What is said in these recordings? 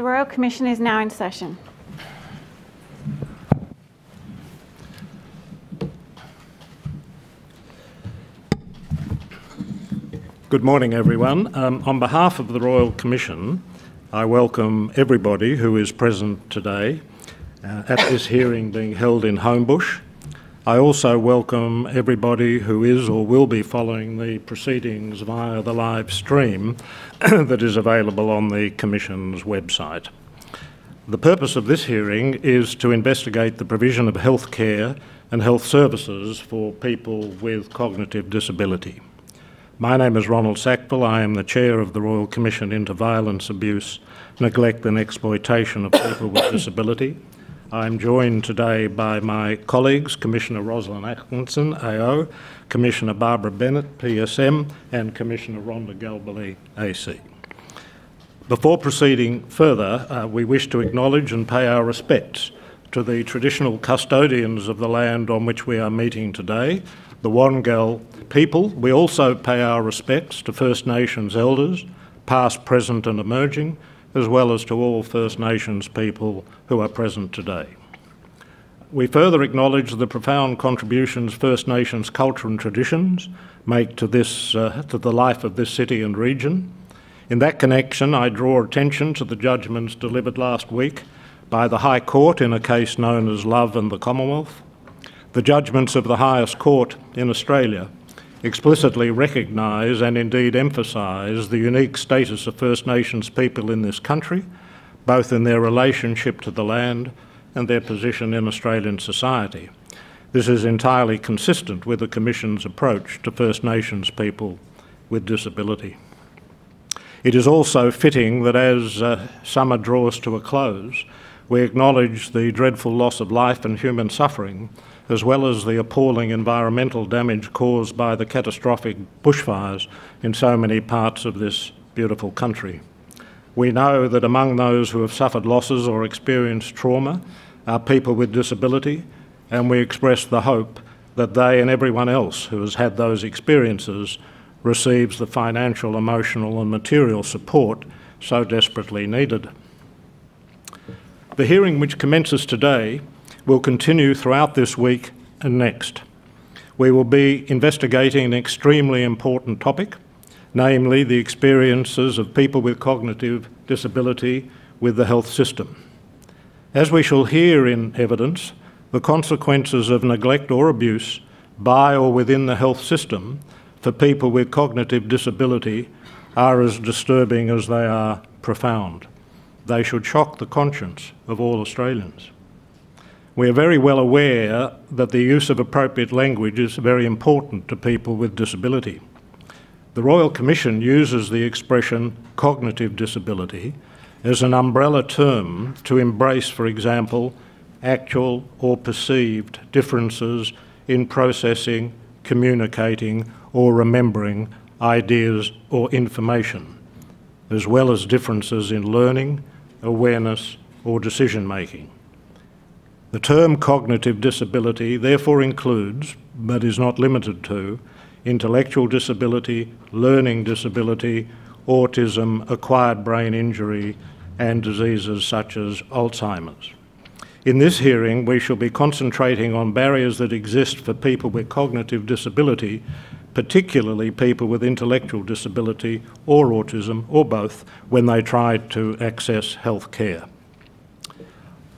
The Royal Commission is now in session. Good morning, everyone. Um, on behalf of the Royal Commission, I welcome everybody who is present today uh, at this hearing being held in Homebush. I also welcome everybody who is or will be following the proceedings via the live stream that is available on the Commission's website. The purpose of this hearing is to investigate the provision of health care and health services for people with cognitive disability. My name is Ronald Sackville. I am the Chair of the Royal Commission into Violence, Abuse, Neglect and Exploitation of People with Disability. I'm joined today by my colleagues, Commissioner Roslyn Atkinson, AO, Commissioner Barbara Bennett, PSM, and Commissioner Rhonda Galbally, AC. Before proceeding further, uh, we wish to acknowledge and pay our respects to the traditional custodians of the land on which we are meeting today, the Wongal people. We also pay our respects to First Nations elders, past, present and emerging, as well as to all First Nations people who are present today. We further acknowledge the profound contributions First Nations culture and traditions make to, this, uh, to the life of this city and region. In that connection, I draw attention to the judgments delivered last week by the High Court in a case known as Love and the Commonwealth, the judgments of the highest court in Australia explicitly recognise and indeed emphasise the unique status of First Nations people in this country, both in their relationship to the land and their position in Australian society. This is entirely consistent with the Commission's approach to First Nations people with disability. It is also fitting that as uh, summer draws to a close, we acknowledge the dreadful loss of life and human suffering as well as the appalling environmental damage caused by the catastrophic bushfires in so many parts of this beautiful country. We know that among those who have suffered losses or experienced trauma are people with disability, and we express the hope that they and everyone else who has had those experiences receives the financial, emotional and material support so desperately needed. The hearing which commences today will continue throughout this week and next. We will be investigating an extremely important topic, namely the experiences of people with cognitive disability with the health system. As we shall hear in evidence, the consequences of neglect or abuse by or within the health system for people with cognitive disability are as disturbing as they are profound. They should shock the conscience of all Australians. We are very well aware that the use of appropriate language is very important to people with disability. The Royal Commission uses the expression cognitive disability as an umbrella term to embrace, for example, actual or perceived differences in processing, communicating, or remembering ideas or information, as well as differences in learning, awareness, or decision making. The term cognitive disability therefore includes, but is not limited to, intellectual disability, learning disability, autism, acquired brain injury, and diseases such as Alzheimer's. In this hearing, we shall be concentrating on barriers that exist for people with cognitive disability, particularly people with intellectual disability or autism, or both, when they try to access health care.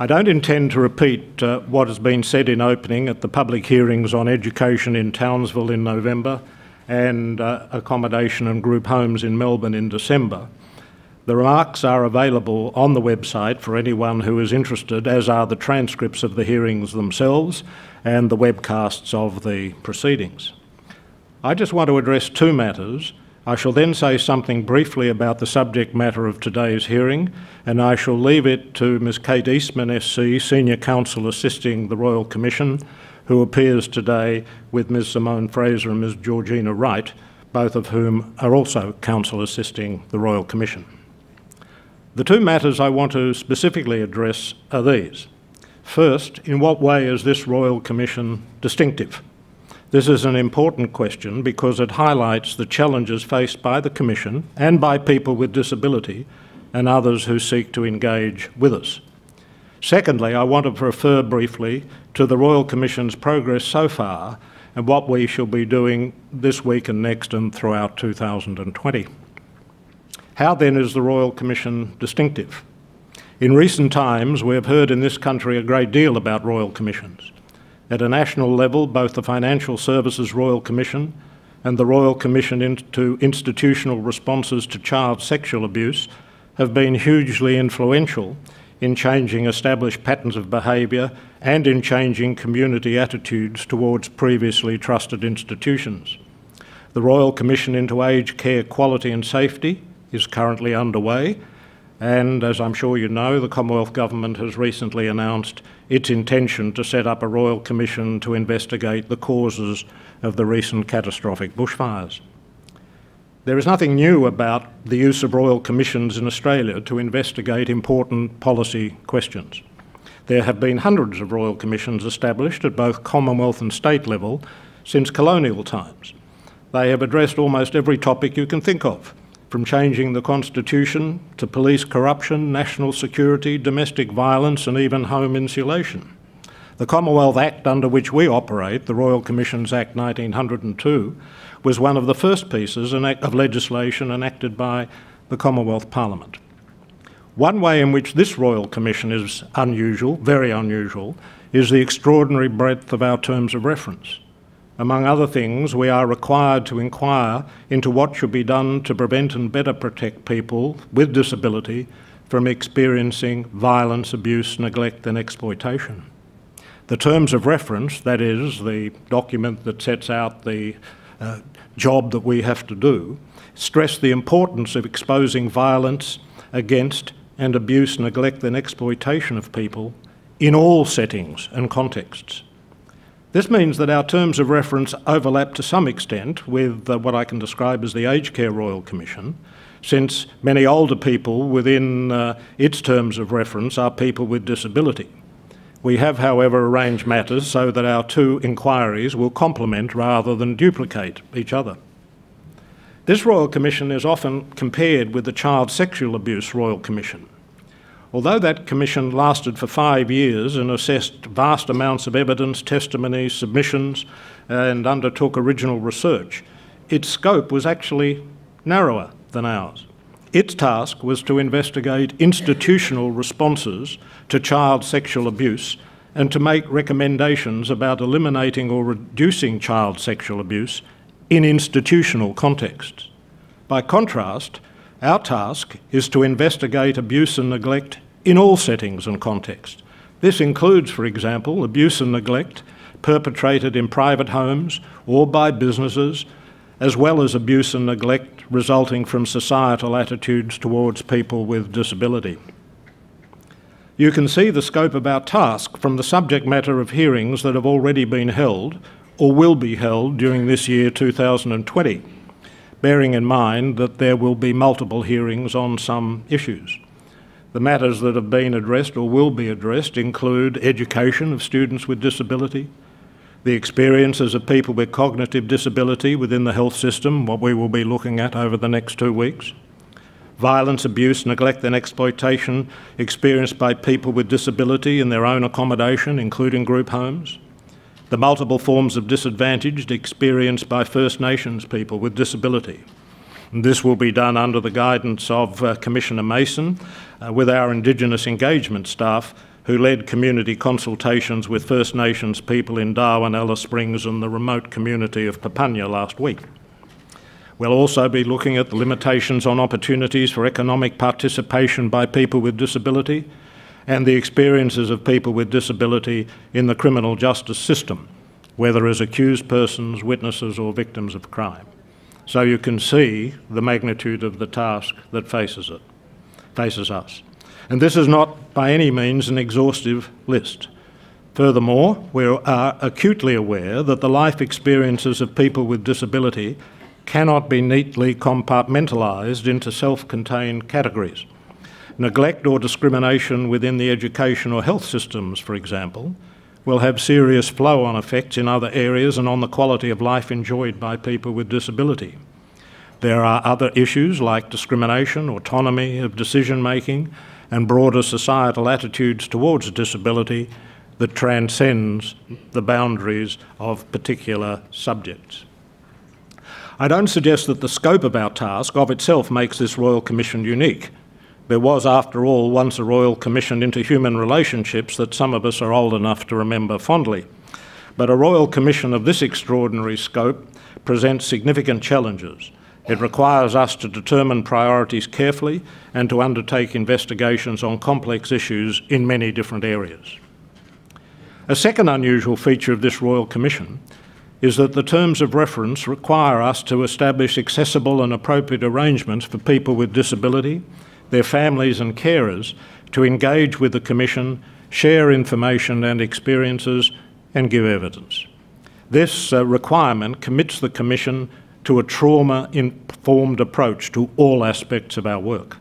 I don't intend to repeat uh, what has been said in opening at the public hearings on education in Townsville in November and uh, accommodation and group homes in Melbourne in December. The remarks are available on the website for anyone who is interested, as are the transcripts of the hearings themselves and the webcasts of the proceedings. I just want to address two matters I shall then say something briefly about the subject matter of today's hearing, and I shall leave it to Ms Kate Eastman SC, Senior Counsel assisting the Royal Commission, who appears today with Ms Simone Fraser and Ms Georgina Wright, both of whom are also Counsel assisting the Royal Commission. The two matters I want to specifically address are these. First, in what way is this Royal Commission distinctive? This is an important question because it highlights the challenges faced by the Commission and by people with disability and others who seek to engage with us. Secondly, I want to refer briefly to the Royal Commission's progress so far and what we shall be doing this week and next and throughout 2020. How then is the Royal Commission distinctive? In recent times, we have heard in this country a great deal about Royal Commissions. At a national level, both the Financial Services Royal Commission and the Royal Commission into Institutional Responses to Child Sexual Abuse have been hugely influential in changing established patterns of behaviour and in changing community attitudes towards previously trusted institutions. The Royal Commission into Aged Care Quality and Safety is currently underway, and as I'm sure you know, the Commonwealth Government has recently announced its intention to set up a Royal Commission to investigate the causes of the recent catastrophic bushfires. There is nothing new about the use of Royal Commissions in Australia to investigate important policy questions. There have been hundreds of Royal Commissions established at both Commonwealth and state level since colonial times. They have addressed almost every topic you can think of, from changing the Constitution to police corruption, national security, domestic violence, and even home insulation. The Commonwealth Act under which we operate, the Royal Commissions Act 1902, was one of the first pieces of legislation enacted by the Commonwealth Parliament. One way in which this Royal Commission is unusual, very unusual, is the extraordinary breadth of our terms of reference. Among other things, we are required to inquire into what should be done to prevent and better protect people with disability from experiencing violence, abuse, neglect and exploitation. The terms of reference, that is, the document that sets out the uh, job that we have to do, stress the importance of exposing violence against and abuse, neglect and exploitation of people in all settings and contexts. This means that our terms of reference overlap to some extent with uh, what I can describe as the Aged Care Royal Commission, since many older people within uh, its terms of reference are people with disability. We have, however, arranged matters so that our two inquiries will complement rather than duplicate each other. This Royal Commission is often compared with the Child Sexual Abuse Royal Commission. Although that commission lasted for five years and assessed vast amounts of evidence, testimonies, submissions, and undertook original research, its scope was actually narrower than ours. Its task was to investigate institutional responses to child sexual abuse and to make recommendations about eliminating or reducing child sexual abuse in institutional contexts. By contrast, our task is to investigate abuse and neglect in all settings and contexts. This includes, for example, abuse and neglect perpetrated in private homes or by businesses as well as abuse and neglect resulting from societal attitudes towards people with disability. You can see the scope of our task from the subject matter of hearings that have already been held or will be held during this year 2020, bearing in mind that there will be multiple hearings on some issues. The matters that have been addressed or will be addressed include education of students with disability, the experiences of people with cognitive disability within the health system, what we will be looking at over the next two weeks. Violence, abuse, neglect and exploitation experienced by people with disability in their own accommodation, including group homes. The multiple forms of disadvantage experienced by First Nations people with disability. And this will be done under the guidance of uh, Commissioner Mason uh, with our Indigenous engagement staff who led community consultations with First Nations people in Darwin, Alice Springs and the remote community of Papunya last week. We'll also be looking at the limitations on opportunities for economic participation by people with disability and the experiences of people with disability in the criminal justice system, whether as accused persons, witnesses or victims of crime. So you can see the magnitude of the task that faces it, faces us. And this is not by any means an exhaustive list. Furthermore, we are acutely aware that the life experiences of people with disability cannot be neatly compartmentalised into self contained categories. Neglect or discrimination within the education or health systems, for example, will have serious flow on effects in other areas and on the quality of life enjoyed by people with disability. There are other issues like discrimination, autonomy of decision making, and broader societal attitudes towards disability that transcends the boundaries of particular subjects. I don't suggest that the scope of our task of itself makes this Royal Commission unique. There was, after all, once a Royal Commission into human relationships that some of us are old enough to remember fondly. But a Royal Commission of this extraordinary scope presents significant challenges. It requires us to determine priorities carefully and to undertake investigations on complex issues in many different areas. A second unusual feature of this Royal Commission is that the terms of reference require us to establish accessible and appropriate arrangements for people with disability their families and carers to engage with the Commission, share information and experiences, and give evidence. This uh, requirement commits the Commission to a trauma informed approach to all aspects of our work.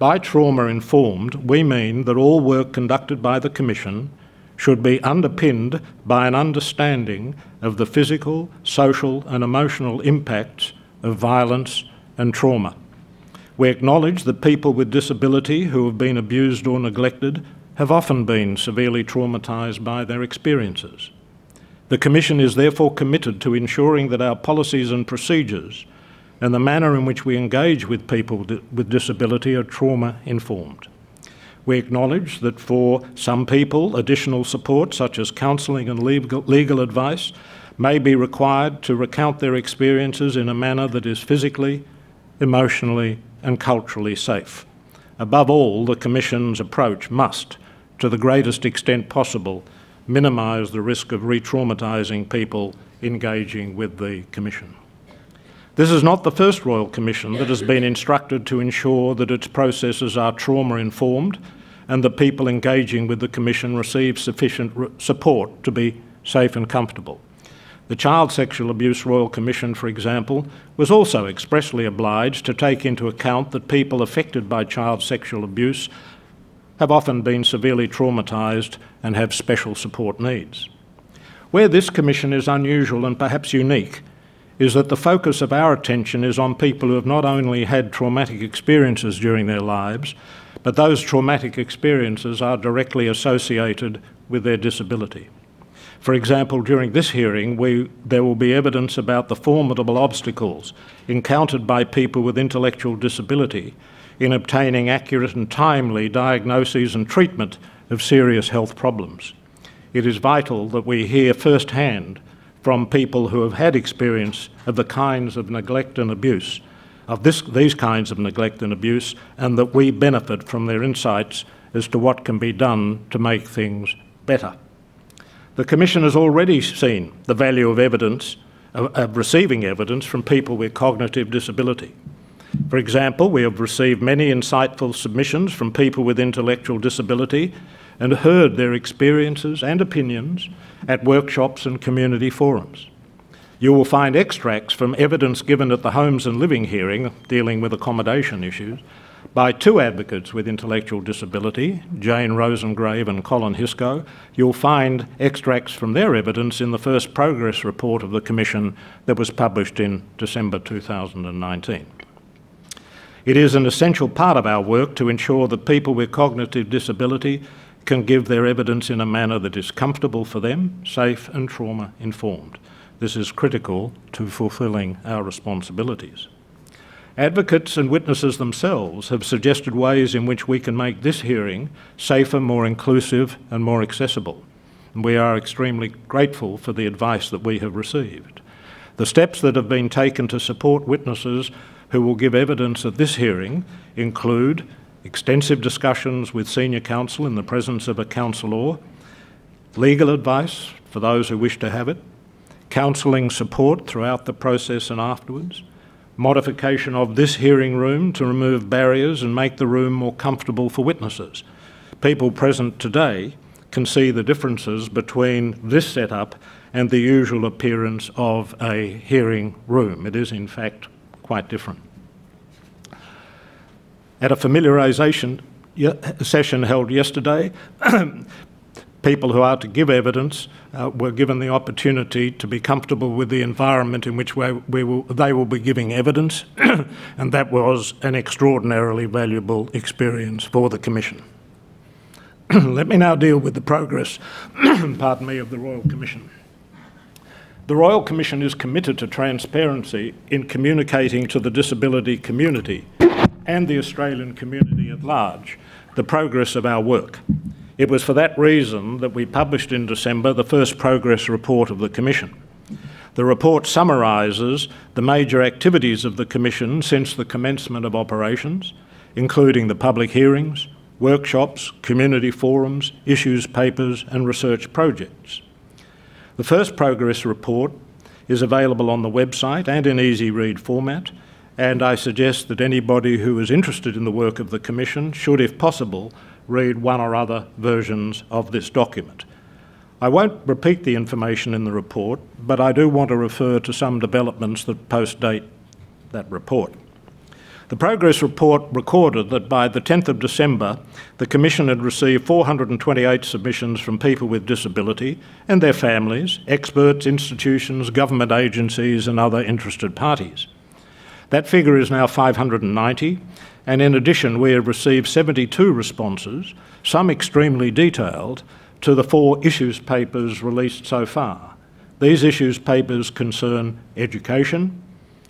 By trauma informed, we mean that all work conducted by the Commission should be underpinned by an understanding of the physical, social, and emotional impacts of violence and trauma. We acknowledge that people with disability who have been abused or neglected have often been severely traumatised by their experiences. The Commission is therefore committed to ensuring that our policies and procedures and the manner in which we engage with people with disability are trauma informed. We acknowledge that for some people, additional support such as counselling and legal, legal advice may be required to recount their experiences in a manner that is physically, emotionally, and culturally safe. Above all, the Commission's approach must, to the greatest extent possible, minimise the risk of re traumatising people engaging with the Commission. This is not the first Royal Commission that has been instructed to ensure that its processes are trauma informed and that people engaging with the Commission receive sufficient support to be safe and comfortable. The Child Sexual Abuse Royal Commission, for example, was also expressly obliged to take into account that people affected by child sexual abuse have often been severely traumatised and have special support needs. Where this commission is unusual and perhaps unique is that the focus of our attention is on people who have not only had traumatic experiences during their lives, but those traumatic experiences are directly associated with their disability. For example, during this hearing, we, there will be evidence about the formidable obstacles encountered by people with intellectual disability in obtaining accurate and timely diagnoses and treatment of serious health problems. It is vital that we hear firsthand from people who have had experience of the kinds of neglect and abuse, of this, these kinds of neglect and abuse, and that we benefit from their insights as to what can be done to make things better. The Commission has already seen the value of evidence, of, of receiving evidence from people with cognitive disability. For example, we have received many insightful submissions from people with intellectual disability and heard their experiences and opinions at workshops and community forums. You will find extracts from evidence given at the Homes and Living hearing dealing with accommodation issues by two advocates with intellectual disability, Jane Rosengrave and Colin Hiscoe, you'll find extracts from their evidence in the first progress report of the Commission that was published in December 2019. It is an essential part of our work to ensure that people with cognitive disability can give their evidence in a manner that is comfortable for them, safe and trauma informed. This is critical to fulfilling our responsibilities. Advocates and witnesses themselves have suggested ways in which we can make this hearing safer, more inclusive, and more accessible. And we are extremely grateful for the advice that we have received. The steps that have been taken to support witnesses who will give evidence at this hearing include extensive discussions with senior counsel in the presence of a counsellor, legal advice for those who wish to have it, counselling support throughout the process and afterwards, modification of this hearing room to remove barriers and make the room more comfortable for witnesses. People present today can see the differences between this setup and the usual appearance of a hearing room. It is, in fact, quite different. At a familiarisation session held yesterday, People who are to give evidence uh, were given the opportunity to be comfortable with the environment in which we, we will, they will be giving evidence, and that was an extraordinarily valuable experience for the Commission. Let me now deal with the progress, pardon me, of the Royal Commission. The Royal Commission is committed to transparency in communicating to the disability community and the Australian community at large the progress of our work. It was for that reason that we published in December the first progress report of the Commission. The report summarises the major activities of the Commission since the commencement of operations, including the public hearings, workshops, community forums, issues papers and research projects. The first progress report is available on the website and in easy read format, and I suggest that anybody who is interested in the work of the Commission should, if possible, read one or other versions of this document. I won't repeat the information in the report, but I do want to refer to some developments that post-date that report. The progress report recorded that by the 10th of December, the Commission had received 428 submissions from people with disability and their families, experts, institutions, government agencies, and other interested parties. That figure is now 590, and in addition, we have received 72 responses, some extremely detailed, to the four issues papers released so far. These issues papers concern education,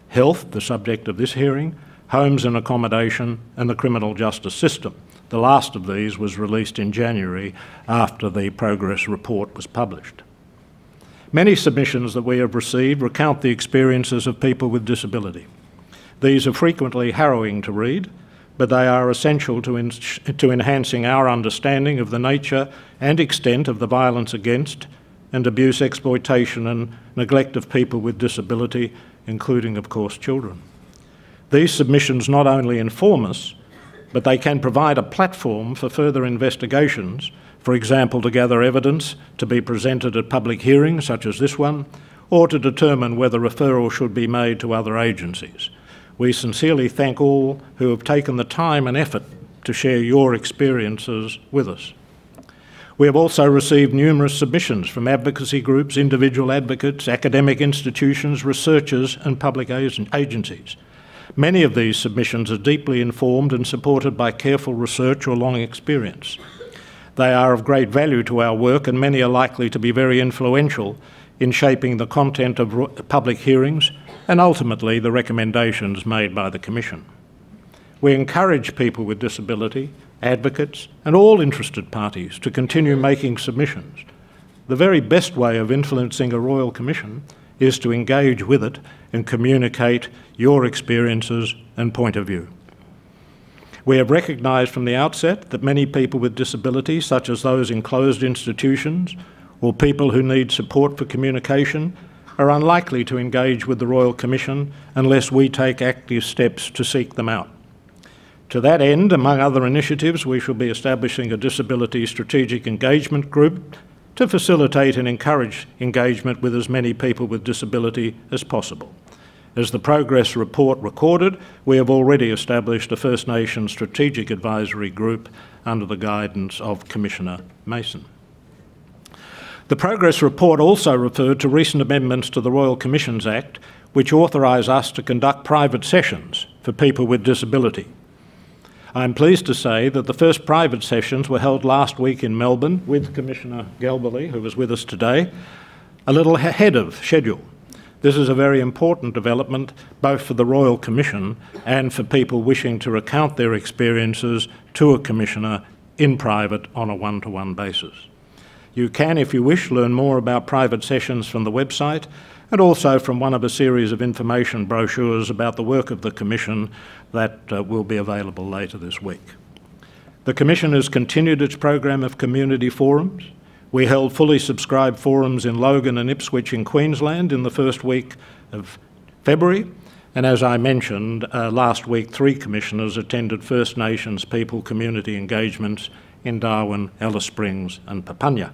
health, the subject of this hearing, homes and accommodation, and the criminal justice system. The last of these was released in January after the progress report was published. Many submissions that we have received recount the experiences of people with disability. These are frequently harrowing to read, but they are essential to, to enhancing our understanding of the nature and extent of the violence against and abuse, exploitation and neglect of people with disability, including, of course, children. These submissions not only inform us, but they can provide a platform for further investigations, for example, to gather evidence to be presented at public hearings such as this one, or to determine whether referral should be made to other agencies. We sincerely thank all who have taken the time and effort to share your experiences with us. We have also received numerous submissions from advocacy groups, individual advocates, academic institutions, researchers and public agencies. Many of these submissions are deeply informed and supported by careful research or long experience. They are of great value to our work, and many are likely to be very influential in shaping the content of public hearings and ultimately the recommendations made by the Commission. We encourage people with disability, advocates, and all interested parties to continue making submissions. The very best way of influencing a Royal Commission is to engage with it and communicate your experiences and point of view. We have recognised from the outset that many people with disabilities, such as those in closed institutions or people who need support for communication, are unlikely to engage with the Royal Commission unless we take active steps to seek them out. To that end, among other initiatives, we shall be establishing a Disability Strategic Engagement Group to facilitate and encourage engagement with as many people with disability as possible. As the progress report recorded, we have already established a First Nations Strategic Advisory Group under the guidance of Commissioner Mason. The progress report also referred to recent amendments to the Royal Commissions Act, which authorise us to conduct private sessions for people with disability. I am pleased to say that the first private sessions were held last week in Melbourne with Commissioner Galbally, who was with us today, a little ahead of schedule. This is a very important development both for the Royal Commission and for people wishing to recount their experiences to a Commissioner in private on a one-to-one -one basis. You can, if you wish, learn more about private sessions from the website and also from one of a series of information brochures about the work of the Commission that uh, will be available later this week. The Commission has continued its program of community forums we held fully subscribed forums in Logan and Ipswich in Queensland in the first week of February. And as I mentioned, uh, last week three commissioners attended First Nations people community engagements in Darwin, Alice Springs and Papunya.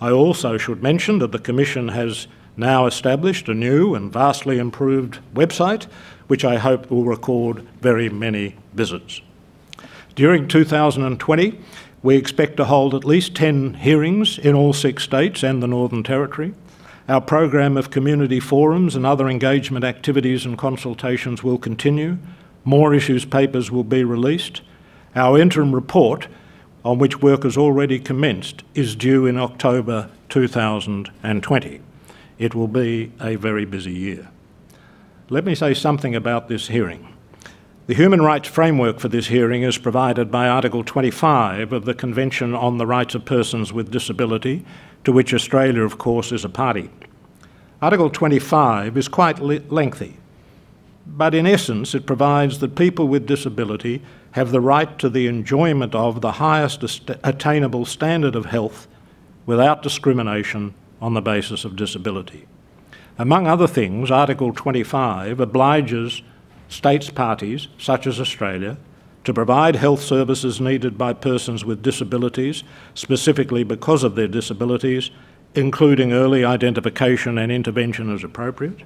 I also should mention that the Commission has now established a new and vastly improved website, which I hope will record very many visits. During 2020, We expect to hold at least 10 hearings in all six states and the Northern Territory. Our program of community forums and other engagement activities and consultations will continue. More issues papers will be released. Our interim report, on which work has already commenced, is due in October 2020. It will be a very busy year. Let me say something about this hearing. The human rights framework for this hearing is provided by Article 25 of the Convention on the Rights of Persons with Disability, to which Australia, of course, is a party. Article 25 is quite lengthy, but in essence it provides that people with disability have the right to the enjoyment of the highest attainable standard of health without discrimination on the basis of disability. Among other things, Article 25 obliges states parties, such as Australia, to provide health services needed by persons with disabilities, specifically because of their disabilities, including early identification and intervention as appropriate,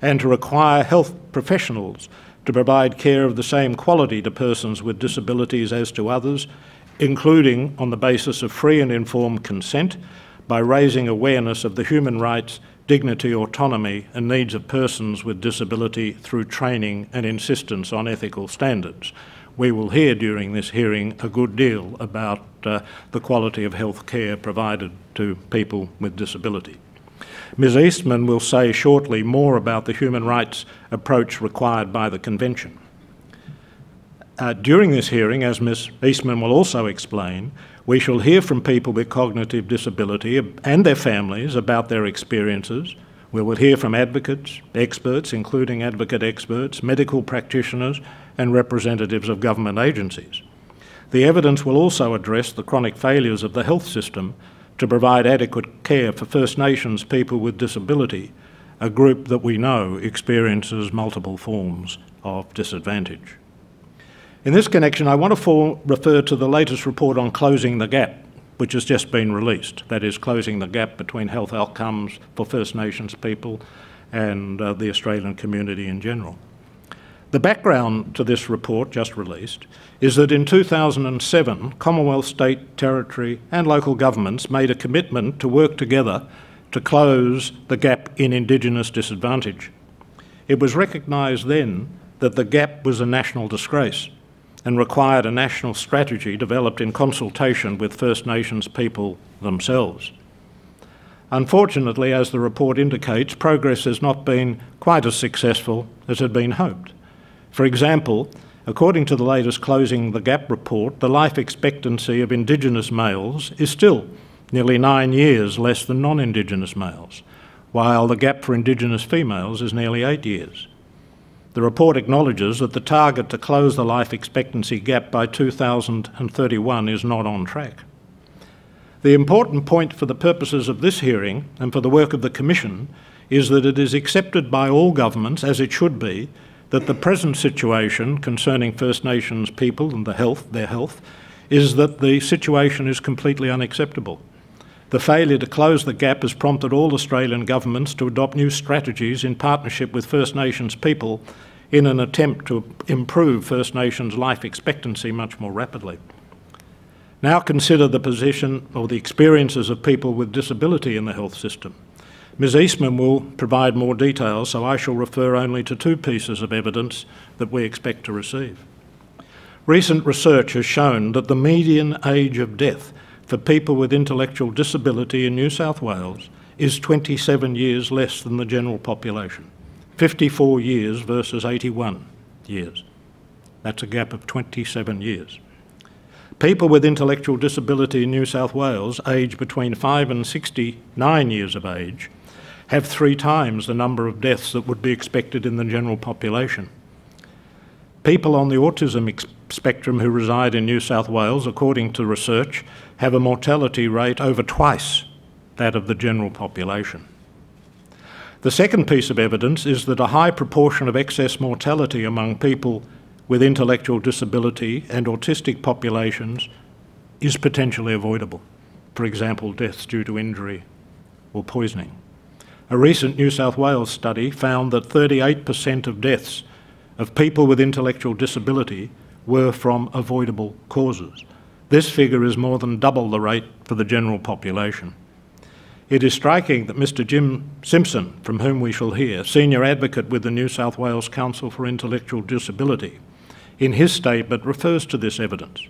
and to require health professionals to provide care of the same quality to persons with disabilities as to others, including on the basis of free and informed consent by raising awareness of the human rights, dignity, autonomy and needs of persons with disability through training and insistence on ethical standards. We will hear during this hearing a good deal about uh, the quality of health care provided to people with disability. Ms Eastman will say shortly more about the human rights approach required by the Convention. Uh, during this hearing, as Ms Eastman will also explain, we shall hear from people with cognitive disability and their families about their experiences. We will hear from advocates, experts, including advocate experts, medical practitioners, and representatives of government agencies. The evidence will also address the chronic failures of the health system to provide adequate care for First Nations people with disability, a group that we know experiences multiple forms of disadvantage. In this connection, I want to refer to the latest report on closing the gap, which has just been released. That is, closing the gap between health outcomes for First Nations people and uh, the Australian community in general. The background to this report, just released, is that in 2007, Commonwealth, state, territory, and local governments made a commitment to work together to close the gap in Indigenous disadvantage. It was recognised then that the gap was a national disgrace and required a national strategy developed in consultation with First Nations people themselves. Unfortunately, as the report indicates, progress has not been quite as successful as had been hoped. For example, according to the latest Closing the Gap report, the life expectancy of Indigenous males is still nearly nine years less than non Indigenous males, while the gap for Indigenous females is nearly eight years. The report acknowledges that the target to close the life expectancy gap by 2031 is not on track. The important point for the purposes of this hearing and for the work of the Commission is that it is accepted by all governments, as it should be, that the present situation concerning First Nations people and the health, their health, is that the situation is completely unacceptable. The failure to close the gap has prompted all Australian governments to adopt new strategies in partnership with First Nations people in an attempt to improve First Nations life expectancy much more rapidly. Now consider the position or the experiences of people with disability in the health system. Ms Eastman will provide more details, so I shall refer only to two pieces of evidence that we expect to receive. Recent research has shown that the median age of death for people with intellectual disability in New South Wales is 27 years less than the general population. 54 years versus 81 years. That's a gap of 27 years. People with intellectual disability in New South Wales, aged between 5 and 69 years of age, have three times the number of deaths that would be expected in the general population. People on the autism spectrum who reside in New South Wales, according to research, have a mortality rate over twice that of the general population. The second piece of evidence is that a high proportion of excess mortality among people with intellectual disability and autistic populations is potentially avoidable. For example, deaths due to injury or poisoning. A recent New South Wales study found that 38% of deaths of people with intellectual disability were from avoidable causes. This figure is more than double the rate for the general population. It is striking that Mr Jim Simpson, from whom we shall hear, senior advocate with the New South Wales Council for Intellectual Disability, in his statement refers to this evidence.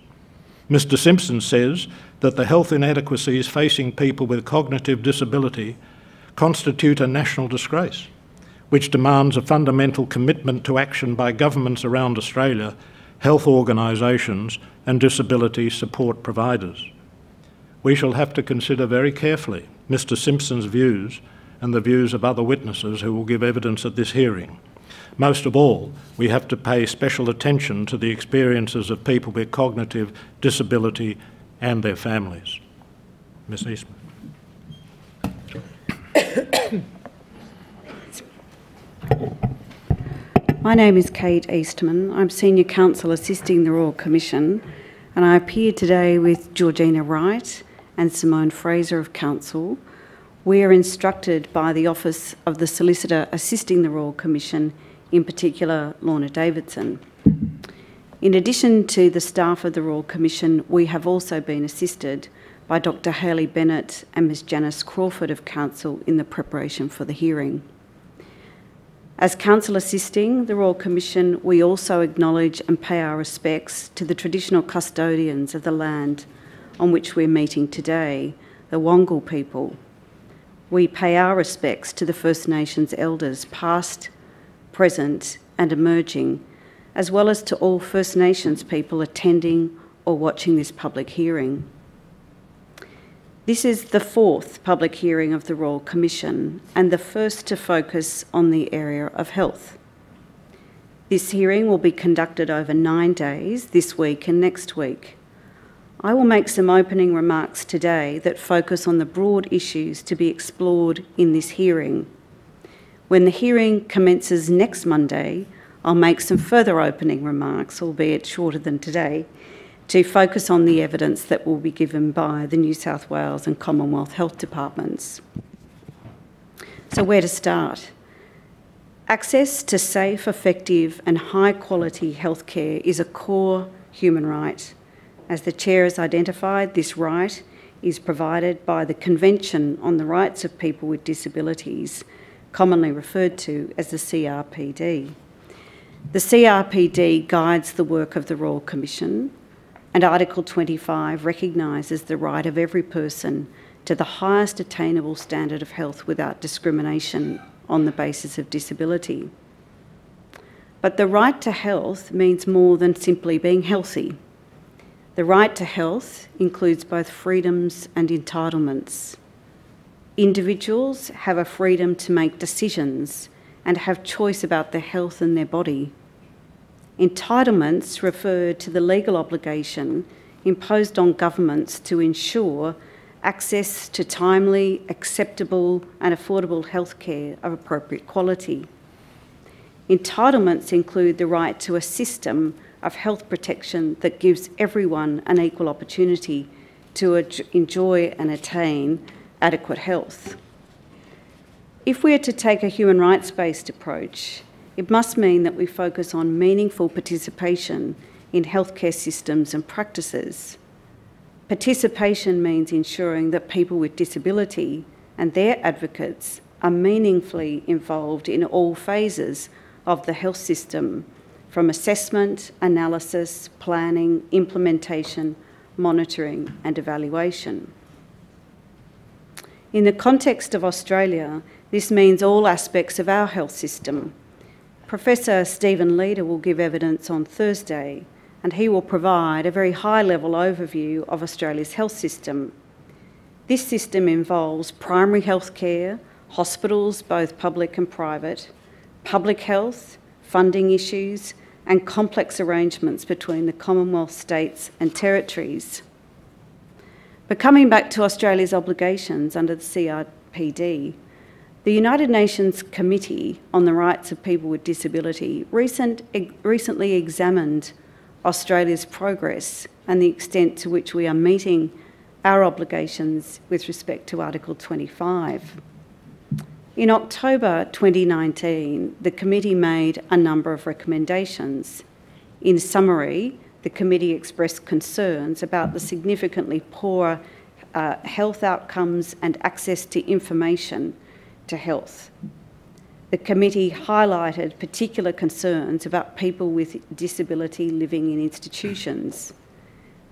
Mr Simpson says that the health inadequacies facing people with cognitive disability constitute a national disgrace, which demands a fundamental commitment to action by governments around Australia, health organisations and disability support providers. We shall have to consider very carefully Mr Simpson's views and the views of other witnesses who will give evidence at this hearing. Most of all, we have to pay special attention to the experiences of people with cognitive disability and their families. Ms Eastman. My name is Kate Eastman. I'm Senior Counsel assisting the Royal Commission, and I appear today with Georgina Wright and Simone Fraser of Counsel. We are instructed by the Office of the Solicitor assisting the Royal Commission, in particular Lorna Davidson. In addition to the staff of the Royal Commission, we have also been assisted by Dr Hayley Bennett and Ms Janice Crawford of Counsel in the preparation for the hearing. As Counsel assisting the Royal Commission, we also acknowledge and pay our respects to the traditional custodians of the land on which we're meeting today, the Wongal people. We pay our respects to the First Nations elders, past, present, and emerging, as well as to all First Nations people attending or watching this public hearing. This is the fourth public hearing of the Royal Commission and the first to focus on the area of health. This hearing will be conducted over nine days, this week and next week. I will make some opening remarks today that focus on the broad issues to be explored in this hearing. When the hearing commences next Monday, I'll make some further opening remarks, albeit shorter than today, to focus on the evidence that will be given by the New South Wales and Commonwealth Health Departments. So, where to start? Access to safe, effective, and high quality healthcare is a core human right. As the Chair has identified, this right is provided by the Convention on the Rights of People with Disabilities, commonly referred to as the CRPD. The CRPD guides the work of the Royal Commission and Article 25 recognises the right of every person to the highest attainable standard of health without discrimination on the basis of disability. But the right to health means more than simply being healthy. The right to health includes both freedoms and entitlements. Individuals have a freedom to make decisions and have choice about their health and their body. Entitlements refer to the legal obligation imposed on governments to ensure access to timely, acceptable, and affordable health care of appropriate quality. Entitlements include the right to a system of health protection that gives everyone an equal opportunity to enjoy and attain adequate health. If we are to take a human rights based approach, it must mean that we focus on meaningful participation in healthcare systems and practices. Participation means ensuring that people with disability and their advocates are meaningfully involved in all phases of the health system, from assessment, analysis, planning, implementation, monitoring, and evaluation. In the context of Australia, this means all aspects of our health system, Professor Stephen Leeder will give evidence on Thursday and he will provide a very high level overview of Australia's health system. This system involves primary health care, hospitals, both public and private, public health, funding issues, and complex arrangements between the Commonwealth states and territories. But coming back to Australia's obligations under the CRPD, the United Nations Committee on the Rights of People with Disability recent, recently examined Australia's progress and the extent to which we are meeting our obligations with respect to Article 25. In October 2019, the committee made a number of recommendations. In summary, the committee expressed concerns about the significantly poorer uh, health outcomes and access to information to health. The committee highlighted particular concerns about people with disability living in institutions.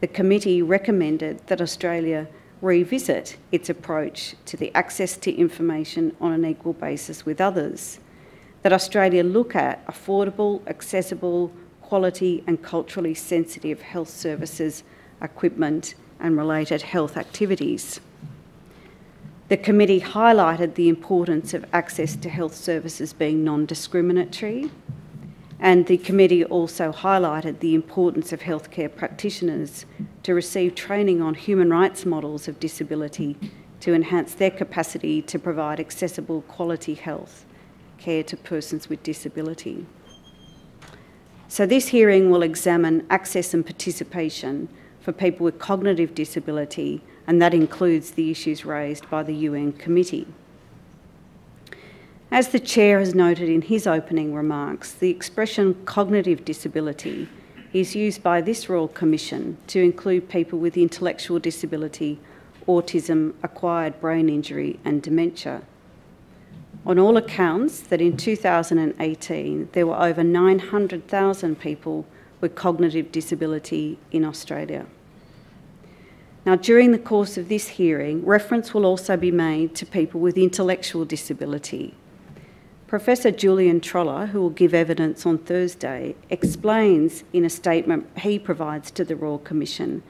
The committee recommended that Australia revisit its approach to the access to information on an equal basis with others, that Australia look at affordable, accessible, quality and culturally sensitive health services, equipment and related health activities. The committee highlighted the importance of access to health services being non-discriminatory and the committee also highlighted the importance of healthcare practitioners to receive training on human rights models of disability to enhance their capacity to provide accessible quality health care to persons with disability. So this hearing will examine access and participation for people with cognitive disability and that includes the issues raised by the UN Committee. As the Chair has noted in his opening remarks, the expression cognitive disability is used by this Royal Commission to include people with intellectual disability, autism, acquired brain injury and dementia. On all accounts, that in 2018 there were over 900,000 people with cognitive disability in Australia. Now, during the course of this hearing, reference will also be made to people with intellectual disability. Professor Julian Trollor, who will give evidence on Thursday, explains in a statement he provides to the Royal Commission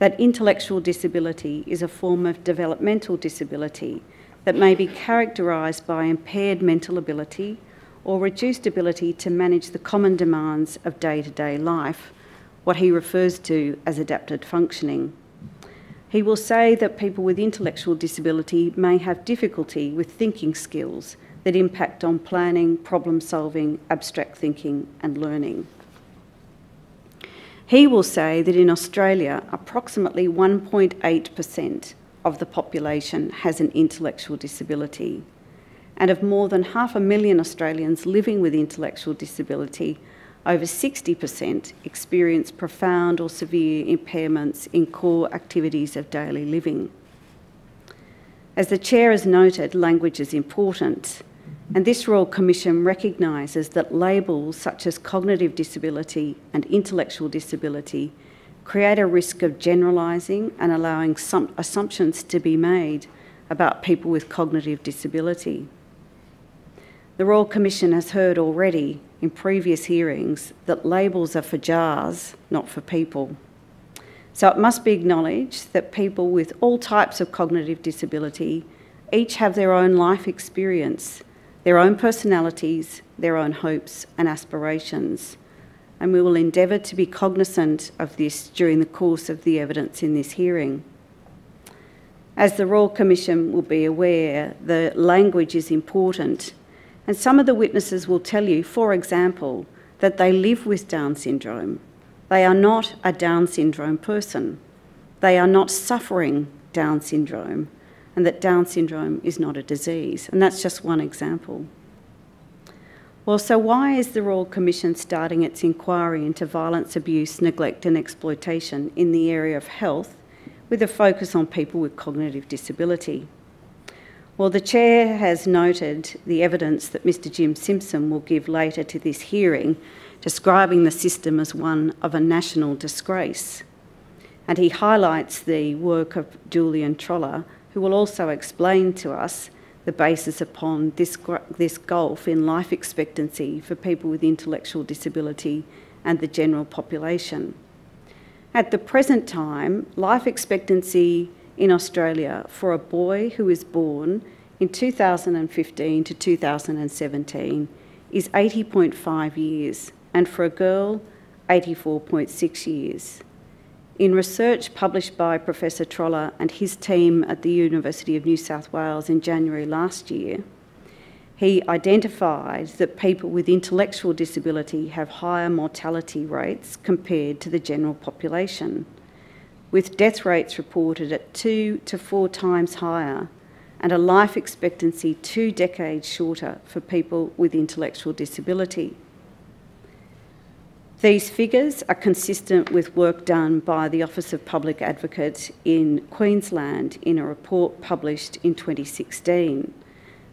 that intellectual disability is a form of developmental disability that may be characterised by impaired mental ability or reduced ability to manage the common demands of day to day life, what he refers to as adapted functioning. He will say that people with intellectual disability may have difficulty with thinking skills that impact on planning, problem solving, abstract thinking, and learning. He will say that in Australia, approximately 1.8% of the population has an intellectual disability. And of more than half a million Australians living with intellectual disability, over 60% experience profound or severe impairments in core activities of daily living. As the Chair has noted, language is important, and this Royal Commission recognises that labels such as cognitive disability and intellectual disability create a risk of generalising and allowing some assumptions to be made about people with cognitive disability. The Royal Commission has heard already in previous hearings that labels are for jars, not for people. So it must be acknowledged that people with all types of cognitive disability each have their own life experience, their own personalities, their own hopes and aspirations. And we will endeavour to be cognisant of this during the course of the evidence in this hearing. As the Royal Commission will be aware, the language is important and some of the witnesses will tell you, for example, that they live with Down syndrome. They are not a Down syndrome person. They are not suffering Down syndrome, and that Down syndrome is not a disease. And that's just one example. Well, so why is the Royal Commission starting its inquiry into violence, abuse, neglect, and exploitation in the area of health with a focus on people with cognitive disability? Well, the Chair has noted the evidence that Mr Jim Simpson will give later to this hearing, describing the system as one of a national disgrace. And he highlights the work of Julian Trollor, who will also explain to us the basis upon this, this gulf in life expectancy for people with intellectual disability and the general population. At the present time, life expectancy in Australia for a boy who is born in 2015 to 2017 is 80.5 years, and for a girl, 84.6 years. In research published by Professor Trollor and his team at the University of New South Wales in January last year, he identified that people with intellectual disability have higher mortality rates compared to the general population with death rates reported at two to four times higher and a life expectancy two decades shorter for people with intellectual disability. These figures are consistent with work done by the Office of Public Advocate in Queensland in a report published in 2016.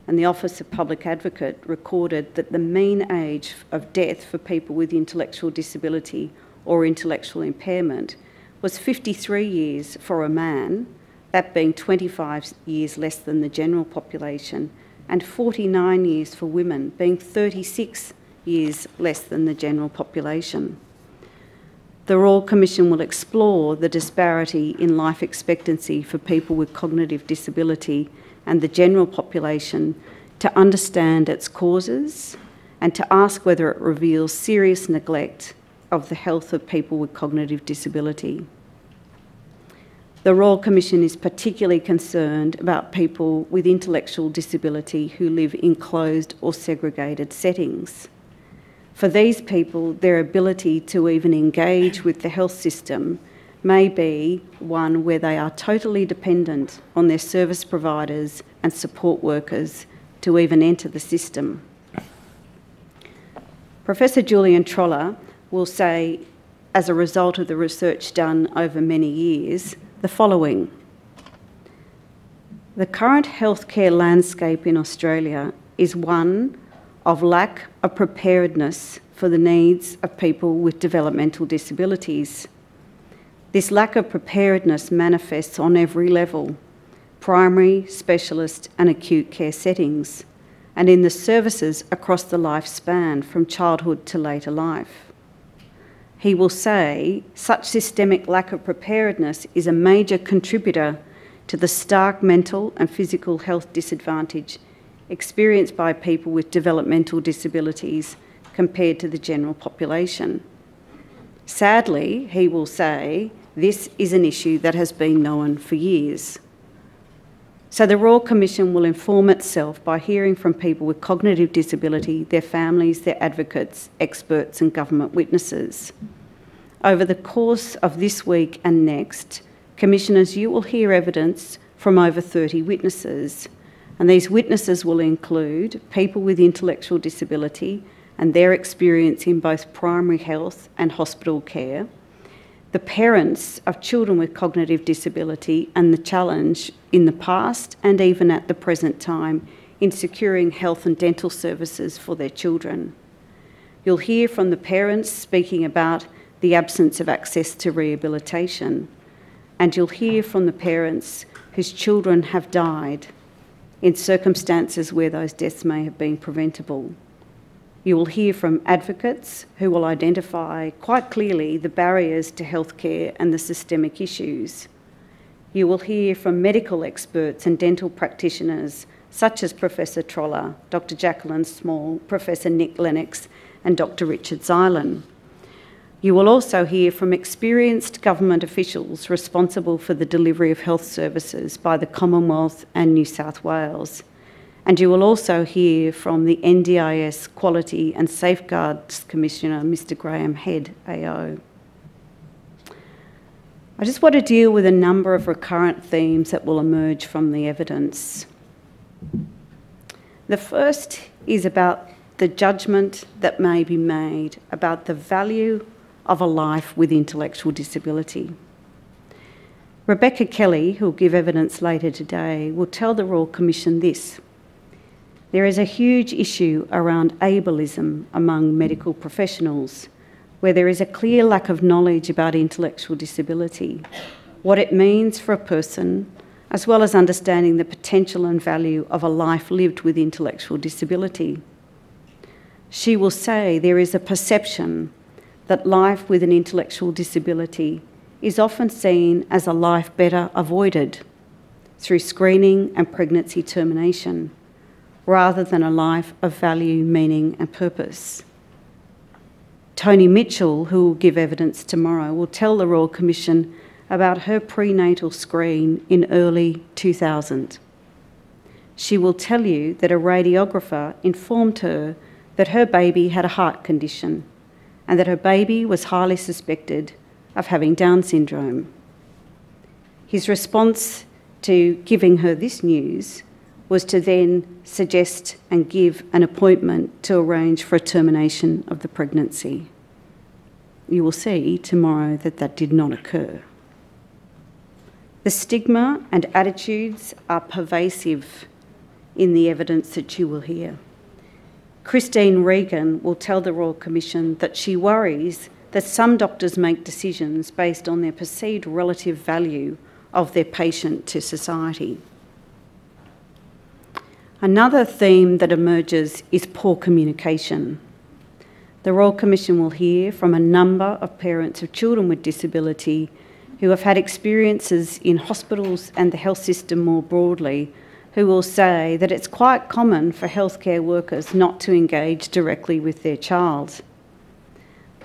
And the Office of Public Advocate recorded that the mean age of death for people with intellectual disability or intellectual impairment was 53 years for a man, that being 25 years less than the general population, and 49 years for women, being 36 years less than the general population. The Royal Commission will explore the disparity in life expectancy for people with cognitive disability and the general population to understand its causes and to ask whether it reveals serious neglect of the health of people with cognitive disability. The Royal Commission is particularly concerned about people with intellectual disability who live in closed or segregated settings. For these people, their ability to even engage with the health system may be one where they are totally dependent on their service providers and support workers to even enter the system. Professor Julian Trollor will say, as a result of the research done over many years, the following. The current healthcare landscape in Australia is one of lack of preparedness for the needs of people with developmental disabilities. This lack of preparedness manifests on every level primary, specialist, and acute care settings, and in the services across the lifespan from childhood to later life. He will say such systemic lack of preparedness is a major contributor to the stark mental and physical health disadvantage experienced by people with developmental disabilities compared to the general population. Sadly, he will say, this is an issue that has been known for years. So the Royal Commission will inform itself by hearing from people with cognitive disability, their families, their advocates, experts and government witnesses. Over the course of this week and next, Commissioners, you will hear evidence from over 30 witnesses and these witnesses will include people with intellectual disability and their experience in both primary health and hospital care, the parents of children with cognitive disability and the challenge in the past and even at the present time in securing health and dental services for their children. You'll hear from the parents speaking about the absence of access to rehabilitation, and you'll hear from the parents whose children have died in circumstances where those deaths may have been preventable. You will hear from advocates who will identify quite clearly the barriers to healthcare and the systemic issues. You will hear from medical experts and dental practitioners such as Professor Trollor, Dr Jacqueline Small, Professor Nick Lennox and Dr Richard Zylan. You will also hear from experienced government officials responsible for the delivery of health services by the Commonwealth and New South Wales. And you will also hear from the NDIS Quality and Safeguards Commissioner, Mr Graeme Head, AO. I just want to deal with a number of recurrent themes that will emerge from the evidence. The first is about the judgment that may be made about the value of a life with intellectual disability. Rebecca Kelly, who will give evidence later today, will tell the Royal Commission this. There is a huge issue around ableism among medical professionals, where there is a clear lack of knowledge about intellectual disability, what it means for a person, as well as understanding the potential and value of a life lived with intellectual disability. She will say there is a perception that life with an intellectual disability is often seen as a life better avoided through screening and pregnancy termination, rather than a life of value, meaning, and purpose. Toni Mitchell, who will give evidence tomorrow, will tell the Royal Commission about her prenatal screen in early 2000. She will tell you that a radiographer informed her that her baby had a heart condition and that her baby was highly suspected of having Down syndrome. His response to giving her this news was to then suggest and give an appointment to arrange for a termination of the pregnancy. you will see tomorrow that that did not occur. The stigma and attitudes are pervasive in the evidence that you will hear. Christine Regan will tell the Royal Commission that she worries that some doctors make decisions based on their perceived relative value of their patient to society. Another theme that emerges is poor communication. The Royal Commission will hear from a number of parents of children with disability who have had experiences in hospitals and the health system more broadly, who will say that it's quite common for healthcare workers not to engage directly with their child.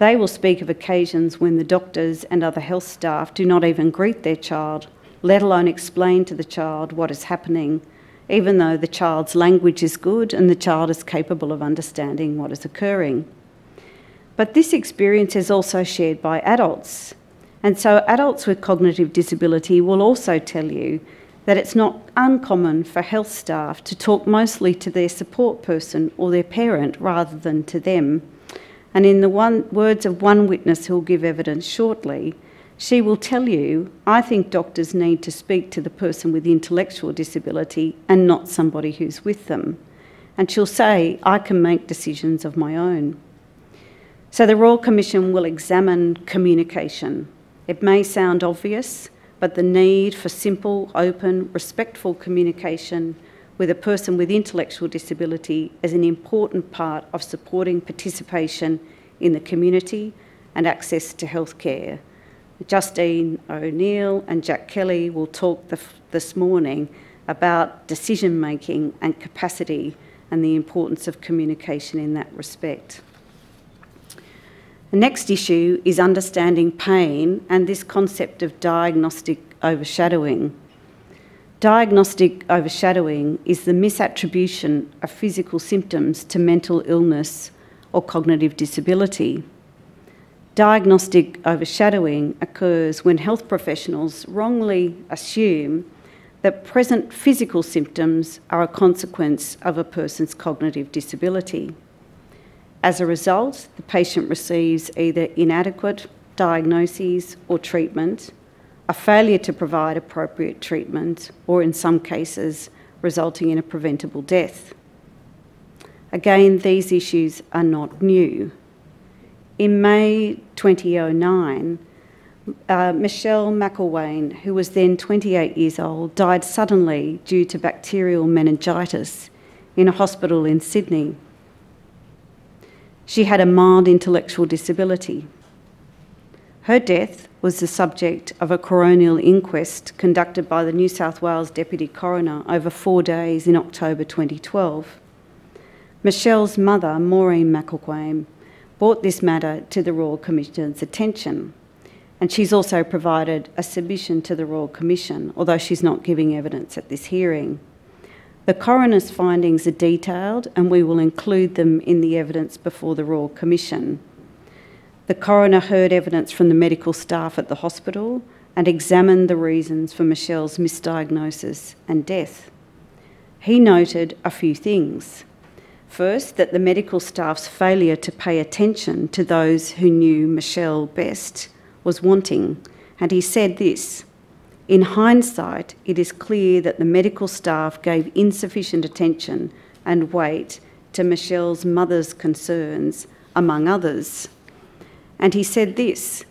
They will speak of occasions when the doctors and other health staff do not even greet their child, let alone explain to the child what is happening even though the child's language is good and the child is capable of understanding what is occurring. But this experience is also shared by adults. And so, adults with cognitive disability will also tell you that it's not uncommon for health staff to talk mostly to their support person or their parent rather than to them. And in the one, words of one witness who'll give evidence shortly, she will tell you, I think doctors need to speak to the person with intellectual disability and not somebody who's with them. And she'll say, I can make decisions of my own. So the Royal Commission will examine communication. It may sound obvious, but the need for simple, open, respectful communication with a person with intellectual disability is an important part of supporting participation in the community and access to healthcare. Justine O'Neill and Jack Kelly will talk the, this morning about decision making and capacity and the importance of communication in that respect. The next issue is understanding pain and this concept of diagnostic overshadowing. Diagnostic overshadowing is the misattribution of physical symptoms to mental illness or cognitive disability. Diagnostic overshadowing occurs when health professionals wrongly assume that present physical symptoms are a consequence of a person's cognitive disability. As a result, the patient receives either inadequate diagnoses or treatment, a failure to provide appropriate treatment, or in some cases, resulting in a preventable death. Again, these issues are not new. In May 2009, uh, Michelle McElwain, who was then 28 years old, died suddenly due to bacterial meningitis in a hospital in Sydney. She had a mild intellectual disability. Her death was the subject of a coronial inquest conducted by the New South Wales Deputy Coroner over four days in October 2012. Michelle's mother, Maureen McElwain, brought this matter to the Royal Commission's attention. And she's also provided a submission to the Royal Commission, although she's not giving evidence at this hearing. The coroner's findings are detailed and we will include them in the evidence before the Royal Commission. The coroner heard evidence from the medical staff at the hospital and examined the reasons for Michelle's misdiagnosis and death. He noted a few things. First, that the medical staff's failure to pay attention to those who knew Michelle best was wanting, and he said this In hindsight, it is clear that the medical staff gave insufficient attention and weight to Michelle's mother's concerns, among others. And he said this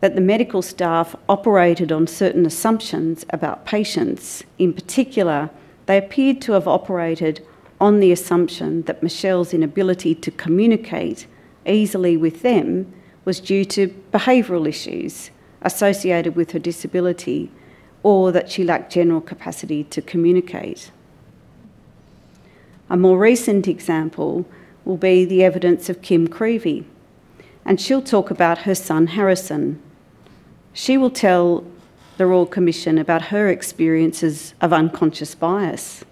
that the medical staff operated on certain assumptions about patients. In particular, they appeared to have operated on the assumption that Michelle's inability to communicate easily with them was due to behavioural issues associated with her disability or that she lacked general capacity to communicate. A more recent example will be the evidence of Kim Creevey, and she'll talk about her son Harrison. She will tell the Royal Commission about her experiences of unconscious bias.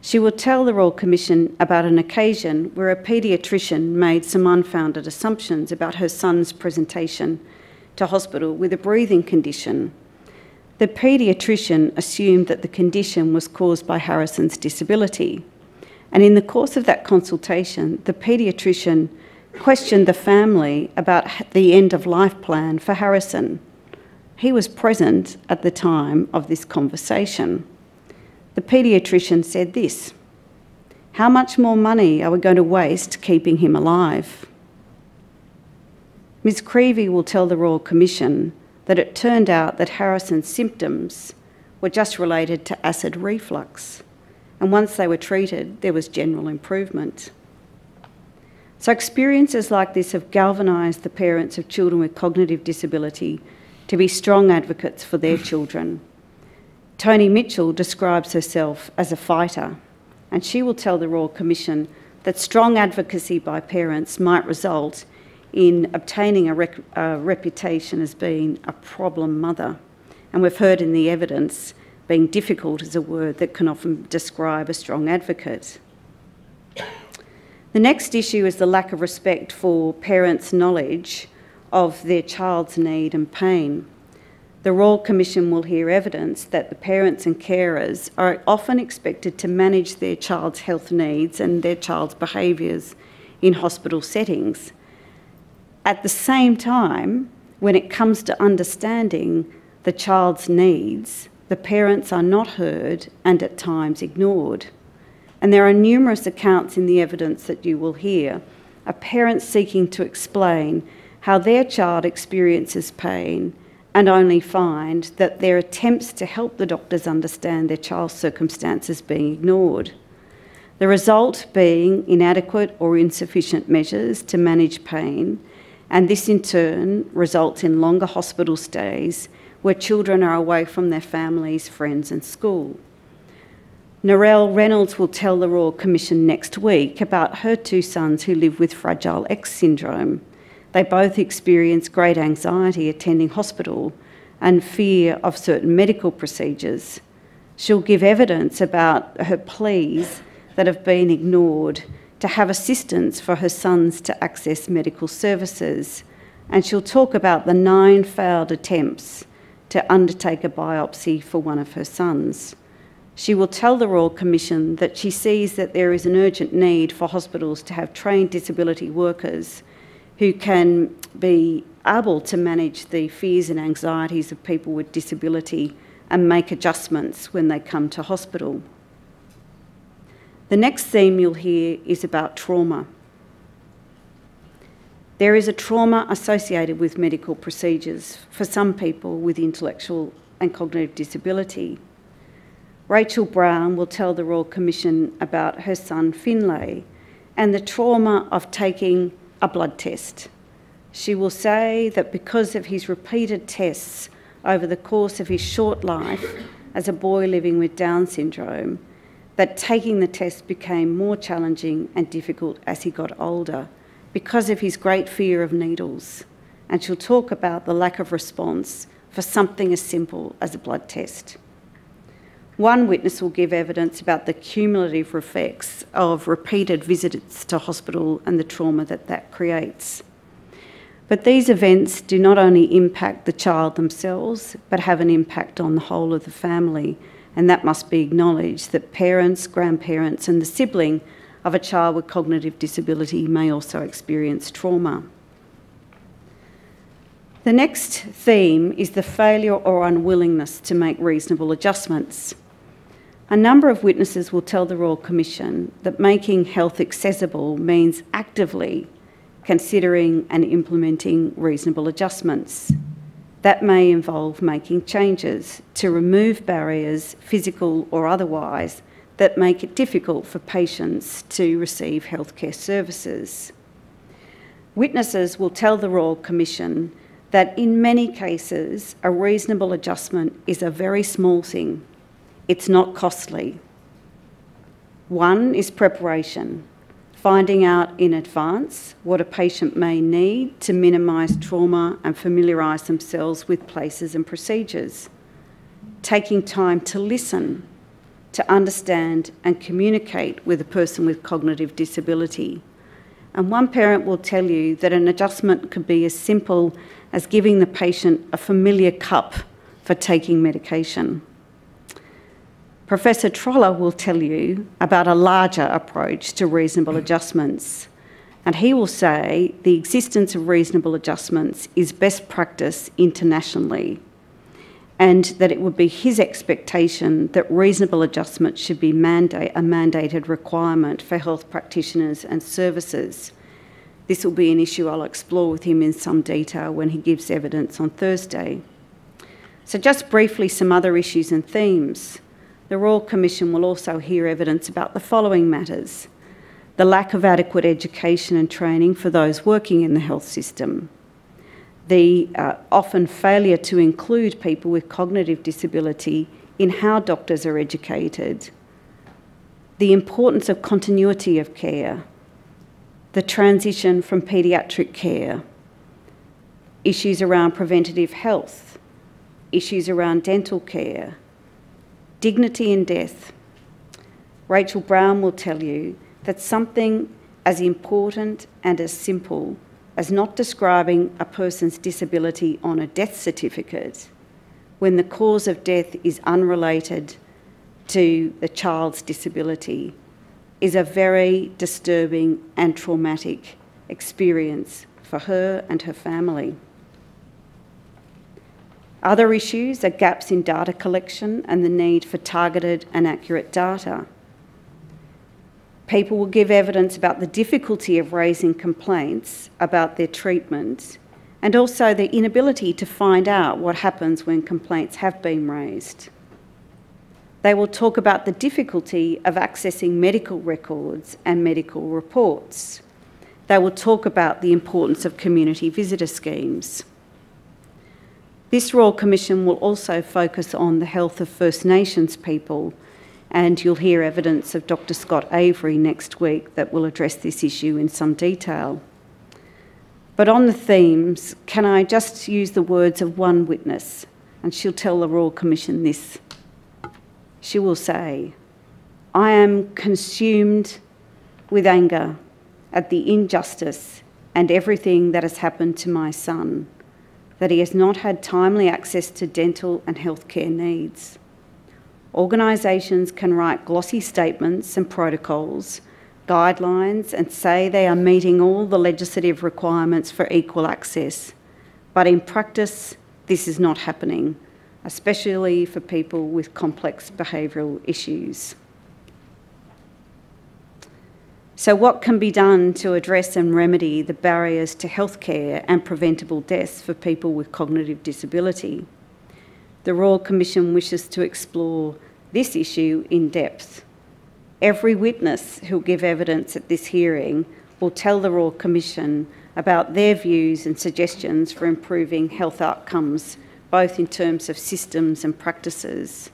She will tell the Royal Commission about an occasion where a paediatrician made some unfounded assumptions about her son's presentation to hospital with a breathing condition. The paediatrician assumed that the condition was caused by Harrison's disability. And in the course of that consultation, the paediatrician questioned the family about the end of life plan for Harrison. He was present at the time of this conversation. The paediatrician said this How much more money are we going to waste keeping him alive? Ms. Creevey will tell the Royal Commission that it turned out that Harrison's symptoms were just related to acid reflux, and once they were treated, there was general improvement. So, experiences like this have galvanised the parents of children with cognitive disability to be strong advocates for their children. Toni Mitchell describes herself as a fighter, and she will tell the Royal Commission that strong advocacy by parents might result in obtaining a, rec- a reputation as being a problem mother. And we've heard in the evidence being difficult is a word that can often describe a strong advocate. The next issue is the lack of respect for parents' knowledge of their child's need and pain. The Royal Commission will hear evidence that the parents and carers are often expected to manage their child's health needs and their child's behaviours in hospital settings. At the same time, when it comes to understanding the child's needs, the parents are not heard and at times ignored. And there are numerous accounts in the evidence that you will hear of parents seeking to explain how their child experiences pain and only find that their attempts to help the doctors understand their child's circumstances being ignored. The result being inadequate or insufficient measures to manage pain, and this in turn results in longer hospital stays where children are away from their families, friends, and school. Narelle Reynolds will tell the Royal Commission next week about her two sons who live with Fragile X syndrome. They both experience great anxiety attending hospital and fear of certain medical procedures. She'll give evidence about her pleas that have been ignored to have assistance for her sons to access medical services. And she'll talk about the nine failed attempts to undertake a biopsy for one of her sons. She will tell the Royal Commission that she sees that there is an urgent need for hospitals to have trained disability workers who can be able to manage the fears and anxieties of people with disability and make adjustments when they come to hospital. The next theme you'll hear is about trauma. There is a trauma associated with medical procedures for some people with intellectual and cognitive disability. Rachel Browne will tell the Royal Commission about her son Finlay and the trauma of taking a blood test. She will say that because of his repeated tests over the course of his short life as a boy living with Down syndrome, that taking the test became more challenging and difficult as he got older because of his great fear of needles. And she'll talk about the lack of response for something as simple as a blood test. One witness will give evidence about the cumulative effects of repeated visits to hospital and the trauma that that creates. But these events do not only impact the child themselves, but have an impact on the whole of the family, and that must be acknowledged that parents, grandparents, and the sibling of a child with cognitive disability may also experience trauma. The next theme is the failure or unwillingness to make reasonable adjustments. A number of witnesses will tell the Royal Commission that making health accessible means actively considering and implementing reasonable adjustments. That may involve making changes to remove barriers, physical or otherwise, that make it difficult for patients to receive healthcare services. Witnesses will tell the Royal Commission that in many cases, a reasonable adjustment is a very small thing it's not costly. One is preparation, finding out in advance what a patient may need to minimise trauma and familiarise themselves with places and procedures. Taking time to listen, to understand and communicate with a person with cognitive disability. And one parent will tell you that an adjustment could be as simple as giving the patient a familiar cup for taking medication. Professor Trollor will tell you about a larger approach to reasonable hmm. adjustments, And he will say the existence of reasonable adjustments is best practice internationally, and that it would be his expectation that reasonable adjustments should be mandate, a mandated requirement for health practitioners and services. This will be an issue I'll explore with him in some detail when he gives evidence on Thursday. So, just briefly, some other issues and themes. The Royal Commission will also hear evidence about the following matters. The lack of adequate education and training for those working in the health system, the uh, often failure to include people with cognitive disability in how doctors are educated, the importance of continuity of care, the transition from paediatric care, issues around preventative health, issues around dental care, dignity in death. Rachel Browne will tell you that something as important and as simple as not describing a person's disability on a death certificate when the cause of death is unrelated to the child's disability is a very disturbing and traumatic experience for her and her family. Other issues are gaps in data collection and the need for targeted and accurate data. People will give evidence about the difficulty of raising complaints about their treatment and also the inability to find out what happens when complaints have been raised. They will talk about the difficulty of accessing medical records and medical reports. They will talk about the importance of community visitor schemes. This Royal Commission will also focus on the health of First Nations people, and you'll hear evidence of Dr Scott Avery next week that will address this issue in some detail. But on the themes, can I just use the words of one witness? And she'll tell the Royal Commission this. She will say, I am consumed with anger at the injustice and everything that has happened to my son that he has not had timely access to dental and healthcare needs. Organisations can write glossy statements and protocols, guidelines, and say they are meeting all the legislative requirements for equal access, but in practice, this is not happening, especially for people with complex behavioural issues. So, what can be done to address and remedy the barriers to healthcare and preventable deaths for people with cognitive disability? The Royal Commission wishes to explore this issue in depth. Every witness who'll give evidence at this hearing will tell the Royal Commission about their views and suggestions for improving health outcomes, both in terms of systems and practices.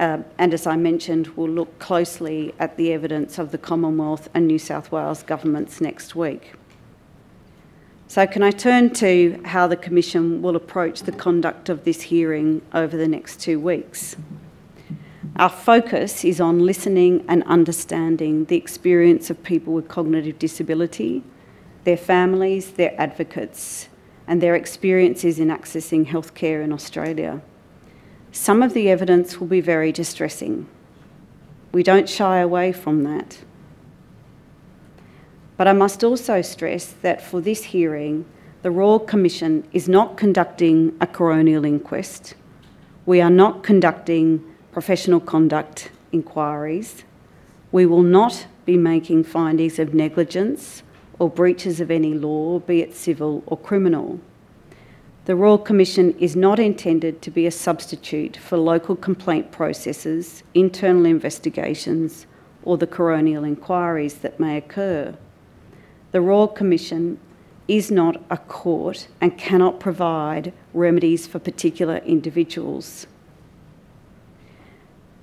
Uh, and as I mentioned, we'll look closely at the evidence of the Commonwealth and New South Wales governments next week. So, can I turn to how the Commission will approach the conduct of this hearing over the next two weeks? Our focus is on listening and understanding the experience of people with cognitive disability, their families, their advocates, and their experiences in accessing healthcare in Australia. Some of the evidence will be very distressing. We don't shy away from that. But I must also stress that for this hearing, the Royal Commission is not conducting a coronial inquest. We are not conducting professional conduct inquiries. We will not be making findings of negligence or breaches of any law, be it civil or criminal. The Royal Commission is not intended to be a substitute for local complaint processes, internal investigations, or the coronial inquiries that may occur. The Royal Commission is not a court and cannot provide remedies for particular individuals.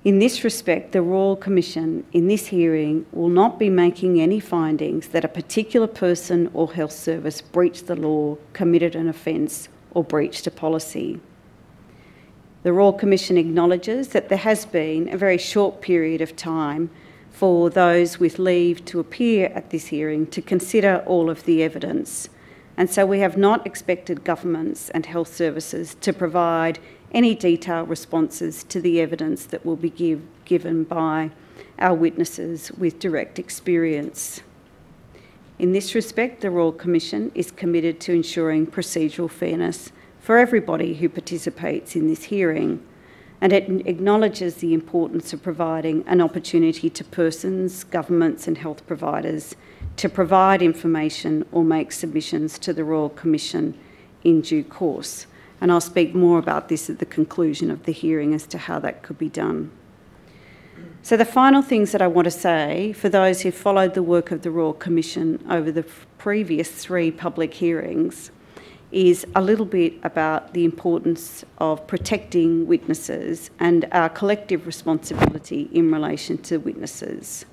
In this respect, the Royal Commission in this hearing will not be making any findings that a particular person or health service breached the law, committed an offence, or breached a policy. The Royal Commission acknowledges that there has been a very short period of time for those with leave to appear at this hearing to consider all of the evidence. And so we have not expected governments and health services to provide any detailed responses to the evidence that will be give, given by our witnesses with direct experience. In this respect, the Royal Commission is committed to ensuring procedural fairness for everybody who participates in this hearing, and it acknowledges the importance of providing an opportunity to persons, governments, and health providers to provide information or make submissions to the Royal Commission in due course. And I'll speak more about this at the conclusion of the hearing as to how that could be done. So, the final things that I want to say for those who followed the work of the Royal Commission over the previous three public hearings is a little bit about the importance of protecting witnesses and our collective responsibility in relation to witnesses.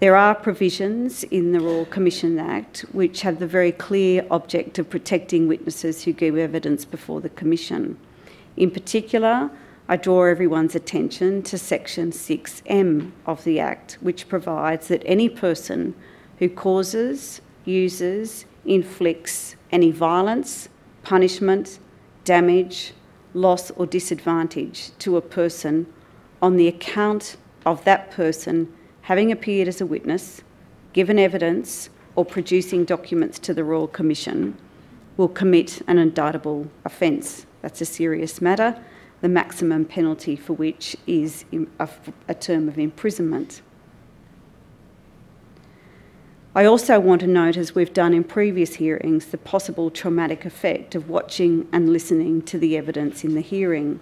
There are provisions in the Royal Commission Act which have the very clear object of protecting witnesses who give evidence before the Commission. In particular, I draw everyone's attention to Section 6M of the Act, which provides that any person who causes, uses, inflicts any violence, punishment, damage, loss, or disadvantage to a person on the account of that person having appeared as a witness, given evidence, or producing documents to the Royal Commission will commit an indictable offence. That's a serious matter, the maximum penalty for which is a, a term of imprisonment. I also want to note, as we've done in previous hearings, the possible traumatic effect of watching and listening to the evidence in the hearing.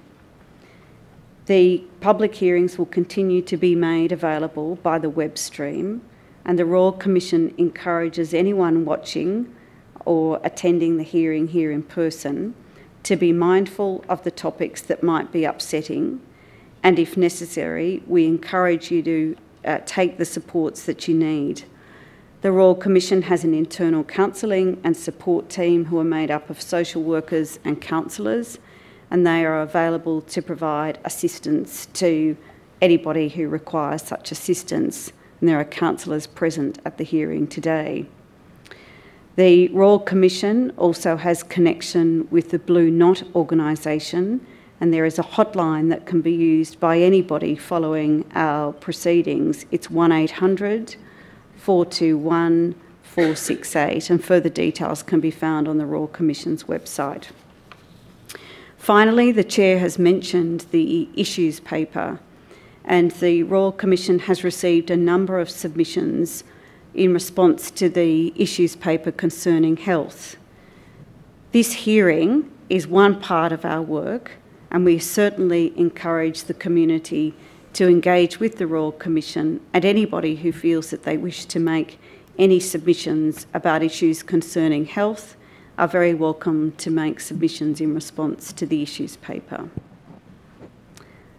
The public hearings will continue to be made available by the web stream, and the Royal Commission encourages anyone watching or attending the hearing here in person to be mindful of the topics that might be upsetting, and if necessary, we encourage you to uh, take the supports that you need. The Royal Commission has an internal counselling and support team who are made up of social workers and counsellors, and they are available to provide assistance to anybody who requires such assistance. And there are counsellors present at the hearing today. The Royal Commission also has connection with the Blue Knot organisation, and there is a hotline that can be used by anybody following our proceedings. It's 1800 421 468, and further details can be found on the Royal Commission's website. Finally, the Chair has mentioned the issues paper, and the Royal Commission has received a number of submissions in response to the issues paper concerning health. This hearing is one part of our work, and we certainly encourage the community to engage with the Royal Commission and anybody who feels that they wish to make any submissions about issues concerning health are very welcome to make submissions in response to the issues paper.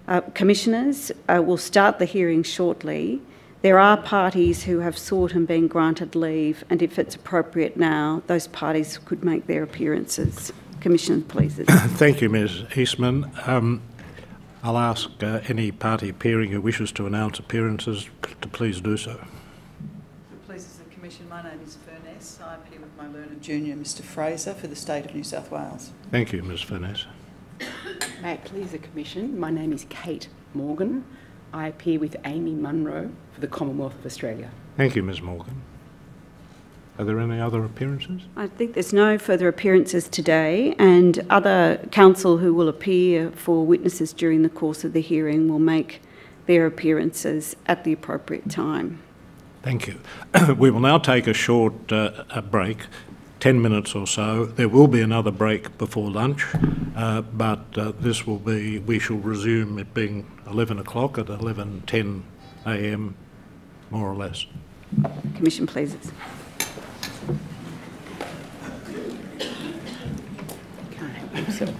Uh, commissioners uh, will start the hearing shortly. There are parties who have sought and been granted leave, and if it's appropriate now, those parties could make their appearances. Commissioner, please. Thank you, Ms Eastman. Um, I'll ask uh, any party appearing who wishes to announce appearances to please do so. Pleases the Commission, my name is Furness. I appear with my learned junior, Mr Fraser, for the State of New South Wales. Thank you, Ms Furness. May it please the Commission, my name is Kate Morgan. I appear with Amy Munro for the Commonwealth of Australia. Thank you, Ms Morgan. Are there any other appearances? I think there's no further appearances today, and other counsel who will appear for witnesses during the course of the hearing will make their appearances at the appropriate time. Thank you. we will now take a short uh, a break, 10 minutes or so. There will be another break before lunch, uh, but uh, this will be, we shall resume it being 11 o'clock at 11.10 a.m., more or less. Commission pleases. Commission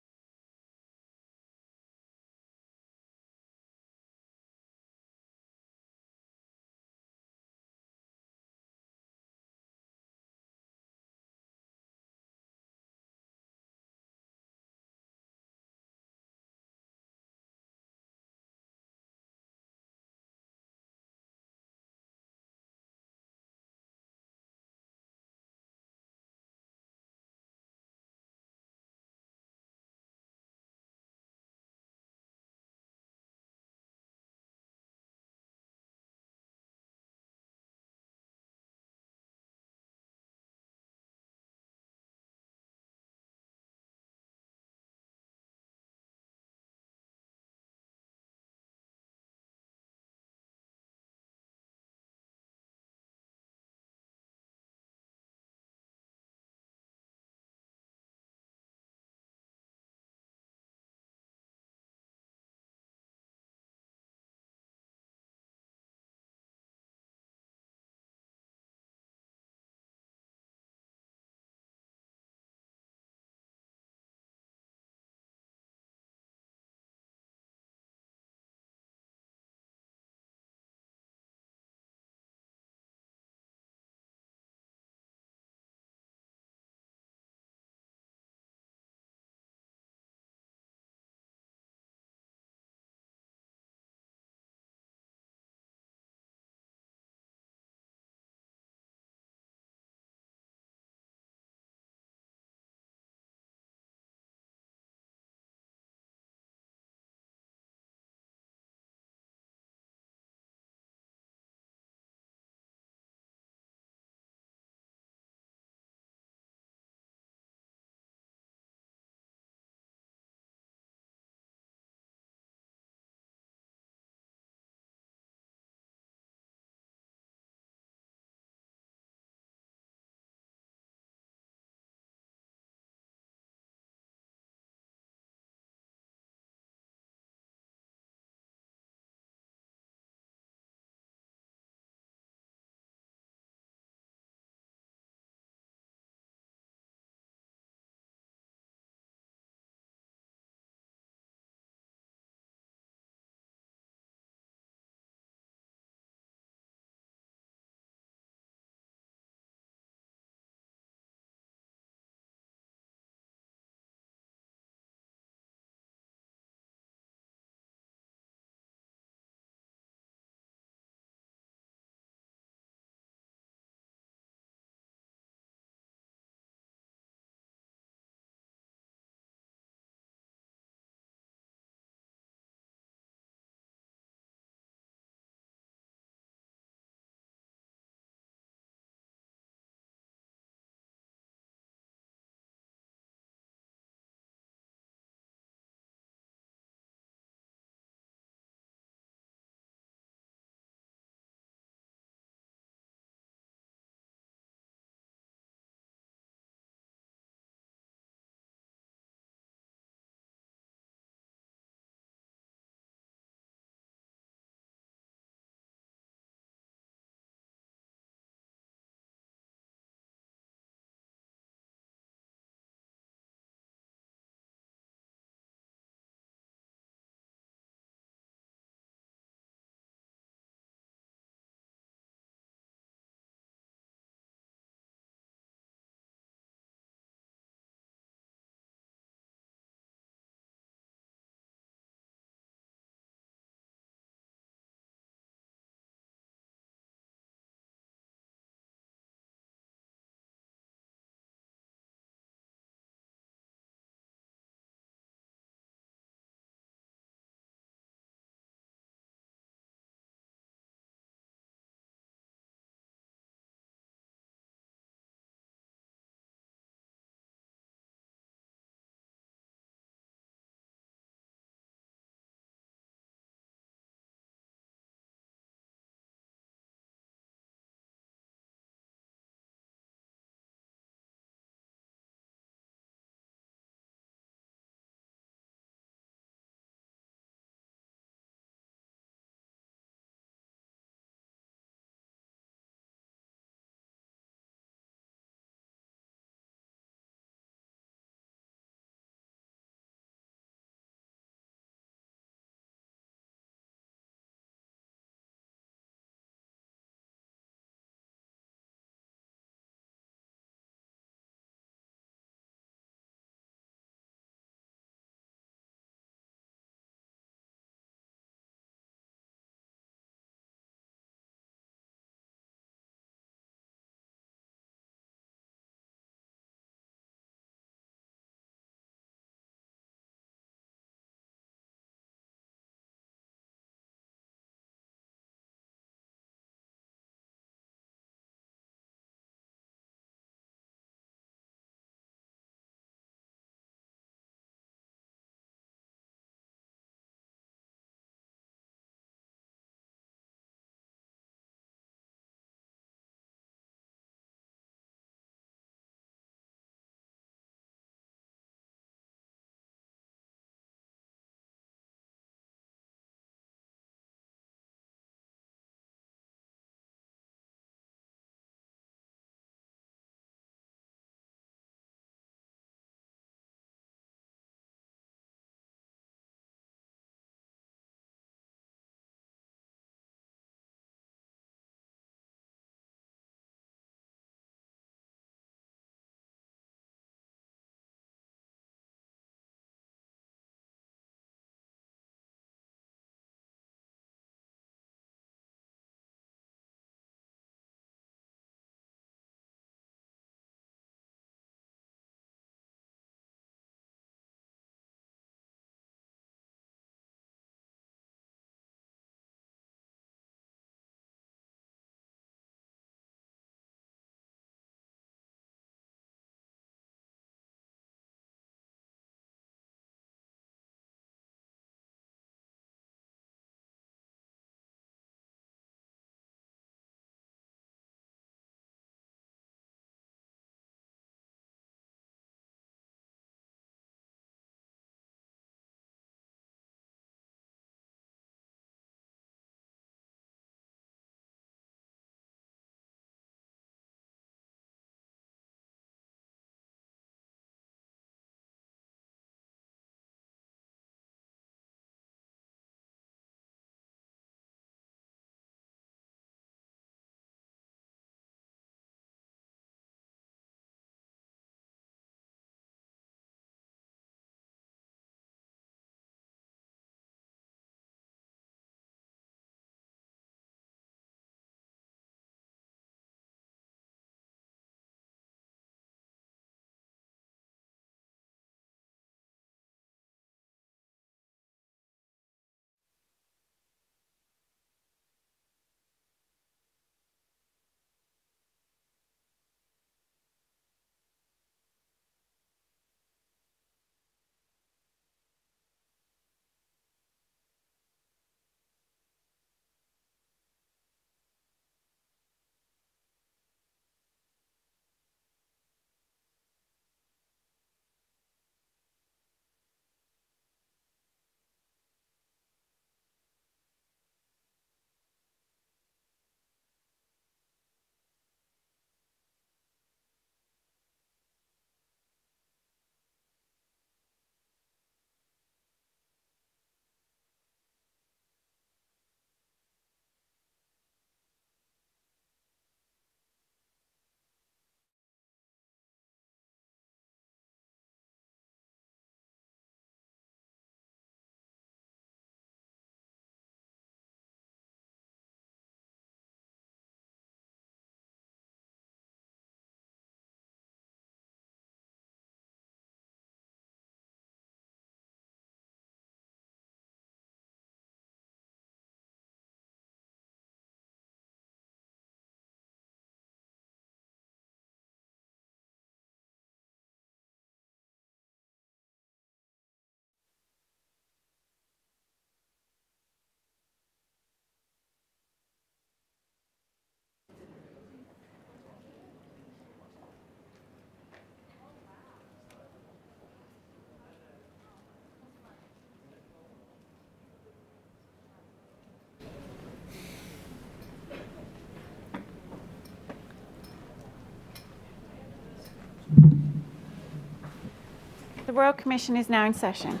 The Royal Commission is now in session.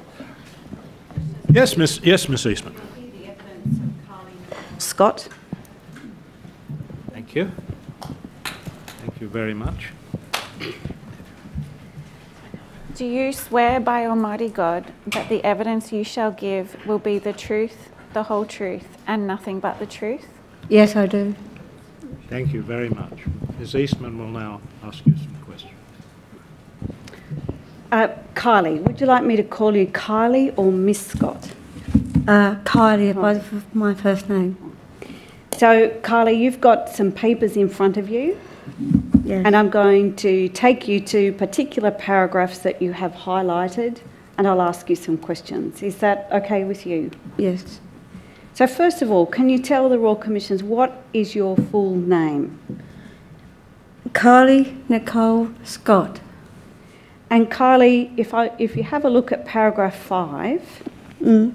Yes, Miss. Yes, Miss Eastman. Scott? Thank you. Thank you very much. Do you swear by Almighty God that the evidence you shall give will be the truth, the whole truth, and nothing but the truth? Yes, I do. Thank you very much. Ms. Eastman will now ask you some questions. Uh, Kylie, would you like me to call you Kylie or Miss Scott? Uh, Kylie, by my first name. So, Kylie, you've got some papers in front of you, Yes. and I'm going to take you to particular paragraphs that you have highlighted, and I'll ask you some questions. Is that okay with you? yes. So, first of all, can you tell the Royal Commissioners what is your full name? Kylie Nicole Scott. And Kylie, if, I, if you have a look at paragraph five, Mm.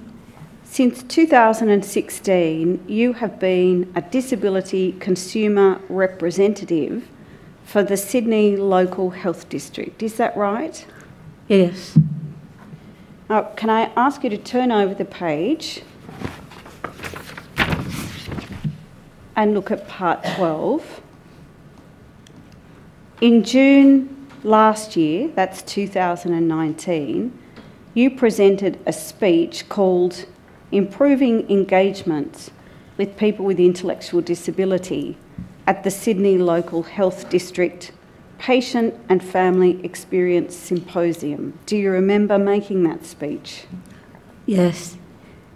since 2016, you have been a disability consumer representative for the Sydney Local Health District. Is that right? Yes. Now, can I ask you to turn over the page and look at part 12? In June last year, that's 2019, you presented a speech called Improving Engagement with People with Intellectual Disability at the Sydney Local Health District Patient and Family Experience Symposium. Do you remember making that speech? Yes.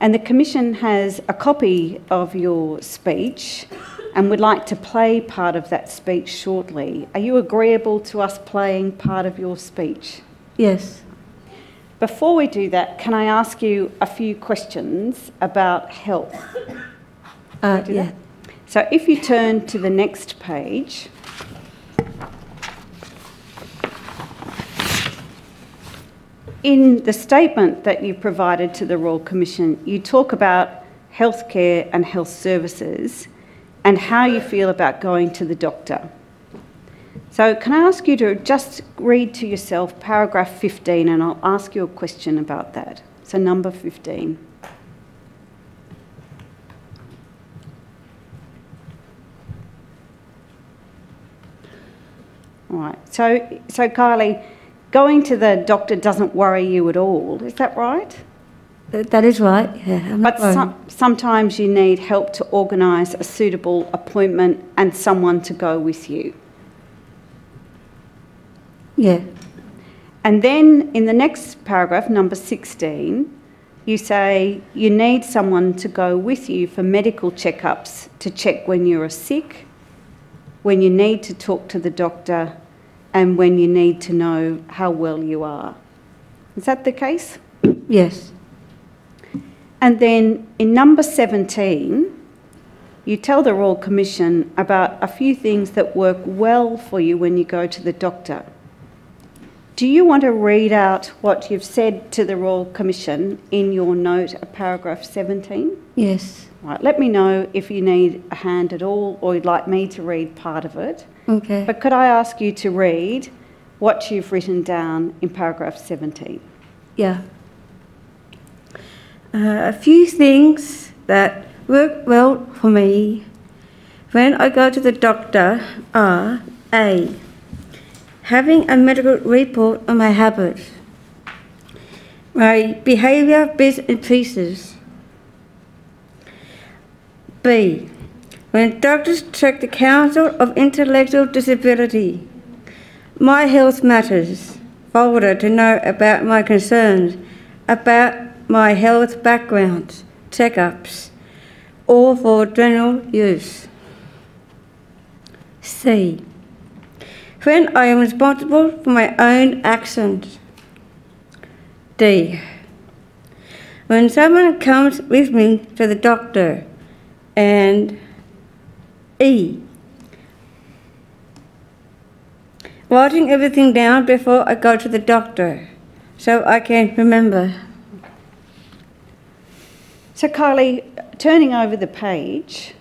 And the Commission has a copy of your speech and would like to play part of that speech shortly. Are you agreeable to us playing part of your speech? Yes. Before we do that, can I ask you a few questions about health? Uh, yeah. that? So if you turn to the next page. In the statement that you provided to the Royal Commission, you talk about healthcare and health services and how you feel about going to the doctor. So, can I ask you to just read to yourself paragraph 15 and I'll ask you a question about that? So, number 15. All right. So, so Kylie, going to the doctor doesn't worry you at all. Is that right? Th- that is right. Yeah. I'm But some, sometimes you need help to organise a suitable appointment and someone to go with you. Yeah. And then in the next paragraph, number 16, you say you need someone to go with you for medical checkups to check when you're sick, when you need to talk to the doctor, and when you need to know how well you are. Is that the case? Yes. And then in number 17, you tell the Royal Commission about a few things that work well for you when you go to the doctor. Do you want to read out what you've said to the Royal Commission in your note of paragraph 17? Yes. Right, let me know if you need a hand at all or you'd like me to read part of it. Okay. But could I ask you to read what you've written down in paragraph 17? Yeah. Uh, a few things that work well for me when I go to the doctor are A. Having a medical report on my habits, my behaviour bits and pieces. B. When doctors check the Council of Intellectual Disability, my health matters folder to know about my concerns about my health backgrounds, checkups, or for general use. C. When I am responsible for my own actions. D. When someone comes with me to the doctor. And E. Writing everything down before I go to the doctor so I can remember. So Kylie, turning over the page,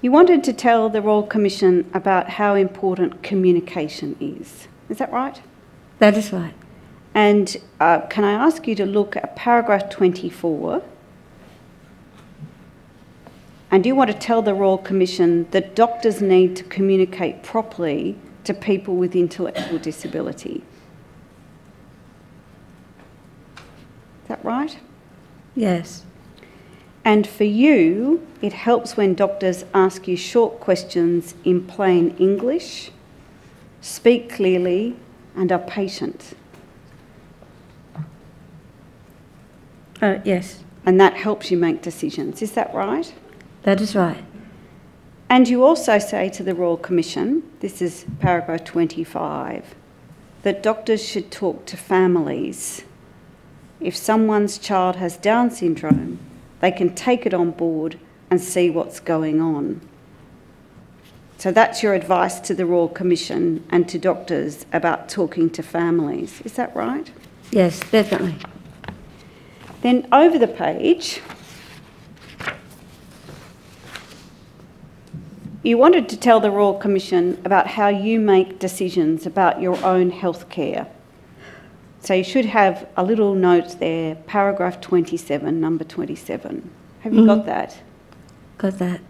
You wanted to tell the Royal Commission about how important communication is. Is that right? That is right. And uh, can I ask you to look at paragraph 24? And do you want to tell the Royal Commission that doctors need to communicate properly to people with intellectual disability? Is that right? Yes. And for you, it helps when doctors ask you short questions in plain English, speak clearly, and are patient. Uh, yes. And that helps you make decisions. Is that right? That is right. And you also say to the Royal Commission, this is paragraph 25, that doctors should talk to families. If someone's child has Down syndrome, they can take it on board and see what's going on. So that's your advice to the Royal Commission and to doctors about talking to families. Is that right? Yes, definitely. Then over the page, you wanted to tell the Royal Commission about how you make decisions about your own health care. So you should have a little note there, paragraph 27, number 27. Have you got mm-hmm. that? Got that.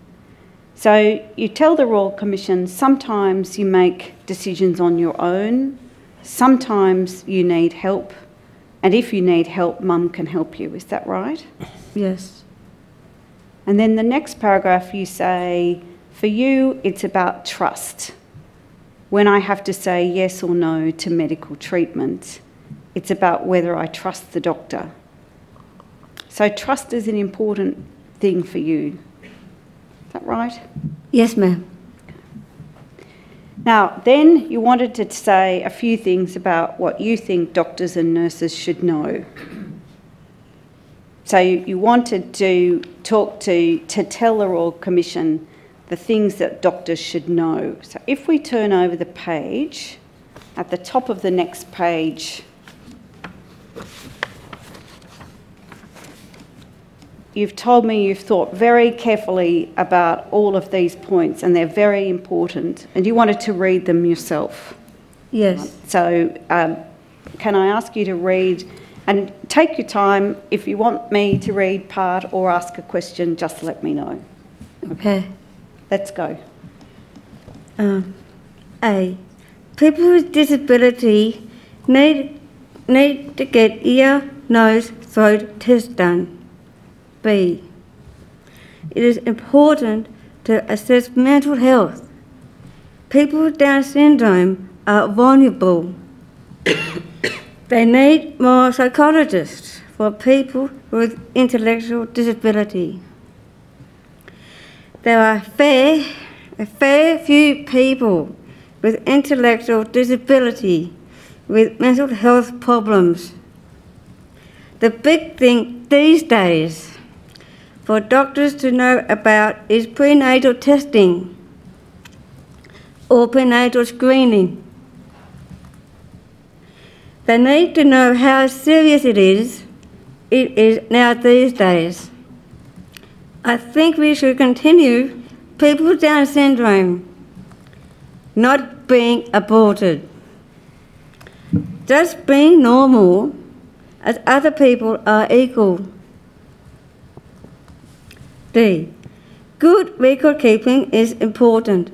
So you tell the Royal Commission sometimes you make decisions on your own, sometimes you need help, and if you need help, mum can help you. Is that right? Yes. And then the next paragraph you say, for you, it's about trust. When I have to say yes or no to medical treatment, it's about whether I trust the doctor. So, trust is an important thing for you. Is that right? Yes, ma'am. Now, then you wanted to say a few things about what you think doctors and nurses should know. So you, wanted to talk to, to tell the Royal Commission the things that doctors should know. So if we turn over the page, at the top of the next page, you've told me you've thought very carefully about all of these points and they're very important and you wanted to read them yourself. Yes. So, um, can I ask you to read and take your time? If you want me to read part or ask a question, just let me know. Okay. Let's go. Um, A. People with disability need, need to get ear, nose, throat tests done. B. It is important to assess mental health. People with Down syndrome are vulnerable. they need more psychologists for people with intellectual disability. There are fair, a fair few people with intellectual disability with mental health problems. The big thing these days for doctors to know about is prenatal testing or prenatal screening. They need to know how serious it is, it is now these days. I think we should continue people with Down syndrome not being aborted. Just being normal as other people are equal. D. Good record keeping is important.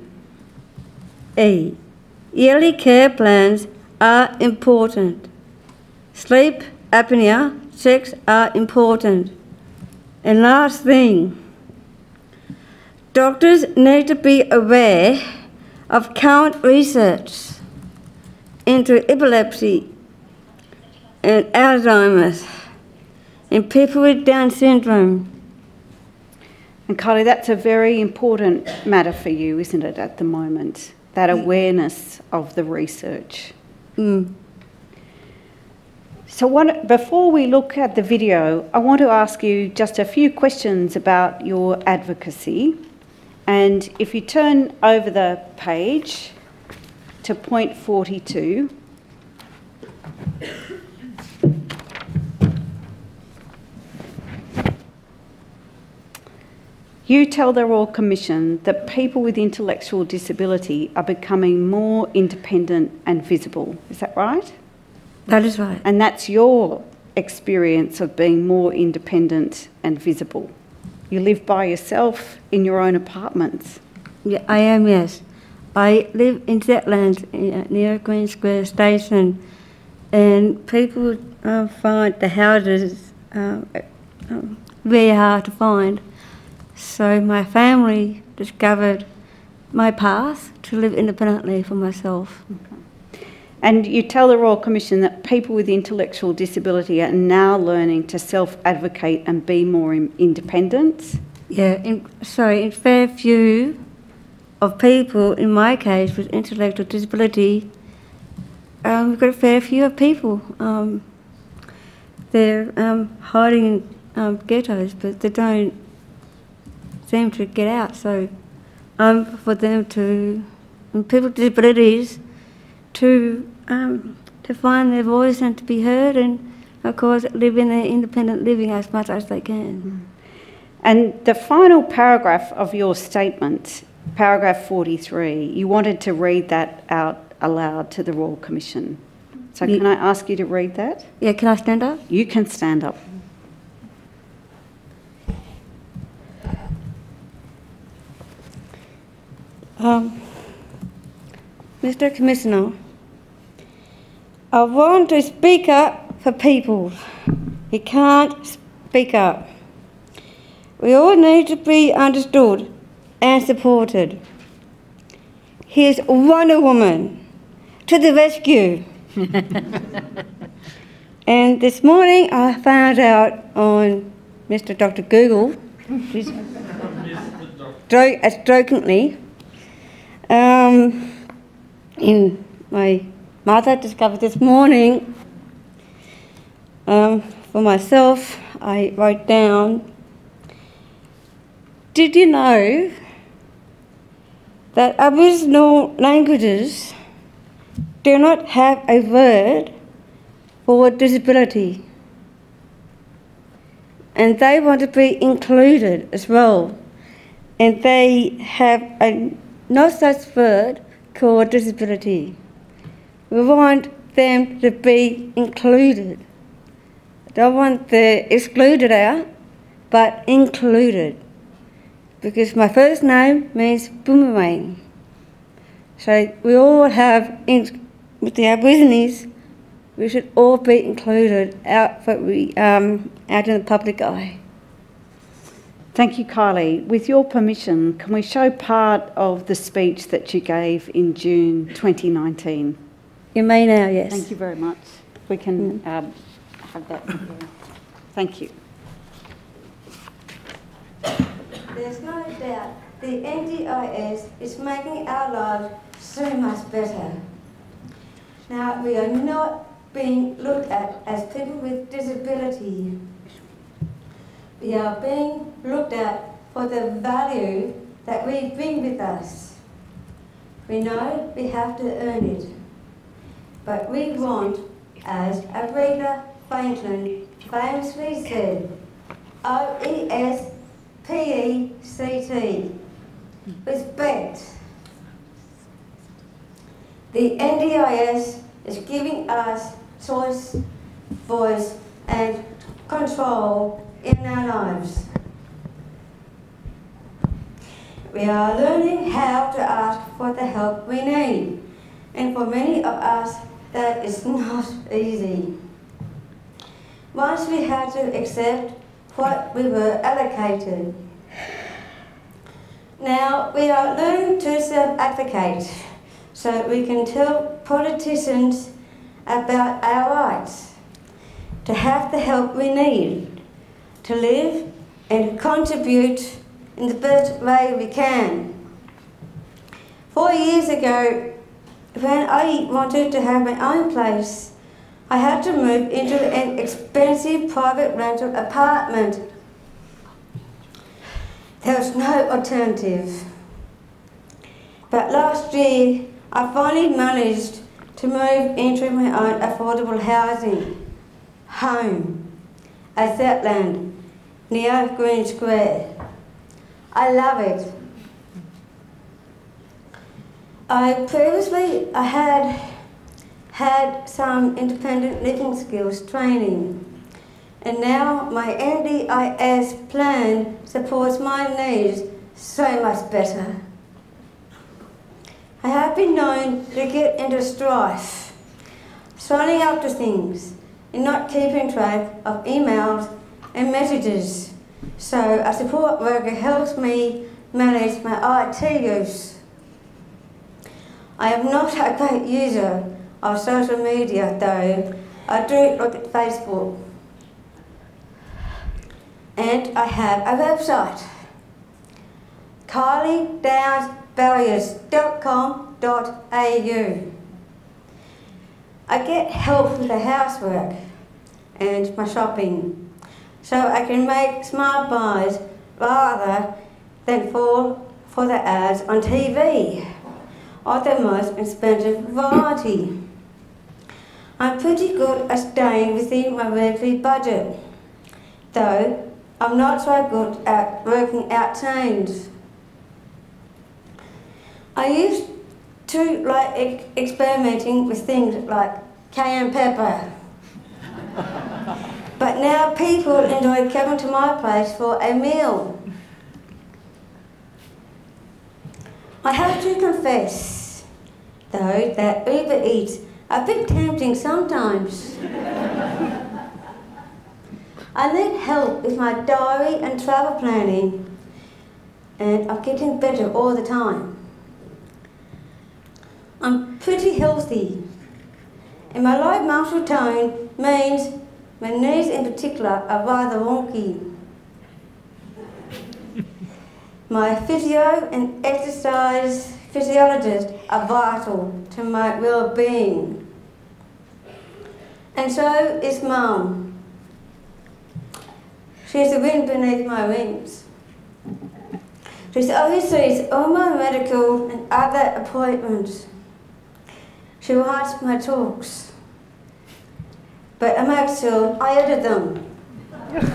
E. Yearly care plans are important. Sleep apnea checks are important. And last thing, doctors need to be aware of current research into epilepsy and Alzheimer's in people with Down syndrome. And Kylie, that's a very important matter for you, isn't it, at the moment? That awareness of the research. Mm. So, what, before we look at the video, I want to ask you just a few questions about your advocacy. And if you turn over the page to point 42, You tell the Royal Commission that people with intellectual disability are becoming more independent and visible. Is that right? That is right. And that's your experience of being more independent and visible. You live by yourself in your own apartments. Yeah, I am, yes. I live in Zetland uh, near Green Square Station, and people uh, find the houses uh, um, very hard to find. So my family discovered my path to live independently for myself. And you tell the Royal Commission that people with intellectual disability are now learning to self advocate and be more in- independent. Yeah, in, sorry, in fair few of people, in my case, with intellectual disability, um, we've got a fair few of people. Um, they're um, hiding in um, ghettos, but they don't seem to get out. So, um, for them to, people with disabilities, to um, to find their voice and to be heard, and of course, live in their independent living as much as they can. And the final paragraph of your statement, paragraph 43, you wanted to read that out aloud to the Royal Commission. So, can I ask you to read that? Yeah, can I stand up? You can stand up. Um, Mr. Commissioner, I want to speak up for people. He can't speak up. We all need to be understood and supported. Here's Wonder Woman to the rescue. and this morning I found out on Mr. Dr. Google, joke, uh, um, in my mother discovered this morning. Um, for myself, I wrote down. Did you know that Aboriginal languages do not have a word for disability? And they want to be included as well. And they have a no such word called disability. We want them to be included. I Don't want the excluded out, but included. Because my first name means boomerang. So we all have, in, with the Aborigines, we should all be included out, for we, um, out in the public eye. Thank you, Kylie. With your permission, can we show part of the speech that you gave in June 2019? You may now, yes. Thank you very much. We can um, have that. here. Thank you. There's no doubt the NDIS is making our lives so much better. Now, we are not being looked at as people with disability. We are being looked at for the value that we bring with us. We know we have to earn it, but we want, as Aretha Franklin famously said, O-E-S P-E-C-T. Respect. The NDIS is giving us choice, voice and control in our lives. We are learning how to ask for the help we need. And for many of us, that is not easy. Once we had to accept what we were allocated. Now we are learning to self-advocate so we can tell politicians about our rights, to have the help we need, to live and contribute in the best way we can. Four years ago, when I wanted to have my own place, I had to move into an expensive private rental apartment. There was no alternative. But last year, I finally managed to move into my own affordable housing, home, at Zetland, near Green Square. I love it. I previously I had had some independent living skills training and now my NDIS plan supports my needs so much better. I have been known to get into strife, signing up to things and not keeping track of emails and messages. So a support worker helps me manage my IT use. I am not a great user of social media though. I do look at Facebook. And I have a website, kyliedownsbarriers.com.au. I get help with the housework and my shopping so I can make smart buys rather than fall for the ads on TV the most expensive variety. I'm pretty good at staying within my weekly budget, though I'm not so good at working out change. I used to like ex experimenting with things like cayenne pepper. but now people enjoy coming to my place for a meal. I have to confess, though, that Uber Eats a bit tempting sometimes. I need help with my diary and travel planning, and I'm getting better all the time. I'm pretty healthy, and my low muscle tone means my knees in particular are rather wonky. My physio and exercise physiologists are vital to my well-being. And so is mum. She's the wind beneath my wings. She's oversees all my medical and other appointments. She writes my talks. But I make sure I edit them.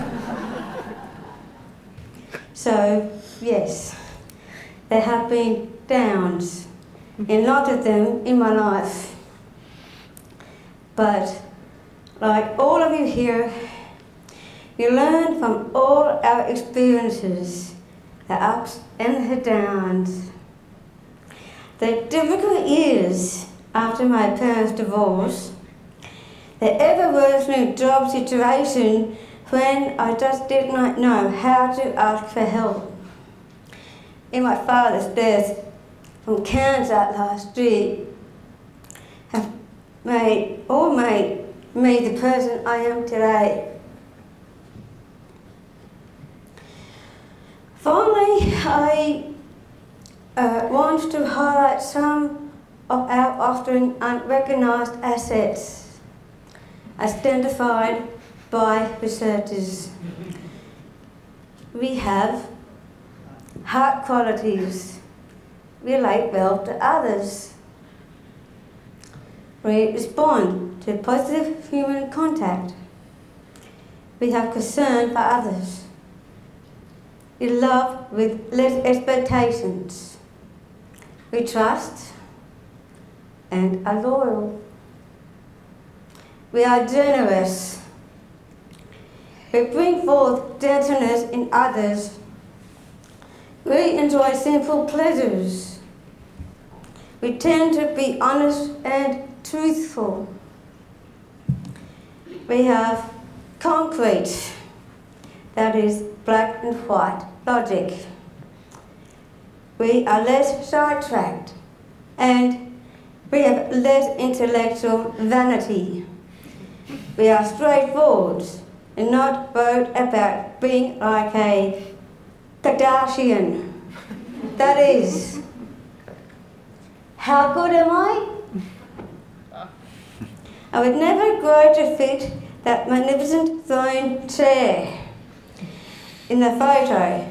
so, yes, there have been downs, a lot of them in my life. But, like all of you here, you learn from all our experiences, the ups and the downs. The difficult years after my parents' divorce, the ever worsening job situation when I just did not know how to ask for help. In my father's death from cancer last year, have made, all made me the person I am today. Finally, I uh, want to highlight some of our often unrecognised assets as identified by researchers. We have heart qualities, We relate well to others. We respond to positive human contact. We have concern for others. We love with less expectations. We trust and are loyal. We are generous. We bring forth gentleness in others. We enjoy simple pleasures. We tend to be honest and truthful. We have concrete, that is black and white logic. We are less sidetracked and we have less intellectual vanity. We are straightforward and not bold about being like a Kardashian. That is, how good am I? I would never grow to fit that magnificent throne chair in the photo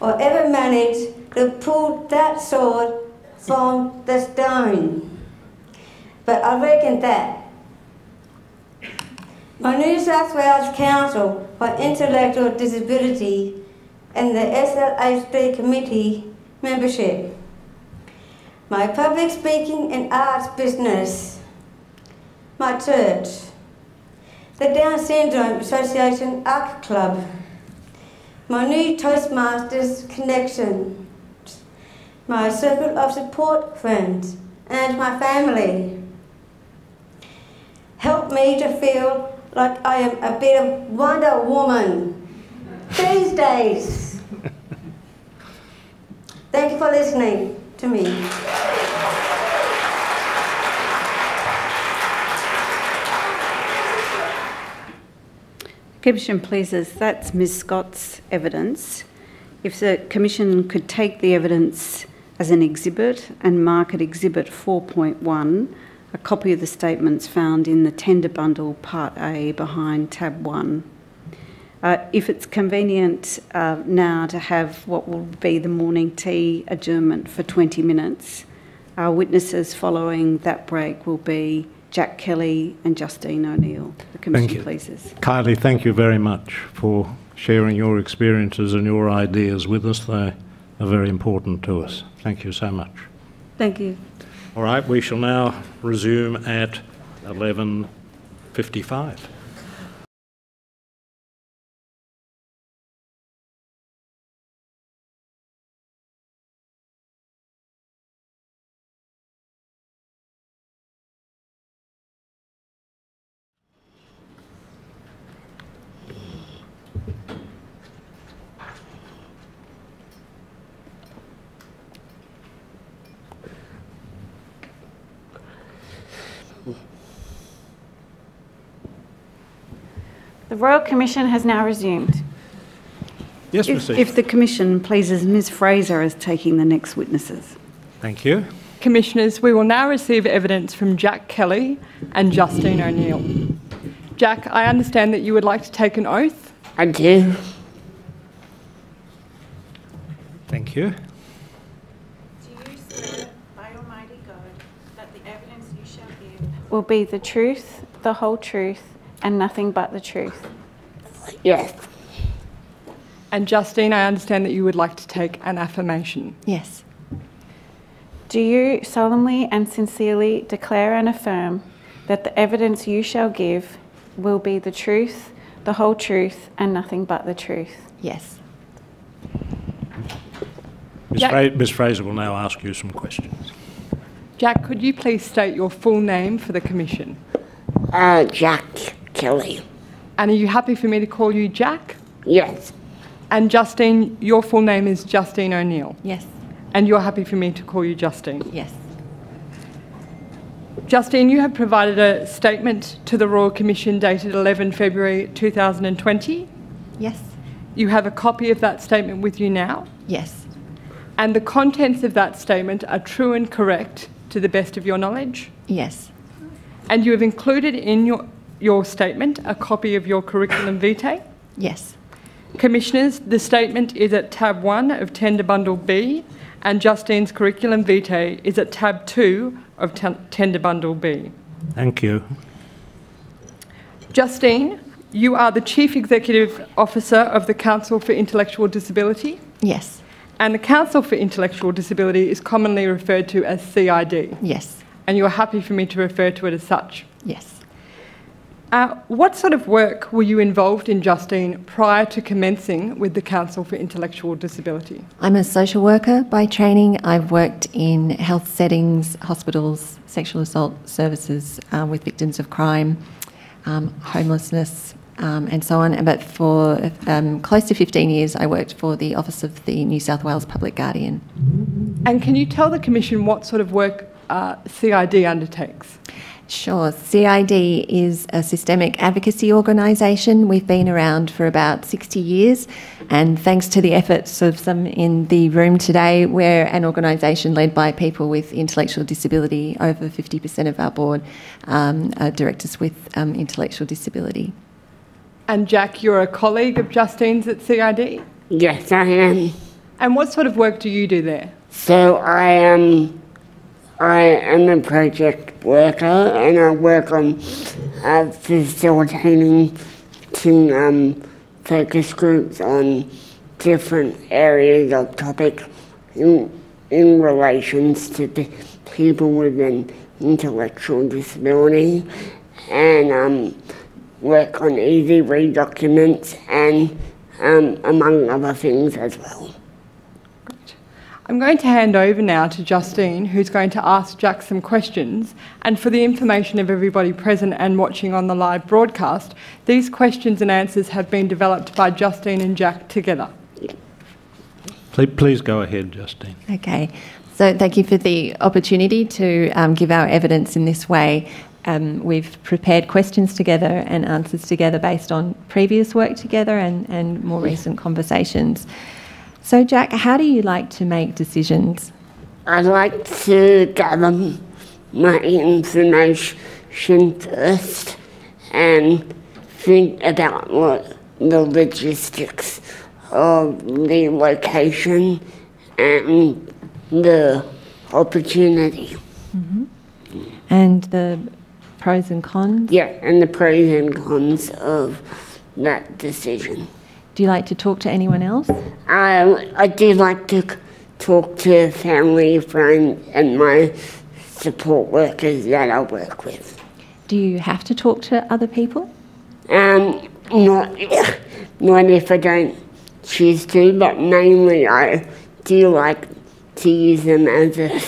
or ever manage to pull that sword from the stone. But I reckon that my New South Wales Council for Intellectual Disability and the SLHD committee membership. My public speaking and arts business. My church. The Down Syndrome Association Arc Club. My new Toastmasters connection. My circle of support friends and my family. Help me to feel like I am a bit of Wonder Woman these days. Thank you for listening to me. Commission pleases, that's Ms Scott's evidence. If the Commission could take the evidence as an exhibit and mark it Exhibit 4.1, a copy of the statements found in the tender bundle Part A behind tab 1. Uh, if it's convenient uh, now to have what will be the morning tea adjournment for 20 minutes, our witnesses following that break will be Jack Kelly and Justine O'Neill. The Commission you. pleases. Kylie, thank you very much for sharing your experiences and your ideas with us. They are very important to us. Thank you so much. Thank you. All right, we shall now resume at 11.55. The Royal Commission has now resumed. Yes, If, Mr. if the Commission pleases Ms Fraser is taking the next witnesses. Thank you. Commissioners, we will now receive evidence from Jack Kelly and Justine O'Neill. Jack, I understand that you would like to take an oath. I do. Thank you. Do you swear by Almighty God that the evidence you shall give will be the truth, the whole truth, and nothing but the truth? Yes. And Justine, I understand that you would like to take an affirmation. Yes. Do you solemnly and sincerely declare and affirm that the evidence you shall give will be the truth, the whole truth, and nothing but the truth? Yes. Ms. Jack- Fra- Ms Fraser will now ask you some questions. Jack, could you please state your full name for the Commission? Uh, Jack Kelly. And are you happy for me to call you Jack? Yes. And Justine, your full name is Justine O'Neill. Yes. And you're happy for me to call you Justine? Yes. Justine, you have provided a statement to the Royal Commission dated 11 February 2020. Yes. You have a copy of that statement with you now. Yes. And the contents of that statement are true and correct to the best of your knowledge. Yes. And you have included in your, your statement a copy of your curriculum vitae. Yes. Commissioners, the statement is at tab 1 of Tender Bundle B, and Justine's curriculum vitae is at tab 2 of ten- Tender Bundle B. Thank you. Justine, you are the Chief Executive Officer of the Council for Intellectual Disability, Yes. and the Council for Intellectual Disability is commonly referred to as CID, Yes. and you are happy for me to refer to it as such. Yes. Uh, what sort of work were you involved in, Justine, prior to commencing with the Council for Intellectual Disability? I'm a social worker by training. I've worked in health settings, hospitals, sexual assault services um, with victims of crime, um, homelessness, um, and so on. But for um, close to 15 years, I worked for the Office of the New South Wales Public Guardian. And can you tell the Commission what sort of work uh, CID undertakes? Sure. CID is a systemic advocacy organisation. We've been around for about 60 years, and thanks to the efforts of some in the room today, we're an organisation led by people with intellectual disability. Over 50% of our board um, are directors with um, intellectual disability. And Jack, you're a colleague of Justine's at CID. Yes, I am. And what sort of work do you do there? So I am. I am a project worker, and I work on uh, facilitating to um, focus groups on different areas of topic in, in relations to pe- people with an intellectual disability and um, work on easy read documents and um, among other things as well. I'm going to hand over now to Justine, who's going to ask Jack some questions. And for the information of everybody present and watching on the live broadcast, these questions and answers have been developed by Justine and Jack together. Please, please go ahead, Justine. Okay, so thank you for the opportunity to um, give our evidence in this way. Um, we've prepared questions together and answers together based on previous work together and, and more recent conversations. So, Jack, how do you like to make decisions? I like to gather my information first and think about what the logistics of the location and the opportunity. Mm-hmm. And the pros and cons? Yeah, and the pros and cons of that decision. Do you like to talk to anyone else? I, I do like to talk to family, friends, and my support workers that I work with. Do you have to talk to other people? Um, not, not if I don't choose to, but mainly I do like to use them as a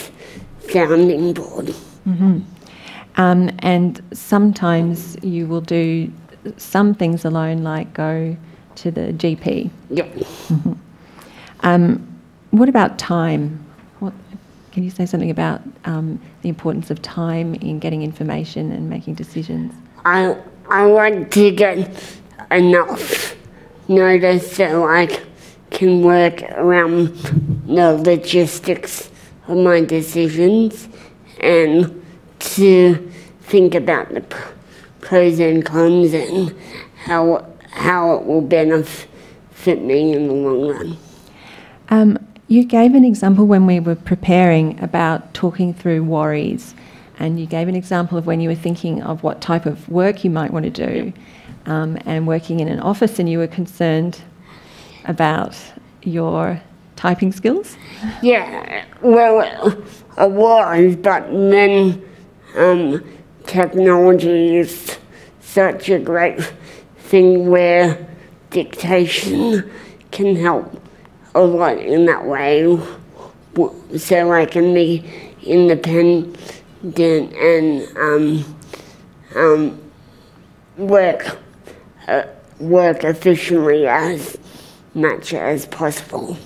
sounding board. Um, and sometimes you will do some things alone, like go to the GP. Yep. Um, what about time? What, can you say something about um, the importance of time in getting information and making decisions? I, I like to get enough notice so I can work around the logistics of my decisions and to think about the pros and cons and how, how it will benefit me in the long run. Um, you gave an example when we were preparing about talking through worries, and you gave an example of when you were thinking of what type of work you might want to do, um, and working in an office, and you were concerned about your typing skills. Yeah, well, I was, but then um, technology is such a great where dictation can help a lot in that way, so I can be independent and um, um, work uh, work efficiently as much as possible.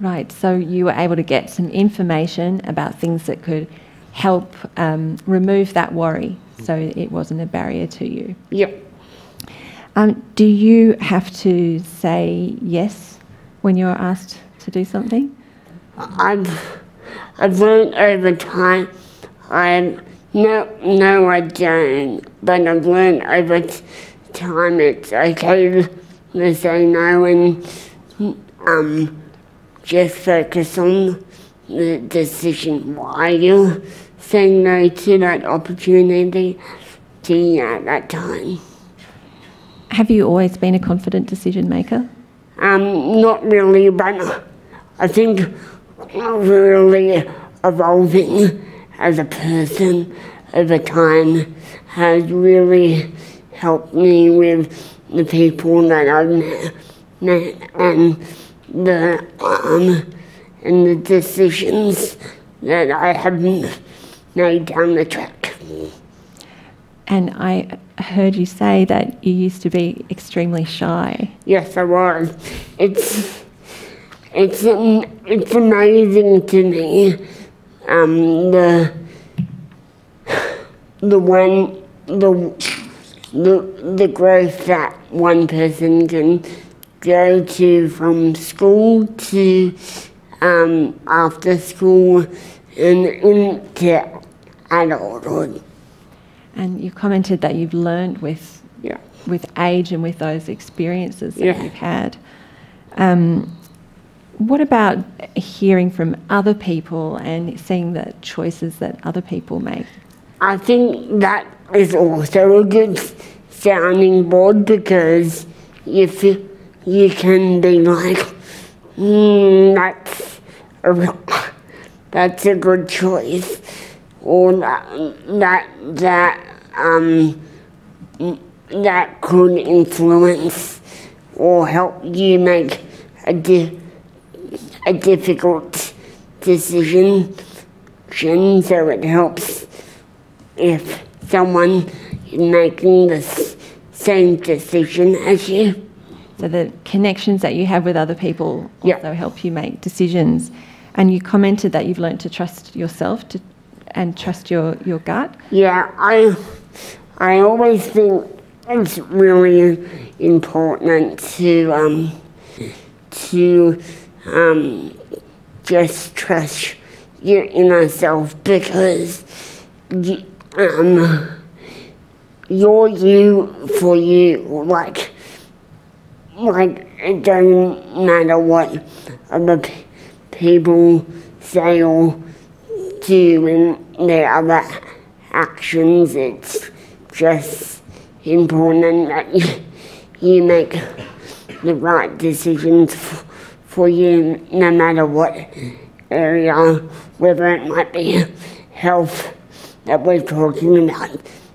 Right, so you were able to get some information about things that could help um, remove that worry so it wasn't a barrier to you. Yep. Um, do you have to say yes when you're asked to do something? I've I've learned over time. I no no I don't, but I've learned over time it's okay to say no and um just focus on the decision why you say no to that opportunity at that time. Have you always been a confident decision maker? Um, not really, but I think I'm really evolving as a person over time has really helped me with the people that I've met and the um, and the decisions that I have made down the track. And I heard you say that you used to be extremely shy. Yes, I was. It's it's it's amazing to me um, the the one the the the growth that one person can go to from school to um, after school and into adulthood. And you commented that you've learned with Yeah. with age and with those experiences that Yeah. you've had. Um, what about hearing from other people and seeing the choices that other people make? I think that is also a good sounding board because if you you can be like, mm, that's a, that's a good choice, or that that that um that could influence or help you make a di- a difficult decision. So it helps if someone is making the same decision as you. So the connections that you have with other people Yeah. also help you make decisions. And you commented that you've learned to trust yourself to, and trust your, your gut. Yeah, I I always think it's really important to um, to um, just trust your inner self because you, um, you're you for you. Like like it doesn't matter what other people say or do in their other actions. It's just important that you, you make the right decisions f- for you, no matter what area, whether it might be health that we're talking about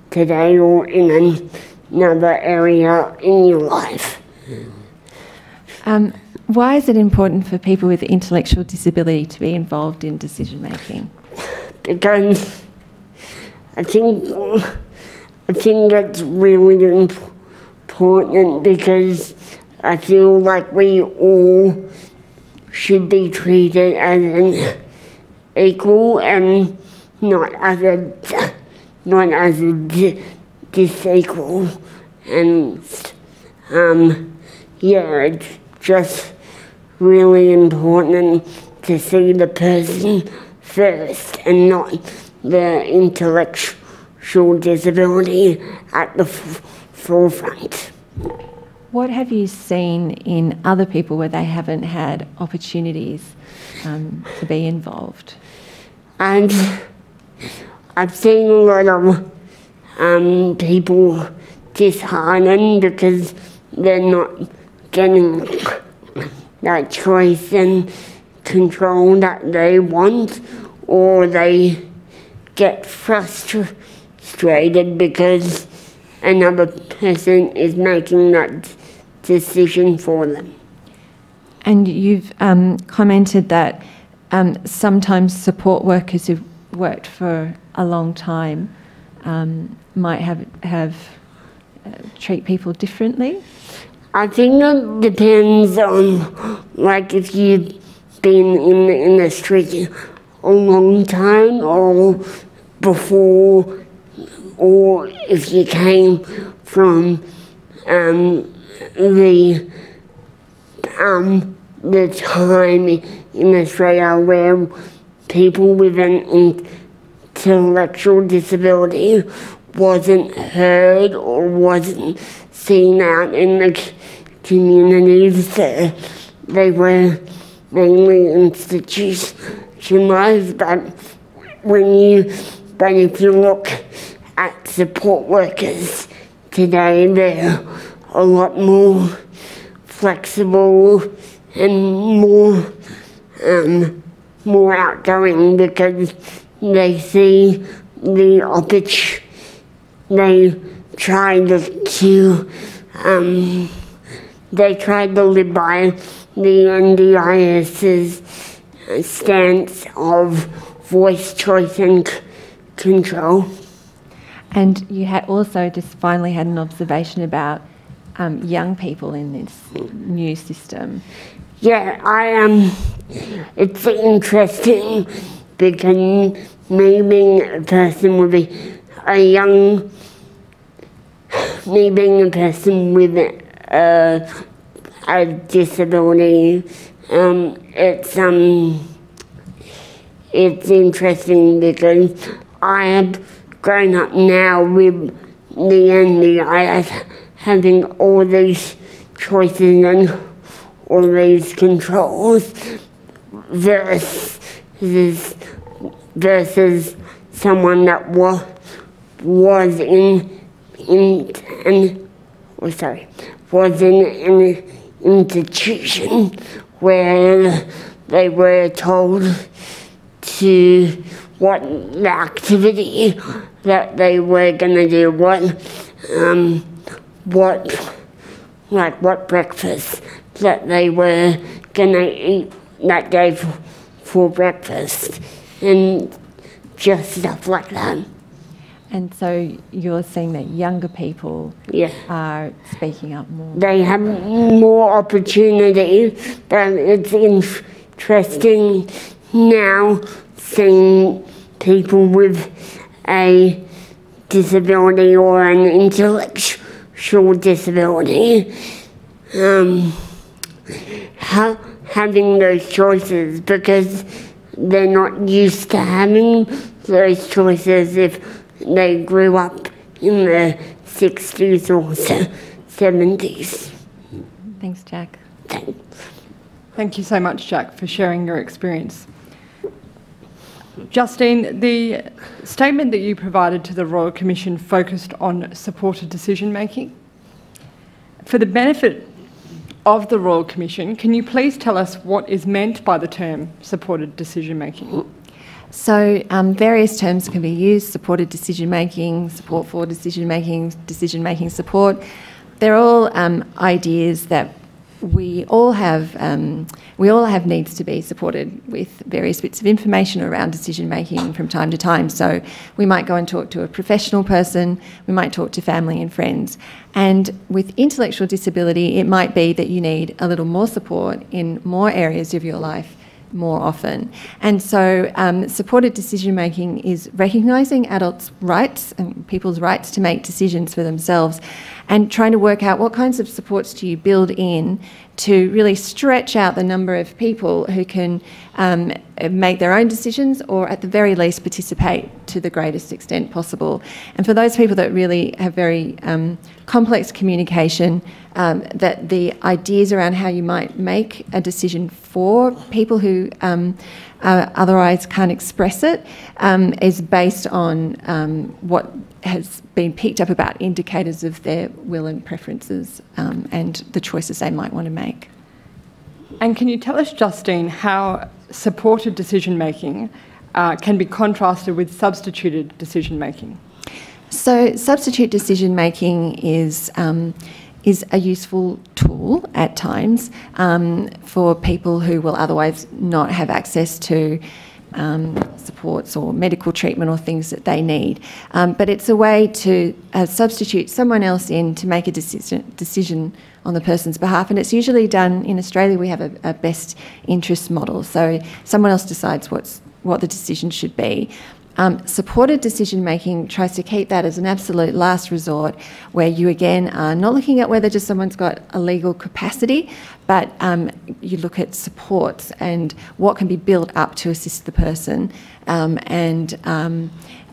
today or in another area in your life. Um, why is it important for people with intellectual disability to be involved in decision making? Because I think I think that's really important because I feel like we all should be treated as an equal and not as a not as a di- disequal. And um yeah it's just really important to see the person first and not the intellectual disability at the f- forefront. What have you seen in other people where they haven't had opportunities um, to be involved? And I've seen a lot of um, people disheartened because they're not getting that choice and control that they want, or they get frustrated because another person is making that decision for them. And you've um, commented that um, sometimes support workers who've worked for a long time um, might have have uh, treat people differently. I think it depends on, like, if you've been in the industry a long time or before, or if you came from um, the um, the time in Australia where people with an intellectual disability wasn't heard or wasn't seen out in the communities. They, they were mainly institutionalized, but when you, but if you look at support workers today, they're a lot more flexible and more um, more outgoing because they see the opportunity. They try to, to um, they try to live by the NDIS's stance of voice, choice, and c- control. And you had also just finally had an observation about um, young people in this new system. Yeah, I um, it's interesting because maybe a person with a, a young, me being a person with a, a disability, um, it's um, it's interesting because I have grown up now with the NDIS having all these choices and all these controls versus versus someone that was was in in and oh sorry was in an institution where they were told to what activity that they were to do, what, um, what, like what breakfast that they were to eat that day for, for breakfast, and just stuff like that. And so you're seeing that younger people Yeah. are speaking up more. they have more opportunity, but it's interesting now seeing people with a disability or an intellectual disability um, ha- having those choices because they're not used to having those choices if they grew up in the 60s or 70s. Thanks, Jack. Thanks. Thank you so much, Jack, for sharing your experience. Justine, the statement that you provided to the Royal Commission focused on supported decision making. For the benefit of the Royal Commission, can you please tell us what is meant by the term supported decision making? So, um, various terms can be used supported decision making, support for decision making, decision making support. They're all um, ideas that we all have um, we all have needs to be supported with various bits of information around decision making from time to time. So we might go and talk to a professional person, we might talk to family and friends. And with intellectual disability, it might be that you need a little more support in more areas of your life more often. And so, um, supported decision making is recognising adults' rights and people's rights to make decisions for themselves and trying to work out what kinds of supports do you build in to really stretch out the number of people who can um, make their own decisions or at the very least participate to the greatest extent possible. And for those people that really have very um, complex communication, um, that the ideas around how you might make a decision for people who uh, otherwise can't express it um, is based on um, what has been picked up about indicators of their will and preferences um, and the choices they might want to make. And can you tell us, Justine, how supported decision making uh, can be contrasted with substituted decision making? So, substitute decision making is um, is a useful tool at times um, for people who will otherwise not have access to um, supports or medical treatment or things that they need. Um, but it's a way to uh, substitute someone else in to make a decision, decision on the person's behalf. And it's usually done in Australia, we have a, a best interest model. So someone else decides what's, what the decision should be. Um, supported decision making tries to keep that as an absolute last resort, where you again are not looking at whether just someone's got a legal capacity, but um, you look at supports and what can be built up to assist the person, um, and um,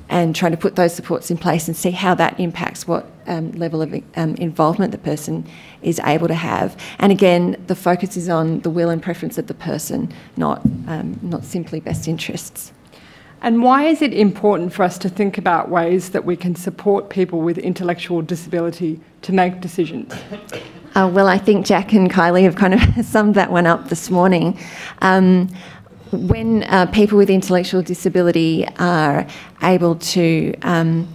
and trying to put those supports in place and see how that impacts what um, level of um, involvement the person is able to have. And again, the focus is on the will and preference of the person, not not simply best interests. And why is it important for us to think about ways that we can support people with intellectual disability to make decisions? Uh, well, I think Jack and Kylie have kind of summed that one up this morning. Um, when uh, people with intellectual disability are able to um,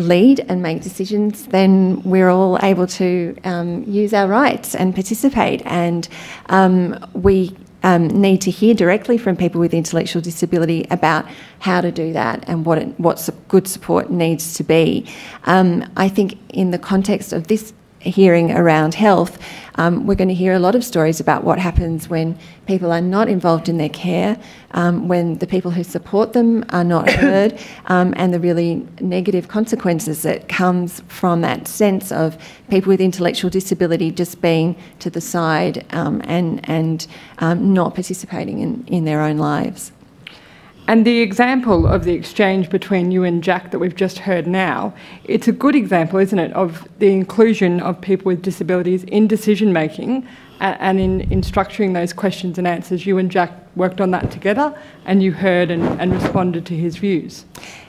lead and make decisions, then we're all able to um, use our rights and participate. And um, we um, need to hear directly from people with intellectual disability about how to do that and what it, what good support needs to be. Um, I think in the context of this hearing around health, um, we're going to hear a lot of stories about what happens when people are not involved in their care, um, when the people who support them are not heard, um, and the really negative consequences that comes from that sense of people with intellectual disability just being to the side um, and and um, not participating in, in their own lives. And the example of the exchange between you and Jack that we've just heard now, it's a good example, isn't it, of the inclusion of people with disabilities in decision making and in, in structuring those questions and answers. You and Jack worked on that together and you heard and, and responded to his views.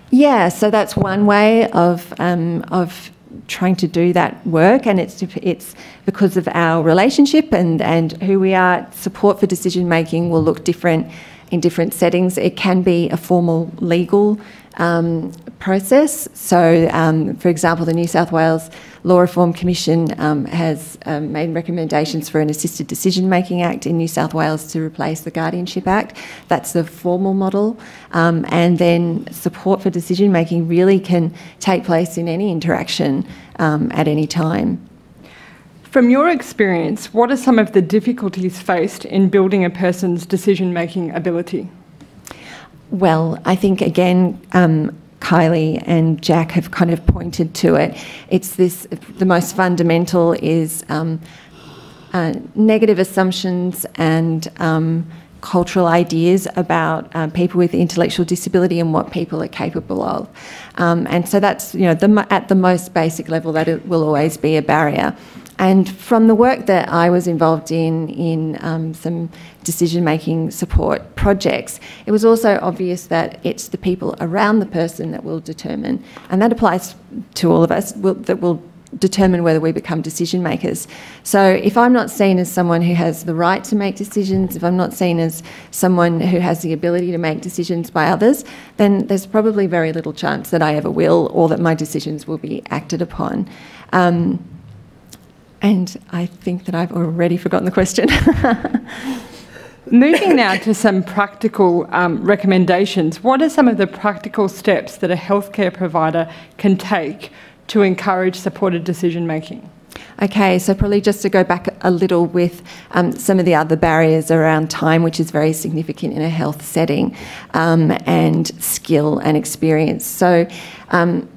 Yeah, so that's one way of, um, of trying to do that work, and it's it's because of our relationship and and who we are. Support for decision making will look different in different settings. It can be a formal legal um, process. So, um, for example, the New South Wales Law Reform Commission um, has um, made recommendations for an Assisted Decision Making Act in New South Wales to replace the Guardianship Act. That's the formal model. Um, and then support for decision making really can take place in any interaction um, at any time. From your experience, what are some of the difficulties faced in building a person's decision making ability? Well, I think again, um, Kylie and Jack have kind of pointed to it. It's this, the most fundamental is um, uh, negative assumptions and um, cultural ideas about uh, people with intellectual disability and what people are capable of. Um, and so that's, you know, the, at the most basic level, that it will always be a barrier. And from the work that I was involved in, in um, some decision making support projects, it was also obvious that it's the people around the person that will determine, and that applies to all of us, will, that will determine whether we become decision makers. So if I'm not seen as someone who has the right to make decisions, if I'm not seen as someone who has the ability to make decisions by others, then there's probably very little chance that I ever will or that my decisions will be acted upon. Um, and I think that I've already forgotten the question. Moving now to some practical um, recommendations, what are some of the practical steps that a healthcare provider can take to encourage supported decision making? Okay, so probably just to go back a little with um, some of the other barriers around time, which is very significant in a health setting, um, and skill and experience. So, um,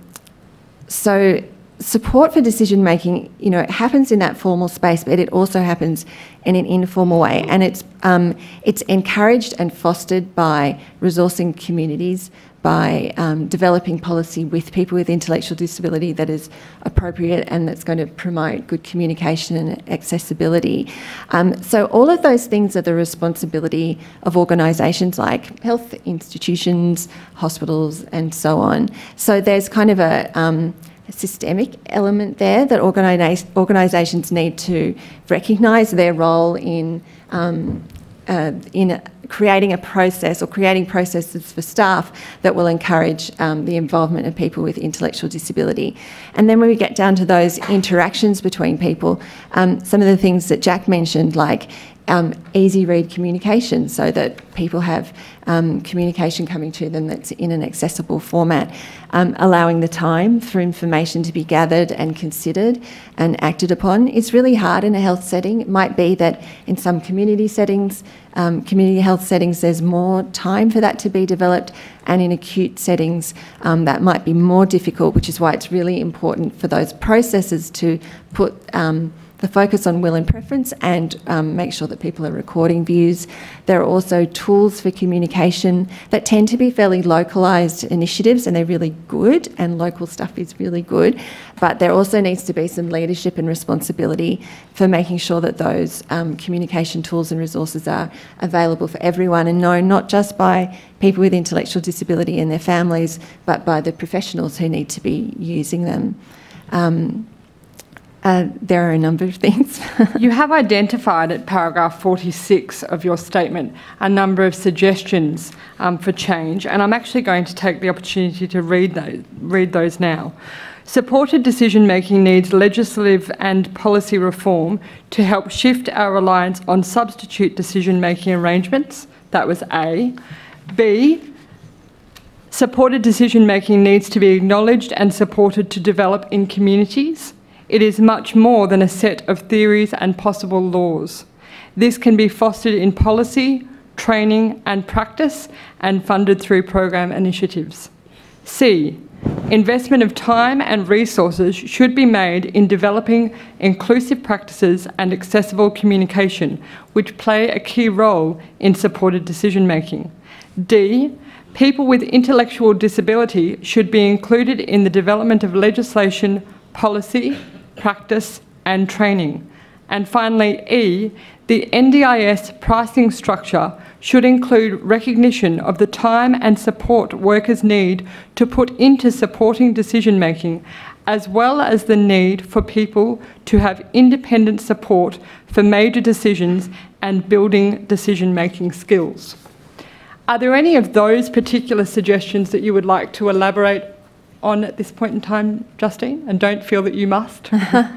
so support for decision making, you know, it happens in that formal space, but it also happens in an informal way, and it's um, it's encouraged and fostered by resourcing communities, by um, developing policy with people with intellectual disability that is appropriate and that's going to promote good communication and accessibility. Um, so all of those things are the responsibility of organisations like health institutions, hospitals, and so on. So there's kind of a um, a systemic element there that organisations need to recognise their role in um, uh, in creating a process or creating processes for staff that will encourage um, the involvement of people with intellectual disability. And then when we get down to those interactions between people, um, some of the things that Jack mentioned, like um, easy read communication so that people have um, communication coming to them that's in an accessible format, um, allowing the time for information to be gathered and considered and acted upon It's really hard in a health setting. It might be that in some community settings, um, community health settings, there's more time for that to be developed, and in acute settings, um, that might be more difficult, which is why it's really important for those processes to put um, the focus on will and preference and um, make sure that people are recording views. There are also tools for communication that tend to be fairly localised initiatives and they're really good and local stuff is really good. But there also needs to be some leadership and responsibility for making sure that those um, communication tools and resources are available for everyone and known not just by people with intellectual disability and their families, but by the professionals who need to be using them. Um, uh, there are a number of things. you have identified at paragraph 46 of your statement a number of suggestions um, for change, and I'm actually going to take the opportunity to read those, read those now. Supported decision making needs legislative and policy reform to help shift our reliance on substitute decision making arrangements. That was A. B. Supported decision making needs to be acknowledged and supported to develop in communities. It is much more than a set of theories and possible laws. This can be fostered in policy, training and practice and funded through program initiatives. C. Investment of time and resources should be made in developing inclusive practices and accessible communication, which play a key role in supported decision making. D. People with intellectual disability should be included in the development of legislation, policy, practice and training. And finally, E, the NDIS pricing structure should include recognition of the time and support workers need to put into supporting decision making as well as the need for people to have independent support for major decisions and building decision making skills. Are there any of those particular suggestions that you would like to elaborate on at this point in time, Justine? And don't feel that you must.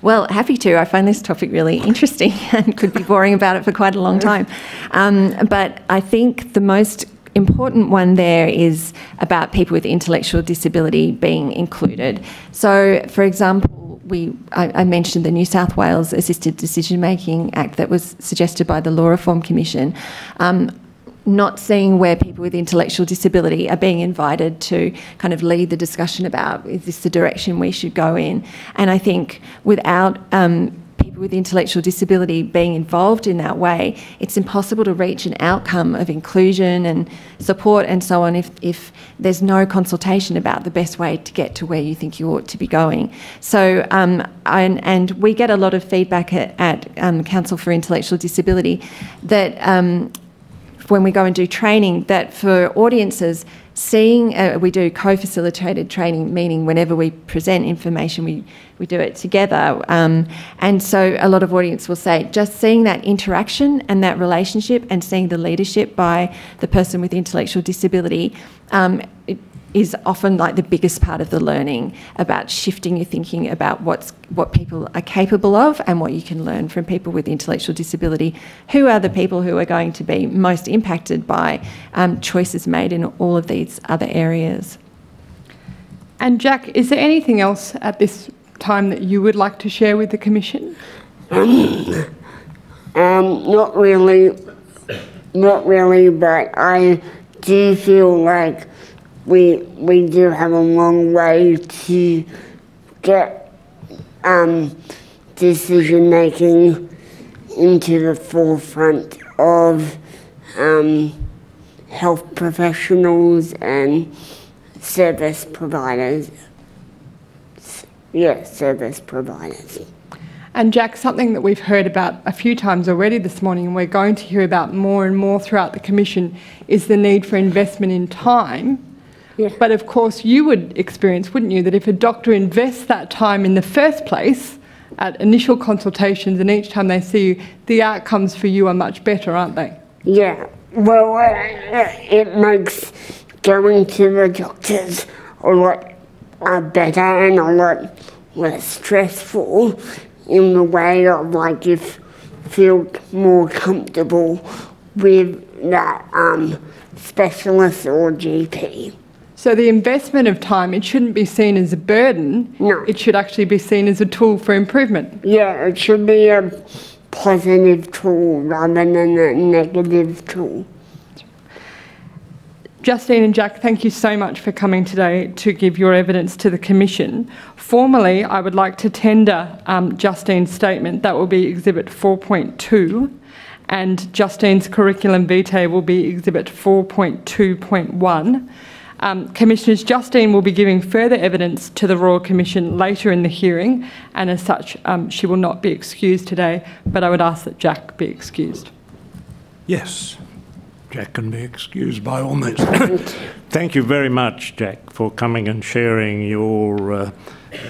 Well, happy to. I find this topic really interesting and could be boring about it for quite a long time. Um, but I think the most important one there is about people with intellectual disability being included. So, for example, we, I, I mentioned the New South Wales Assisted Decision Making Act that was suggested by the Law Reform Commission. Um, not seeing where people with intellectual disability are being invited to kind of lead the discussion about is this the direction we should go in. And I think without um, people with intellectual disability being involved in that way, it's impossible to reach an outcome of inclusion and support and so on if, if there's no consultation about the best way to get to where you think you ought to be going. So, um, and, and, we get a lot of feedback at, at um, Council for Intellectual Disability that um, when we go and do training that for audiences, seeing, uh, we do co-facilitated training, meaning whenever we present information, we, we do it together. Um, and so a lot of audience will say, just seeing that interaction and that relationship and seeing the leadership by the person with intellectual disability, um, it, is often like the biggest part of the learning about shifting your thinking about what's what people are capable of and what you can learn from people with intellectual disability. Who are the people who are going to be most impacted by um, choices made in all of these other areas? And Jack, is there anything else at this time that you would like to share with the Commission? Um, um, not really, not really, but I do feel like we we do have a long way to get um, decision making into the forefront of um, health professionals and service providers. Yes, service providers. And Jack, something that we've heard about a few times already this morning, and we're going to hear about more and more throughout the Commission, is the need for investment in time But of course, you would experience, wouldn't you, that if a doctor invests that time in the first place at initial consultations and each time they see you, the outcomes for you are much better, aren't they? Yeah. Well, uh, it makes going to the doctors a lot uh, better and a lot less stressful in the way of like if feel more comfortable with that um, specialist or GP. So the investment of time, it shouldn't be seen as a burden. No. It should actually be seen as a tool for improvement. Yeah, it should be a positive tool rather than a negative tool. Justine and Jack, thank you so much for coming today to give your evidence to the Commission. Formally, I would like to tender um, Justine's statement. That will be Exhibit 4.2 and Justine's curriculum vitae will be Exhibit 4.2.1. Um, Commissioners Justine will be giving further evidence to the Royal Commission later in the hearing, and as such, um, she will not be excused today, but I would ask that Jack be excused. Yes, Jack can be excused by all means. Thank you very much, Jack, for coming and sharing your uh,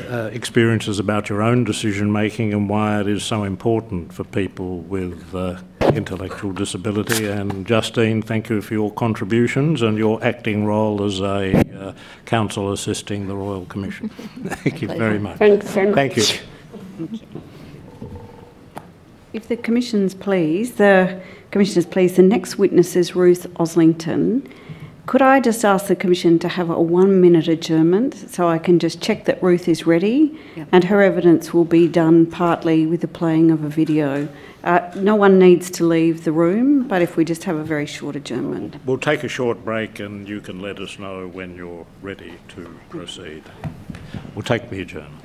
uh, experiences about your own decision making and why it is so important for people with uh, intellectual disability. And Justine, thank you for your contributions and your acting role as a uh, counsel assisting the Royal Commission. thank you very much. Thanks so much. Thank you. If the Commission's please, the Commissioners please, the next witness is Ruth Oslington. Could I just ask the Commission to have a one minute adjournment so I can just check that Ruth is ready yep. and her evidence will be done partly with the playing of a video. Uh, no one needs to leave the room, but if we just have a very short adjournment. We'll take a short break and you can let us know when you're ready to proceed. We'll take the adjournment.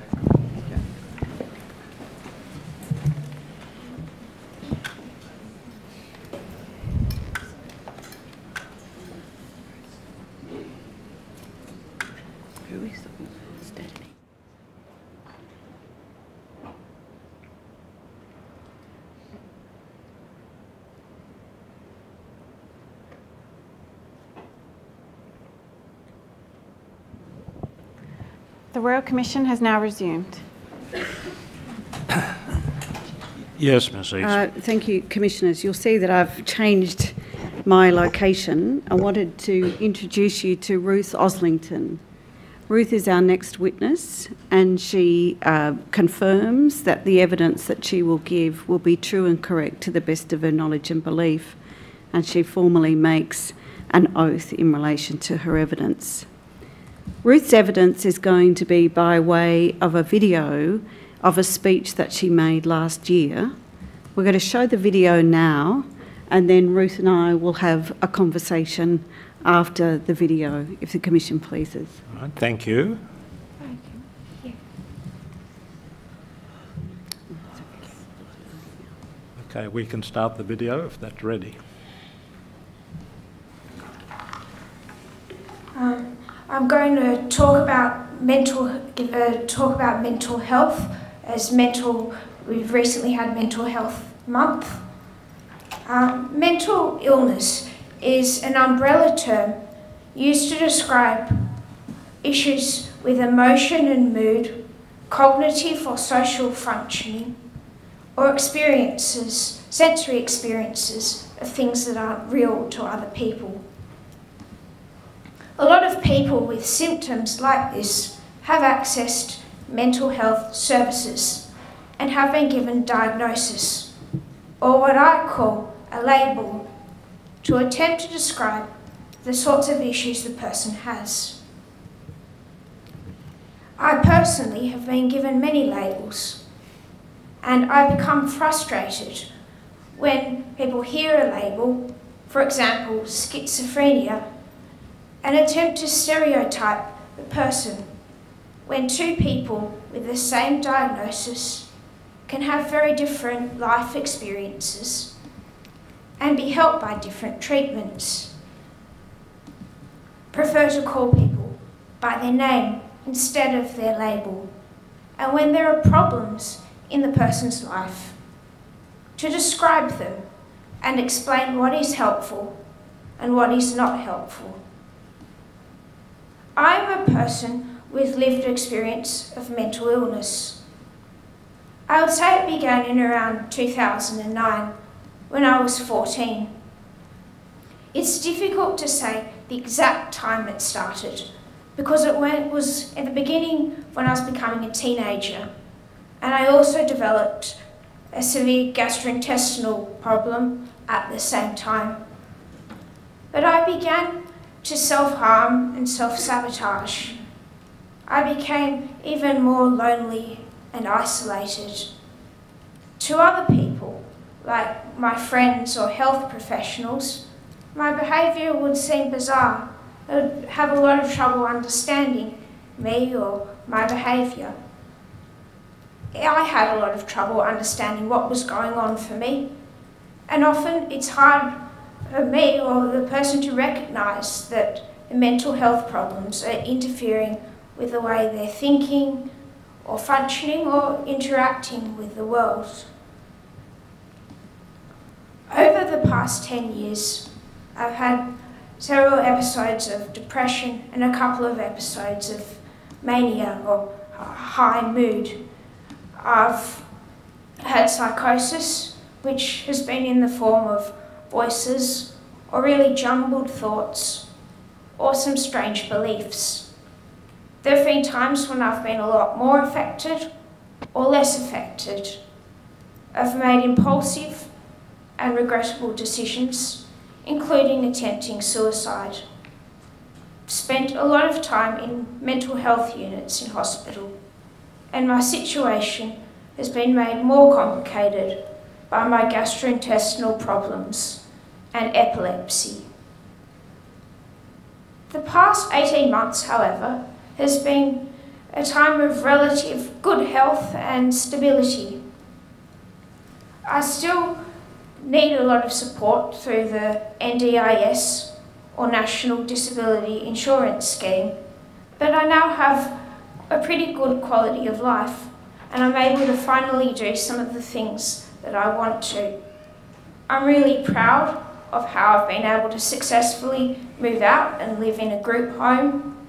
The Royal Commission has now resumed. Yes, Ms East. Uh, Thank you, Commissioners. You'll see that I've changed my location. I wanted to introduce you to Ruth Oslington. Ruth is our next witness, and she uh, confirms that the evidence that she will give will be true and correct to the best of her knowledge and belief, and she formally makes an oath in relation to her evidence. Ruth's evidence is going to be by way of a video of a speech that she made last year. We're going to show the video now, and then Ruth and I will have a conversation after the video, if the Commission pleases. All right, Thank you. Okay, we can start the video if that's ready. Um, I'm going to talk about mental uh, talk about mental health as mental. We've recently had Mental Health Month. Um, mental illness is an umbrella term used to describe issues with emotion and mood, cognitive or social functioning, or experiences, sensory experiences of things that aren't real to other people. A lot of people with symptoms like this have accessed mental health services and have been given diagnosis, or what I call a label, to attempt to describe the sorts of issues the person has. I personally have been given many labels, and I become frustrated when people hear a label, for example, schizophrenia, and attempt to stereotype the person when two people with the same diagnosis can have very different life experiences and be helped by different treatments. Prefer to call people by their name instead of their label, and when there are problems in the person's life, to describe them and explain what is helpful and what is not helpful. I am a person with lived experience of mental illness. I would say it began in around 2009 when I was 14. It's difficult to say the exact time it started because it was at the beginning when I was becoming a teenager and I also developed a severe gastrointestinal problem at the same time. But I began to self-harm and self-sabotage. I became even more lonely and isolated. To other people, like my friends or health professionals, my behaviour would seem bizarre. They would have a lot of trouble understanding me or my behaviour. I had a lot of trouble understanding what was going on for me, and often it's hard Uh, me or the person to recognise that the mental health problems are interfering with the way they're thinking or functioning or interacting with the world. Over the past 10 years, I've had several episodes of depression and a couple of episodes of mania or high mood. I've had psychosis, which has been in the form of voices or really jumbled thoughts or some strange beliefs. There have been times when I've been a lot more affected or less affected. I've made impulsive and regrettable decisions, including attempting suicide. Spent a lot of time in mental health units in hospital, and my situation has been made more complicated by my gastrointestinal problems and epilepsy. The past 18 months, however, has been a time of relative good health and stability. I still need a lot of support through the NDIS or National Disability Insurance Scheme, but I now have a pretty good quality of life and I'm able to finally do some of the things that I want to. I'm really proud of how I've been able to successfully move out and live in a group home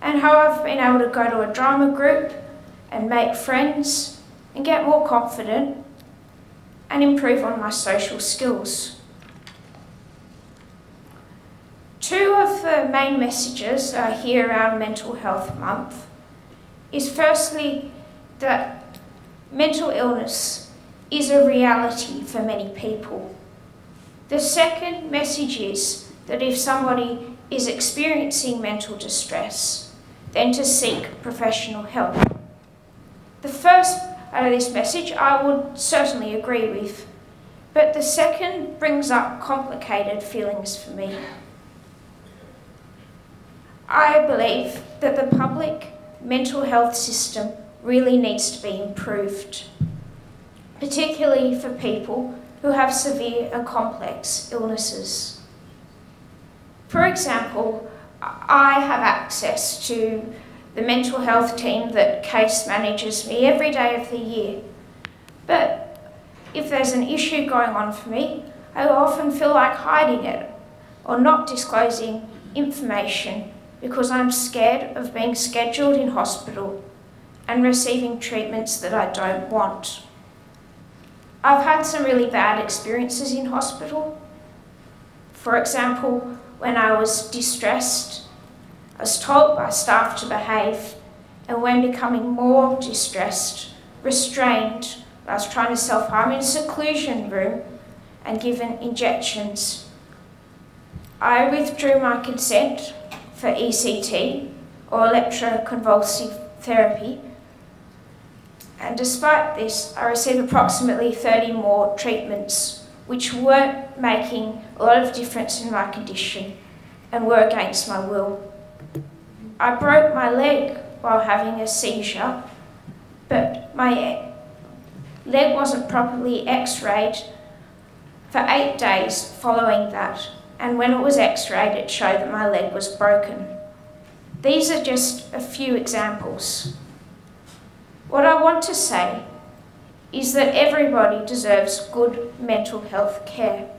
and how I've been able to go to a drama group and make friends and get more confident and improve on my social skills. Two of the main messages I hear around Mental Health Month is firstly that mental illness is a reality for many people. The second message is that if somebody is experiencing mental distress, then to seek professional help. The first out of this message I would certainly agree with, but the second brings up complicated feelings for me. I believe that the public mental health system really needs to be improved, particularly for people who have severe and complex illnesses. For example, I have access to the mental health team that case manages me every day of the year. But if there's an issue going on for me, I often feel like hiding it or not disclosing information because I'm scared of being scheduled in hospital and receiving treatments that I don't want. I've had some really bad experiences in hospital. For example, when I was distressed, I was told by staff to behave, and when becoming more distressed, restrained, I was trying to self-harm in a seclusion room and given injections. I withdrew my consent for ECT or electroconvulsive therapy and despite this, I received approximately 30 more treatments, which weren't making a lot of difference in my condition and were against my will. I broke my leg while having a seizure, but my leg wasn't properly x-rayed for eight days following that, and when it was x-rayed, it showed that my leg was broken. These are just a few examples. What I want to say is that everybody deserves good mental health care.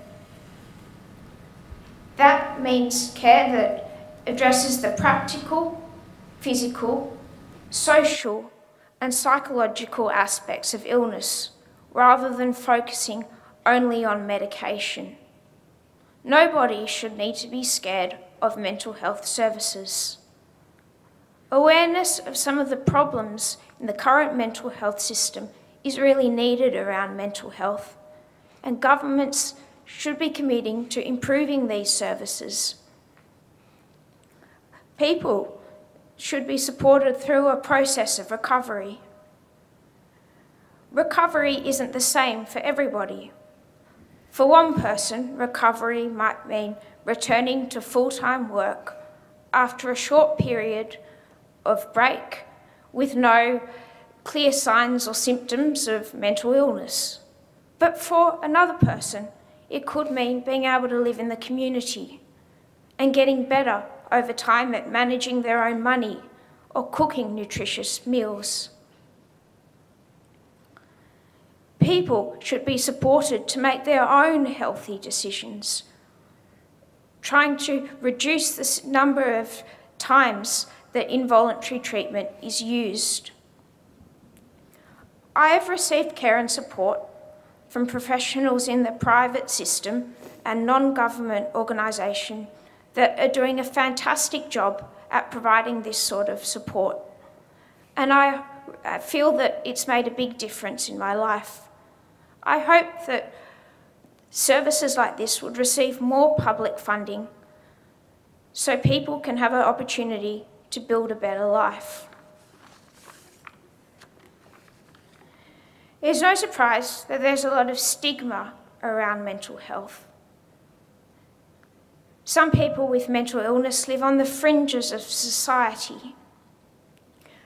That means care that addresses the practical, physical, social, and psychological aspects of illness rather than focusing only on medication. Nobody should need to be scared of mental health services. Awareness of some of the problems the current mental health system is really needed around mental health, and governments should be committing to improving these services. People should be supported through a process of recovery. Recovery isn't the same for everybody. For one person, recovery might mean returning to full-time work after a short period of break with no clear signs or symptoms of mental illness. But for another person, it could mean being able to live in the community and getting better over time at managing their own money or cooking nutritious meals. People should be supported to make their own healthy decisions, trying to reduce the number of times that involuntary treatment is used. I have received care and support from professionals in the private system and non-government organisation that are doing a fantastic job at providing this sort of support. And I feel that it's made a big difference in my life. I hope that services like this would receive more public funding so people can have an opportunity to build a better life. It's no surprise that there's a lot of stigma around mental health. Some people with mental illness live on the fringes of society,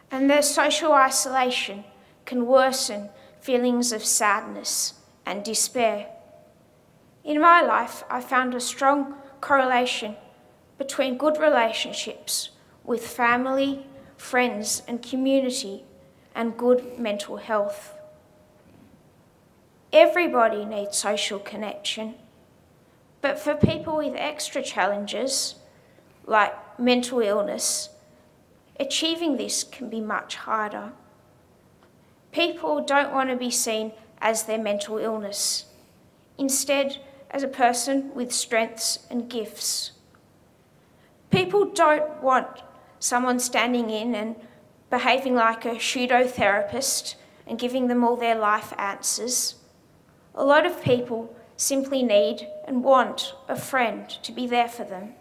and their social isolation can worsen feelings of sadness and despair. In my life, I found a strong correlation between good relationships with family, friends, and community, and good mental health. Everybody needs social connection, but for people with extra challenges, like mental illness, achieving this can be much harder. People don't want to be seen as their mental illness, instead, as a person with strengths and gifts. People don't want someone standing in and behaving like a pseudo therapist and giving them all their life answers. A lot of people simply need and want a friend to be there for them.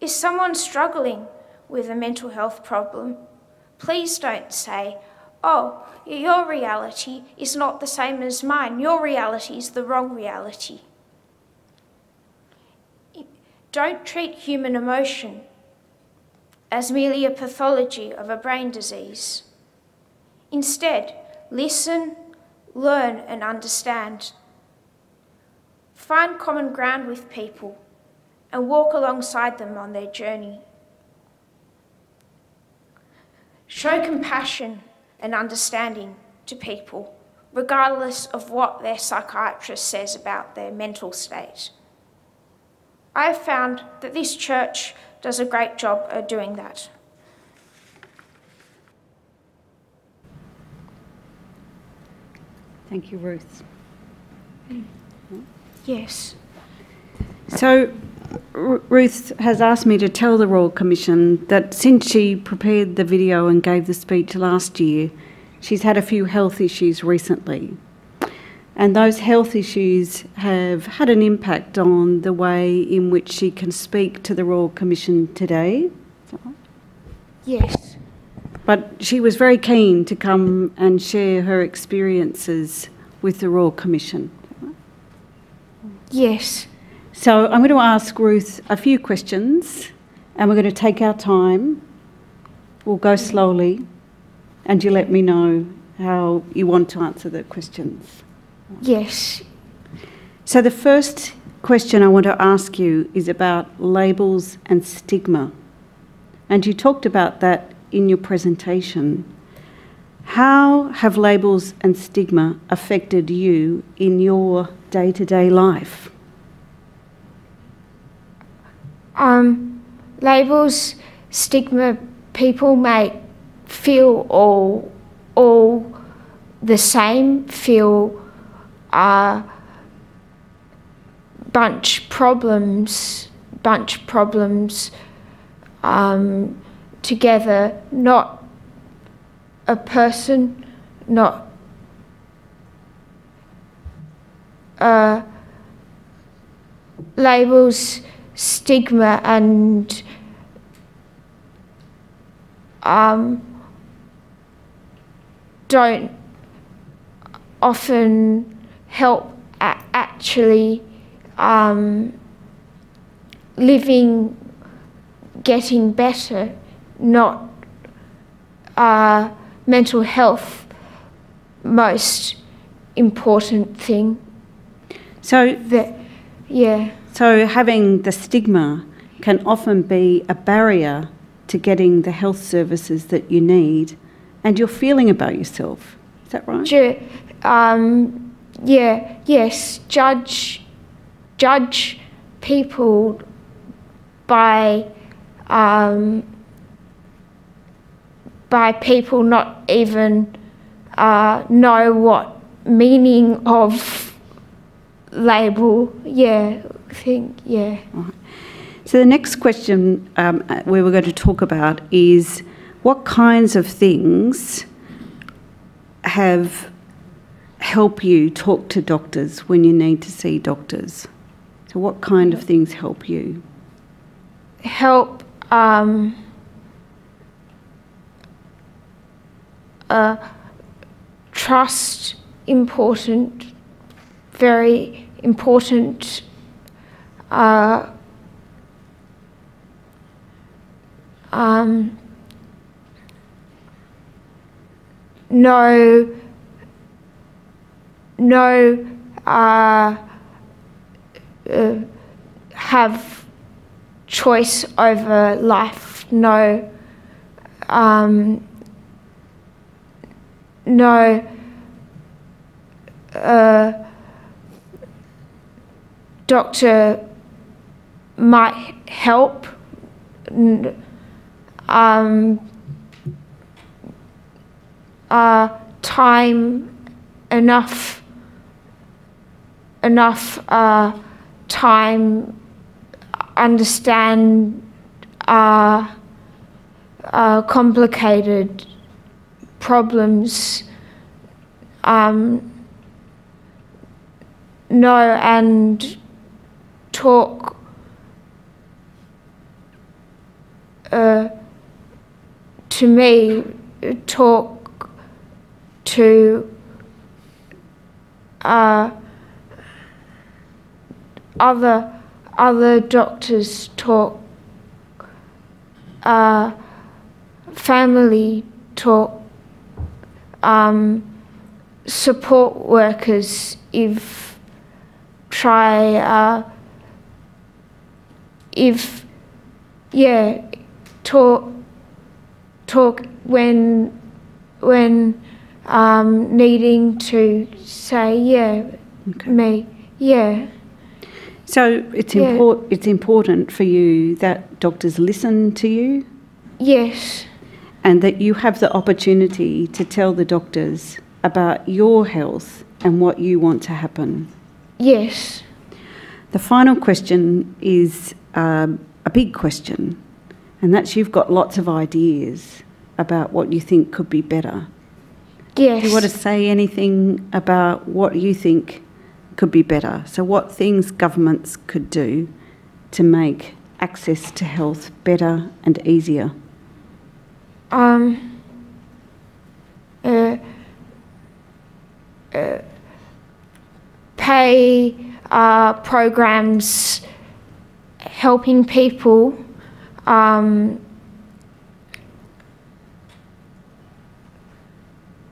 Is someone struggling with a mental health problem? Please don't say, oh, your reality is not the same as mine. Your reality is the wrong reality. Don't treat human emotion as merely a pathology of a brain disease. Instead, listen, learn, and understand. Find common ground with people and walk alongside them on their journey. Show compassion and understanding to people, regardless of what their psychiatrist says about their mental state. I have found that this church does a great job at doing that. Thank you, Ruth. Yes. So, Ruth has asked me to tell the Royal Commission that since she prepared the video and gave the speech last year, she's had a few health issues recently. And those health issues have had an impact on the way in which she can speak to the Royal Commission today. Yes. But she was very keen to come and share her experiences with the Royal Commission. Yes. So I'm going to ask Ruth a few questions and we're going to take our time. We'll go slowly and you let me know how you want to answer the questions. Yes. So the first question I want to ask you is about labels and stigma. And you talked about that in your presentation. How have labels and stigma affected you in your day to day life? Um, labels, stigma, people make feel all, all the same, feel uh, bunch problems, bunch problems um, together, not a person, not uh, labels, stigma, and um, don't often help a- actually um, living, getting better, not uh, mental health most important thing. So, that, yeah. So, having the stigma can often be a barrier to getting the health services that you need and your feeling about yourself. Is that right? Ju- um, yeah, yes, judge, judge people by um, by people not even uh, know what meaning of label. Yeah, think yeah. So the next question um, we were going to talk about is what kinds of things have help you talk to doctors when you need to see doctors? So what kind of things help you? Help um, uh, trust important, very important. Uh, um, no, no, uh, uh, have choice over life. No, um, no, uh, doctor might help. um, uh, time enough enough uh, time understand uh, uh, complicated problems um, know and talk uh, to me talk to uh, other other doctors talk uh, family talk um, support workers if try uh, if yeah talk talk when when um, needing to say yeah me yeah So it's, Yeah. it's important for you that doctors listen to you yes and that you have the opportunity to tell the doctors about your health and what you want to happen. yes The final question is um, a big question, and that's you've got lots of ideas about what you think could be better. yes Do you want to say anything about what you think could be better? So, what things governments could do to make access to health better and easier? um, uh, uh, pay uh, programs helping people um,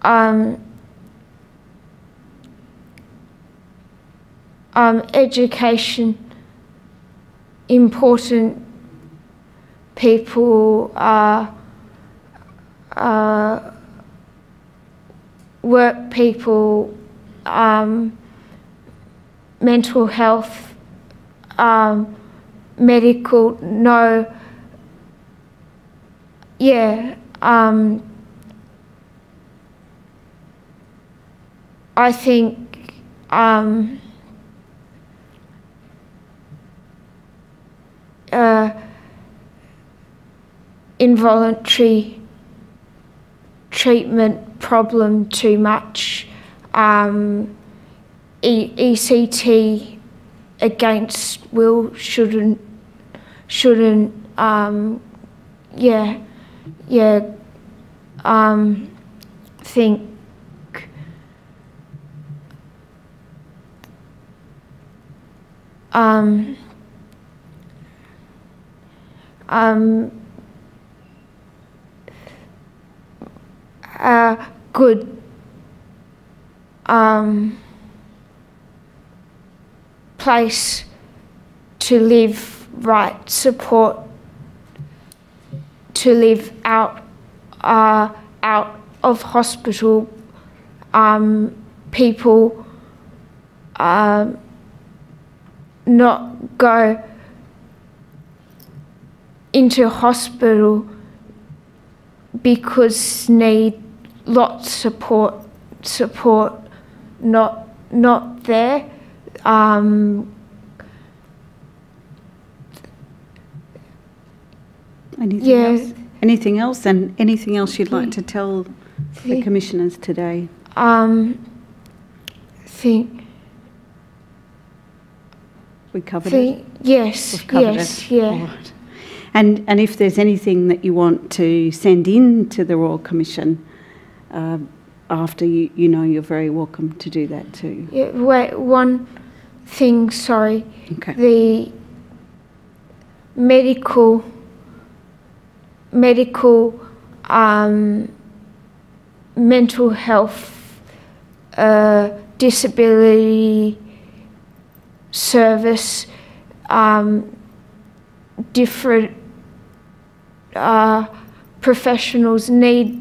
um, um, education important people uh, uh, work people, um, mental health, um, medical, no, yeah, um, I think uh, involuntary treatment problem too much. Um, e- ECT against will shouldn't shouldn't um, yeah yeah um, think um, um, a good um, place to live right support to live out uh, out of hospital um, people um, not go into hospital because need lots support support not not there um, Anything Yeah. else? Anything else? And anything else you'd like to tell the commissioners today? um, think We covered it. yes covered yes it. yeah. And, and if there's anything that you want to send in to the Royal Commission um, after you, you know you're very welcome to do that too. Yeah, wait, one thing, sorry. Okay. The medical, medical, um, mental health, uh, disability service, um, different uh, professionals need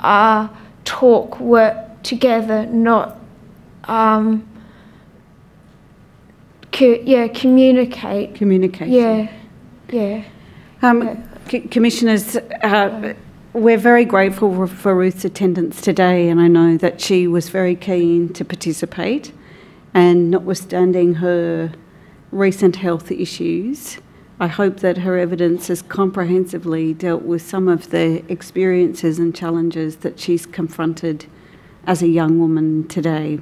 uh, talk, work together, not um, co- yeah, communicate. Communication. Yeah, yeah. Um, C- Commissioners, uh, we're very grateful for Ruth's attendance today, and I know that she was very keen to participate. And notwithstanding her recent health issues, I hope that her evidence has comprehensively dealt with some of the experiences and challenges that she's confronted as a young woman today.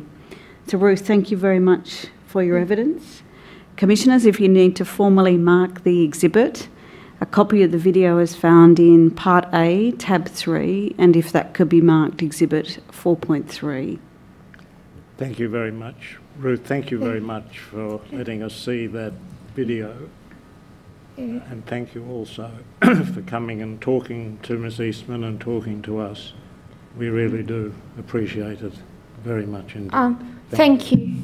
So, Ruth, thank you very much for your evidence. Commissioners, if you need to formally mark the exhibit, a copy of the video is found in Part A, Tab 3, and if that could be marked Exhibit 4.3. Thank you very much. Ruth, thank you very much for letting us see that video. And thank you also for coming and talking to Ms Eastman and talking to us. We really do appreciate it very much indeed. Um, thank you.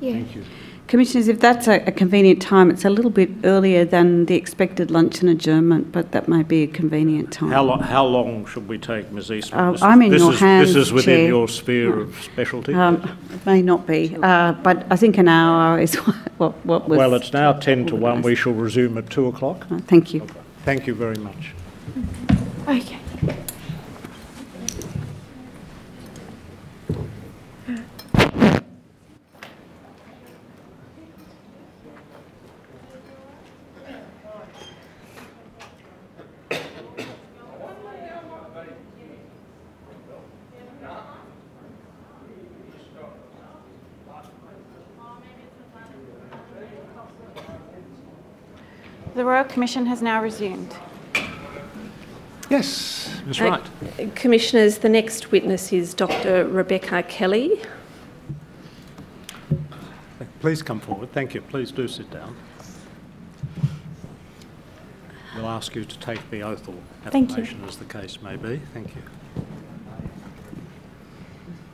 Yeah. Thank you. Commissioners, if that's a, a convenient time, it's a little bit earlier than the expected lunch and adjournment, but that may be a convenient time. How, lo- how long should we take, Ms Eastman? Uh, This I'm in this your is- hands, This is within Chair. your sphere of specialty? Um, it may not be, uh, but I think an hour is what, what was. Well, it's now 10 to 1. We shall resume at 2 o'clock. Uh, Thank you. Thank you very much. Okay. The Royal Commission has now resumed. Yes, Ms Uh, Wright. Commissioners, the next witness is Dr Rebecca Kelly. Please come forward. Thank you. Please do sit down. We'll ask you to take the oath or affirmation as the case may be. Thank you.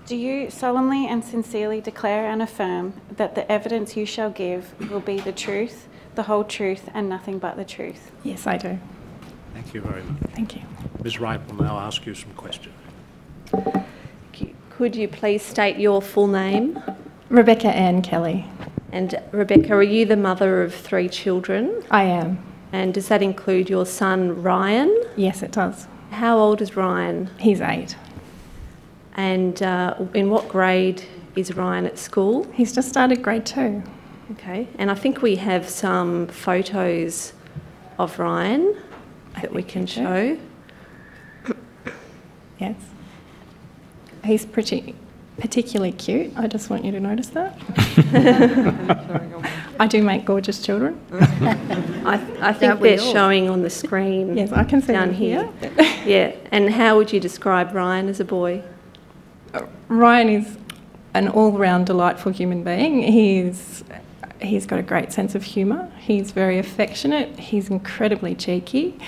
Do you solemnly and sincerely declare and affirm that the evidence you shall give will be the truth, the whole truth, and nothing but the truth? Yes, I do. Thank you very much. Thank you. Ms Wright will now ask you some questions. Could you please state your full name? Rebecca Ann Kelly. And Rebecca, are you the mother of three children? I am. And does that include your son Ryan? Yes, it does. How old is Ryan? He's eight. And uh, in what grade is Ryan at school? He's just started grade two. Okay. And I think we have some photos of Ryan that we can show. Yes. He's pretty particularly cute. I just want you to notice that. I do make gorgeous children. I, I think we they're all? showing on the screen. Yes, I can see down them here. yeah. And how would you describe Ryan as a boy? Uh, Ryan is an all-round delightful human being. He's he's got a great sense of humour. He's very affectionate. He's incredibly cheeky.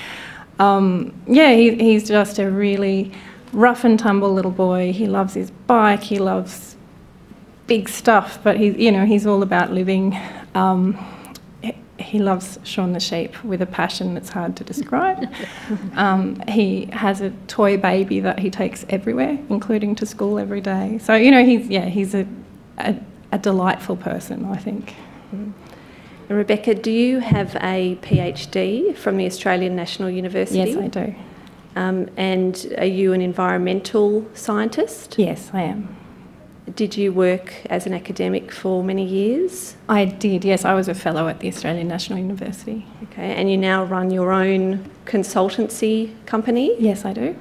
Um, yeah, he, he's just a really rough and tumble little boy. He loves his bike. He loves big stuff, but he, you know, he's all about living. Um, he- he loves Shaun the sheep with a passion that's hard to describe. Um, he has a toy baby that he takes everywhere, including to school every day. So you know, he's yeah, he's a a, a delightful person. I think. And Rebecca, do you have a PhD from the Australian National University? Yes, I do. Um, and are you an environmental scientist? Yes, I am. Did you work as an academic for many years? I did. Yes, I was a fellow at the Australian National University. Okay, and you now run your own consultancy company? Yes, I do.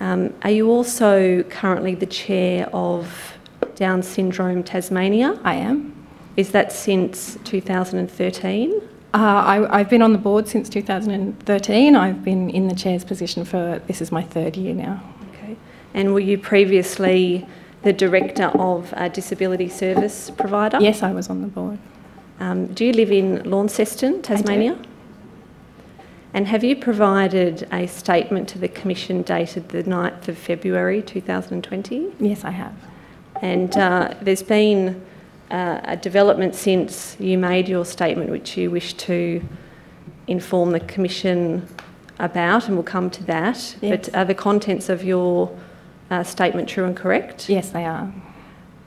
Um, are you also currently the chair of Down Syndrome Tasmania? I am. Is that since 2013? Uh, I, I've been on the board since 2013. I've been in the chair's position for this is my third year now. Okay. And were you previously the director of a disability service provider? Yes, I was on the board. Um, do you live in Launceston, Tasmania? And have you provided a statement to the Commission dated the 9th of February 2020? Yes, I have. And uh, there's been uh, a development since you made your statement, which you wish to inform the Commission about, and we'll come to that. Yes. But are the contents of your uh, statement true and correct? Yes, they are.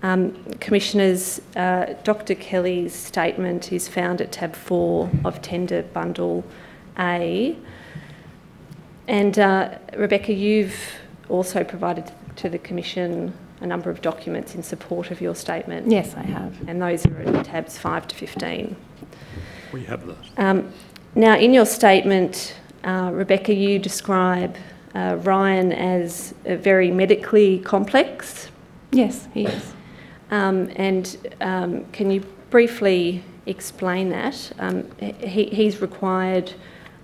Um, Commissioners, uh, Dr Kelly's statement is found at tab 4 of Tender Bundle A. and uh, Rebecca, you've also provided to the Commission a number of documents in support of your statement. Yes, I have. And those are in tabs 5 to 15. We have those. Um, now, in your statement, uh, Rebecca, you describe uh, Ryan as very medically complex. Yes, he is. Um, and um, can you briefly explain that? Um, he, he's required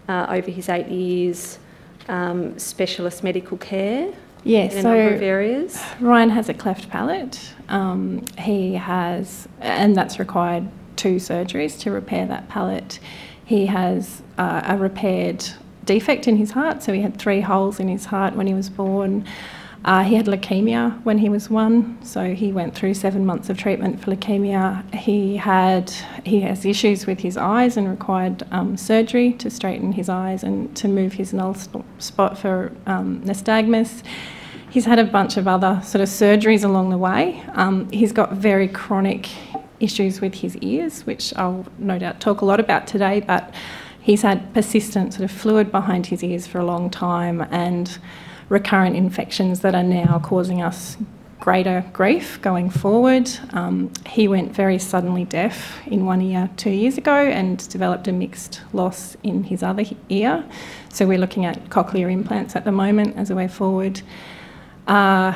uh, over his eight years um, specialist medical care Yes, a so number of areas. Ryan has a cleft palate. Um, he has, and that's required two surgeries to repair that palate. He has uh, a repaired defect in his heart, so he had three holes in his heart when he was born. Uh, he had leukemia when he was one, so he went through seven months of treatment for leukemia. He had he has issues with his eyes and required um, surgery to straighten his eyes and to move his null sp- spot for um, nystagmus. He's had a bunch of other sort of surgeries along the way. Um, he's got very chronic issues with his ears, which I'll no doubt talk a lot about today, but he's had persistent sort of fluid behind his ears for a long time and recurrent infections that are now causing us greater grief going forward. Um, he went very suddenly deaf in one ear two years ago and developed a mixed loss in his other ear. So we're looking at cochlear implants at the moment as a way forward. Uh,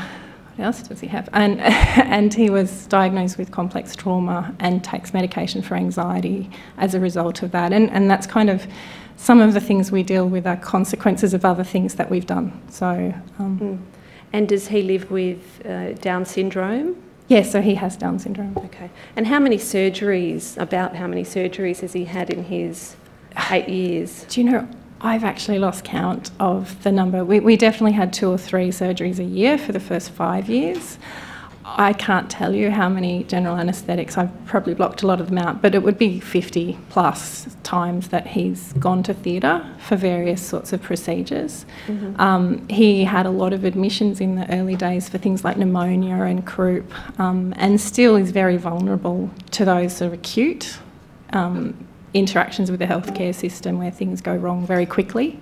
what else does he have? And, and he was diagnosed with complex trauma and takes medication for anxiety as a result of that. And, and that's kind of some of the things we deal with are consequences of other things that we've done. So, um, Mm. And does he live with uh, Down syndrome? yeah, so he has Down syndrome. Okay. And how many surgeries, about how many surgeries has he had in his eight years? Do you know, I've actually lost count of the number. We, we definitely had two or three surgeries a year for the first five years. I can't tell you how many general anaesthetics, I've probably blocked a lot of them out, but it would be 50 plus times that he's gone to theatre for various sorts of procedures. Mhm. Um, he had a lot of admissions in the early days for things like pneumonia and croup, um, and still is very vulnerable to those that are acute um, interactions with the healthcare system where things go wrong very quickly.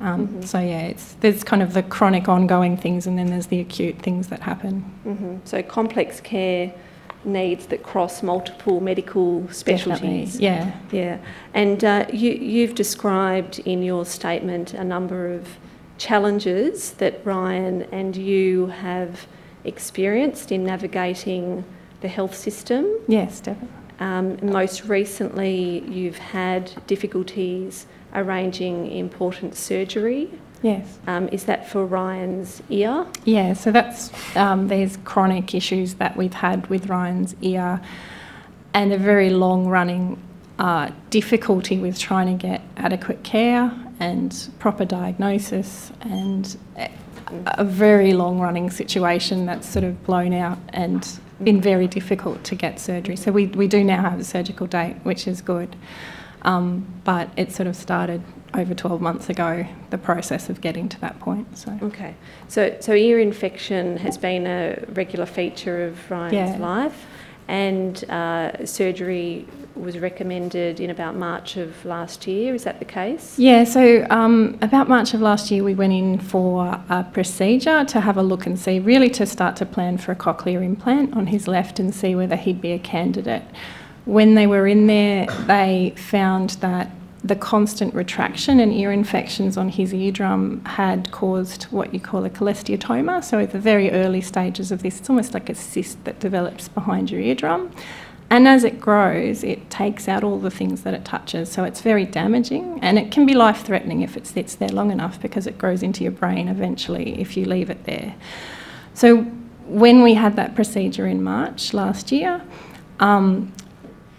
Um, Mhm. So yeah, it's there's kind of the chronic ongoing things, and then there's the acute things that happen. hmm So complex care needs that cross multiple medical specialties. Definitely, yeah. Yeah. And uh, you, you've described in your statement a number of challenges that Ryan and you have experienced in navigating the health system. Yes, definitely. Um, most recently, you've had difficulties arranging important surgery. Yes. Um, is that for Ryan's ear? Yeah, so that's um, there's chronic issues that we've had with Ryan's ear, and a very long running uh, difficulty with trying to get adequate care and proper diagnosis, and a- a very long running situation that's sort of blown out and been very difficult to get surgery. So we, we do now have a surgical date, which is good. Um, but it sort of started over 12 months ago, the process of getting to that point. So. Okay. So, so ear infection has been a regular feature of Ryan's Yeah. life, and uh, surgery was recommended in about March of last year. Is that the case? Yeah, so um, about March of last year, we went in for a procedure to have a look and see, really to start to plan for a cochlear implant on his left and see whether he'd be a candidate. When they were in there, they found that the constant retraction and ear infections on his eardrum had caused what you call a cholesteatoma. So, at the very early stages of this, it's almost like a cyst that develops behind your eardrum. And as it grows, it takes out all the things that it touches. So it's very damaging and it can be life threatening if it sits there long enough because it grows into your brain eventually if you leave it there. So when we had that procedure in March last year, um,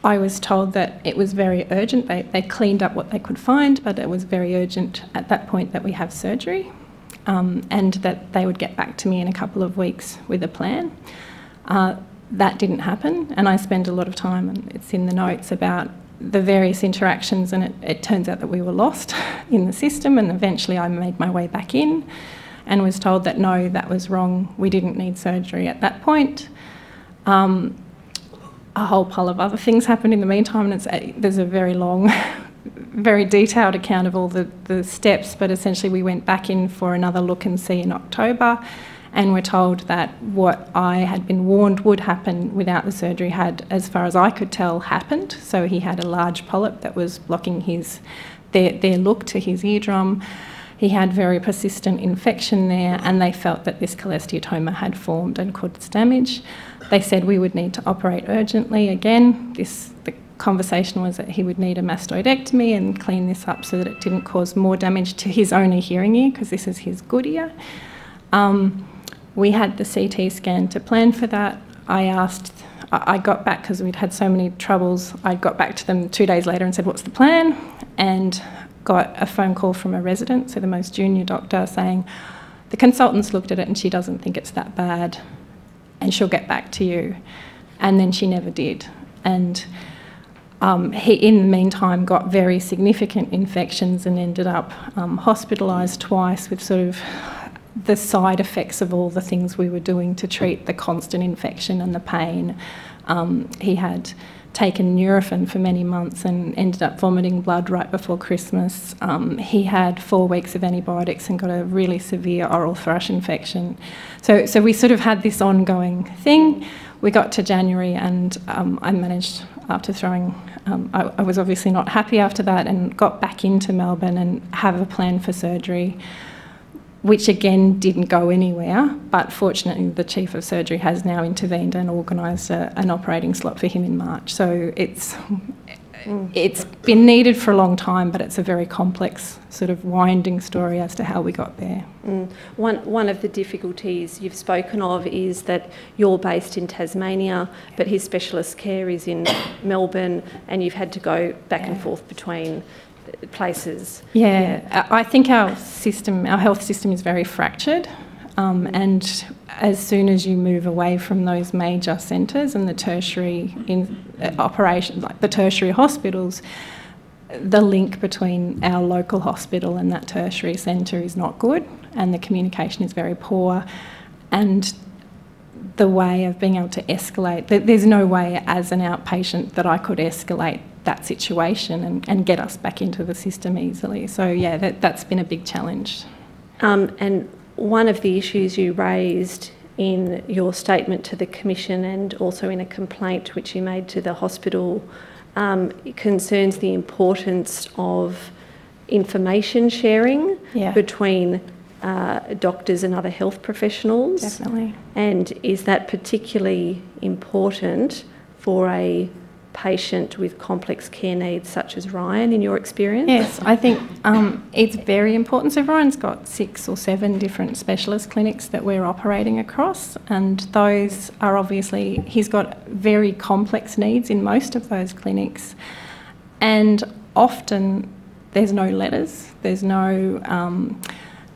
I was told that it was very urgent. They, they cleaned up what they could find, but it was very urgent at that point that we have surgery um, and that they would get back to me in a couple of weeks with a plan. Uh, that didn't happen, and I spend a lot of time, and it's in the notes about the various interactions, and it, it turns out that we were lost in the system, and eventually I made my way back in and was told that no, that was wrong, we didn't need surgery at that point. Um, a whole pile of other things happened in the meantime, and it's there's a very long very detailed account of all the, the steps, but essentially we went back in for another look and see in October and we were told that what I had been warned would happen without the surgery had, as far as I could tell, happened. So he had a large polyp that was blocking his their, their look to his eardrum. He had very persistent infection there, and they felt that this cholesteatoma had formed and caused damage. They said we would need to operate urgently. Again, this the conversation was that he would need a mastoidectomy and clean this up so that it didn't cause more damage to his only hearing ear, because this is his good ear. Um, we had the CT scan to plan for that. I asked, I got back because we'd had so many troubles. I got back to them two days later and said, What's the plan? And got a phone call from a resident, so the most junior doctor, saying, The consultant's looked at it and she doesn't think it's that bad and she'll get back to you. And then she never did. And um, he, in the meantime, got very significant infections and ended up um, hospitalised twice with sort of the side effects of all the things we were doing to treat the constant infection and the pain. Um, he had taken Nurofen for many months and ended up vomiting blood right before Christmas. Um, he had four weeks of antibiotics and got a really severe oral thrush infection. So, so we sort of had this ongoing thing. We got to January and um, I managed, after throwing, um, I, I was obviously not happy after that and got back into Melbourne and have a plan for surgery which again didn't go anywhere. But fortunately, the chief of surgery has now intervened and organised an operating slot for him in March. So it's it's been needed for a long time, but it's a very complex sort of winding story as to how we got there. Mm. One, one of the difficulties you've spoken of is that you're based in Tasmania, but his specialist care is in Melbourne, and you've had to go back yeah. and forth between places. Yeah, yeah, I think our system, our health system is very fractured. Um, and as soon as you move away from those major centres and the tertiary in, uh, operations, like the tertiary hospitals, the link between our local hospital and that tertiary centre is not good, and the communication is very poor. And the way of being able to escalate, there's no way as an outpatient that I could escalate that situation and, and get us back into the system easily. So, yeah, that, that's been a big challenge. Um, and one of the issues you raised in your statement to the Commission and also in a complaint which you made to the hospital um, concerns the importance of information sharing yeah. between uh, doctors and other health professionals. Definitely. And is that particularly important for a patient with complex care needs such as Ryan in your experience? Yes, I think um, it's very important. So Ryan's got six or seven different specialist clinics that we're operating across and those are obviously, he's got very complex needs in most of those clinics and often there's no letters, there's no um,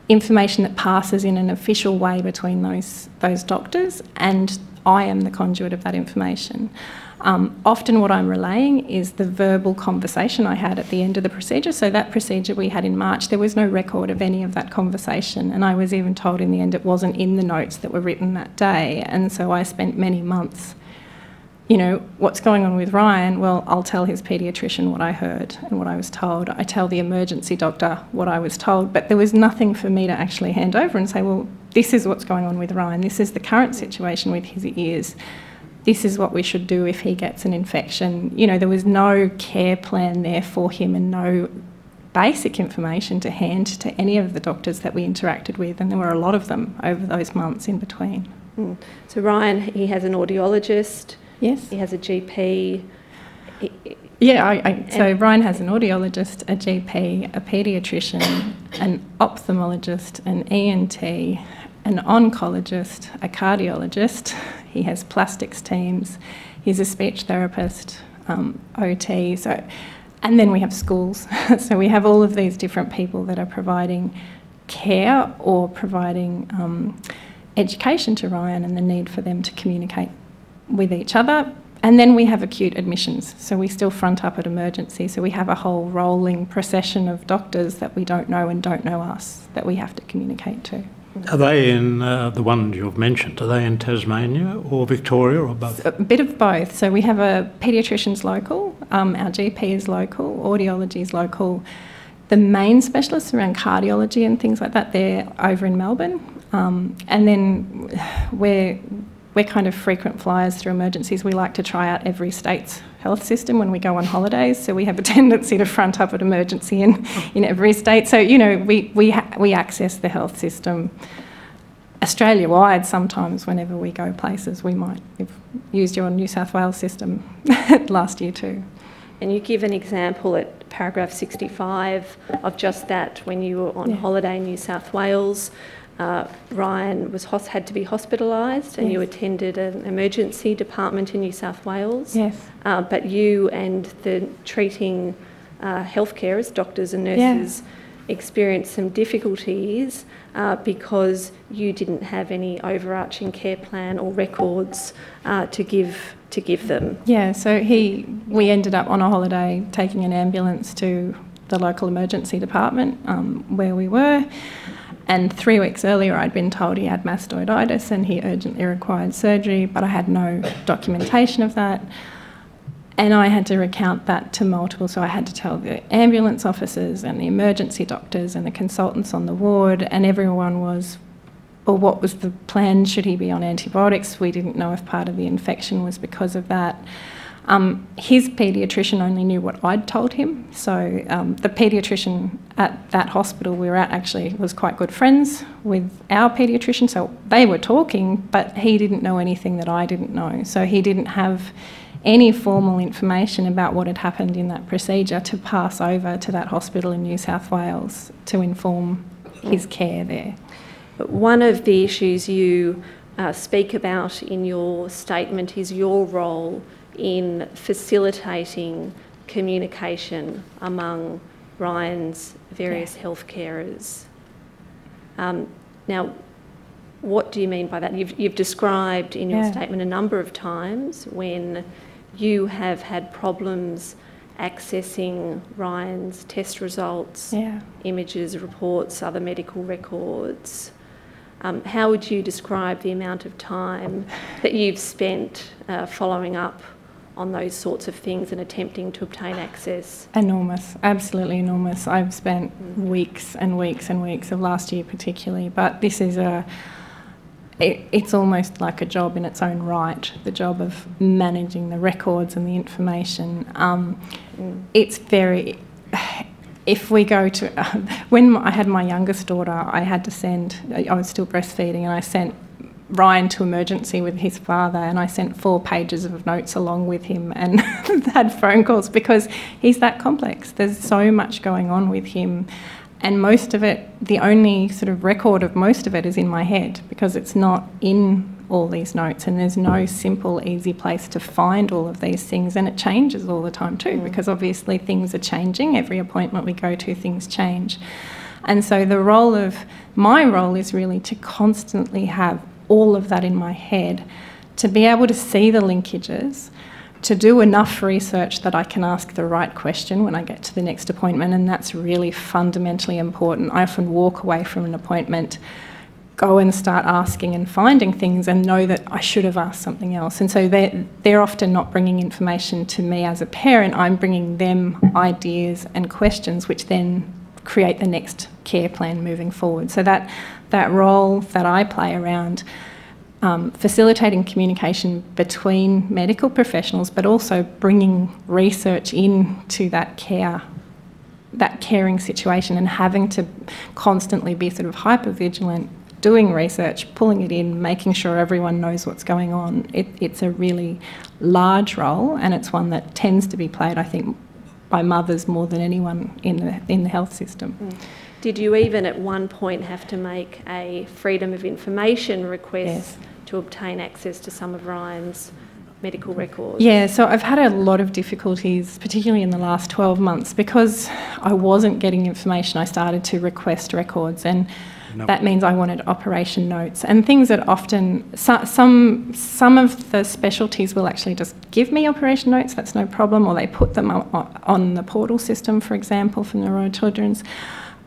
information that passes in an official way between those, those doctors and I am the conduit of that information. Um, often, what I'm relaying is the verbal conversation I had at the end of the procedure. So, that procedure we had in March, there was no record of any of that conversation. And I was even told in the end it wasn't in the notes that were written that day. And so, I spent many months, you know, what's going on with Ryan? Well, I'll tell his paediatrician what I heard and what I was told. I tell the emergency doctor what I was told. But there was nothing for me to actually hand over and say, well, this is what's going on with Ryan. This is the current situation with his ears this is what we should do if he gets an infection. You know, there was no care plan there for him and no basic information to hand to any of the doctors that we interacted with, and there were a lot of them over those months in between. Mm. So, Ryan, he has an audiologist. Yes. He has a GP. yeah, I, I, so Ryan has an audiologist, a GP, a paediatrician, an ophthalmologist, an ENT, an oncologist, a cardiologist, he has plastics teams. He's a speech therapist, um, OT. So, and then we have schools. so we have all of these different people that are providing care or providing um, education to Ryan and the need for them to communicate with each other. And then we have acute admissions. So we still front up at emergency. So we have a whole rolling procession of doctors that we don't know and don't know us that we have to communicate to. Are they in uh, the ones you've mentioned? Are they in Tasmania or Victoria or both? A bit of both. So we have a paediatricians local Um, our GP is local, audiology is local. The main specialists around cardiology and things like that, they're over in Melbourne. Um, and then we're, we're kind of frequent flyers through emergencies. We like to try out every state's health system when we go on holidays. So we have a tendency to front up an emergency in, in every state. So, you know, we, we, ha- we access the health system Australia wide sometimes whenever we go places. We might have used your New South Wales system last year too. And you give an example at paragraph 65 of just that when you were on Yeah. holiday in New South Wales. Uh, Ryan was hos- had to be hospitalised, and you attended an emergency department in New South Wales. Yes. Uh, but you and the treating uh, health carers, doctors and Yeah. nurses, experienced some difficulties uh, because you didn't have any overarching care plan or records uh, to give to give them. Yeah, so he, we ended up on a holiday taking an ambulance to the local emergency department um, where we were. And three weeks earlier, I'd been told he had mastoiditis and he urgently required surgery, but I had no documentation of that. And I had to recount that to multiple, so I had to tell the ambulance officers and the emergency doctors and the consultants on the ward, and everyone was, well, what was the plan? Should he be on antibiotics? We didn't know if part of the infection was because of that. Um, his paediatrician only knew what I'd told him, so um, the paediatrician at that hospital we were at actually was quite good friends with our paediatrician, so they were talking, but he didn't know anything that I didn't know. So he didn't have any formal information about what had happened in that procedure to pass over to that hospital in New South Wales to inform his care there. But one of the issues you uh, speak about in your statement is your role in facilitating communication among Ryan's various health carers. Um, now, what do you mean by that? You've, you've described in your Yeah. statement a number of times when you have had problems accessing Ryan's test results, Yeah. images, reports, other medical records. Um, how would you describe the amount of time that you've spent uh, following up on those sorts of things and attempting to obtain access? Enormous, absolutely enormous. I've spent weeks and weeks and weeks of last year, particularly, but this is a. It, it's almost like a job in its own right. The job of managing the records and the information. Um, It's very. If we go to when I had my youngest daughter, I had to send. I was still breastfeeding, and I sent Ryan to emergency with his father, and I sent four pages of notes along with him and had phone calls because he's that complex. There's so much going on with him, and most of it, the only sort of record of most of it is in my head because it's not in all these notes, and there's no simple, easy place to find all of these things, and it changes all the time too mm. because obviously things are changing. Every appointment we go to, things change. And so the role of my role is really to constantly have all of that in my head, to be able to see the linkages, to do enough research that I can ask the right question when I get to the next appointment, and that's really fundamentally important. I often walk away from an appointment, go and start asking and finding things, and know that I should have asked something else. And so they're, they're often not bringing information to me as a parent, I'm bringing them ideas and questions, which then create the next care plan moving forward. So that that role that I play around um, facilitating communication between medical professionals, but also bringing research into that care, that caring situation, and having to constantly be sort of hyper vigilant, doing research, pulling it in, making sure everyone knows what's going on. It, it's a really large role, and it's one that tends to be played, I think, by mothers more than anyone in the in the health system. Did you even at one point have to make a freedom of information request to obtain access to some of Ryan's medical records? Yeah, so I've had a lot of difficulties, particularly in the last 12 months, because I wasn't getting information. I started to request records, and No. that means I wanted operation notes and things that often so, some some of the specialties will actually just give me operation notes. That's no problem, or they put them on, on the portal system, for example, from the Royal Children's.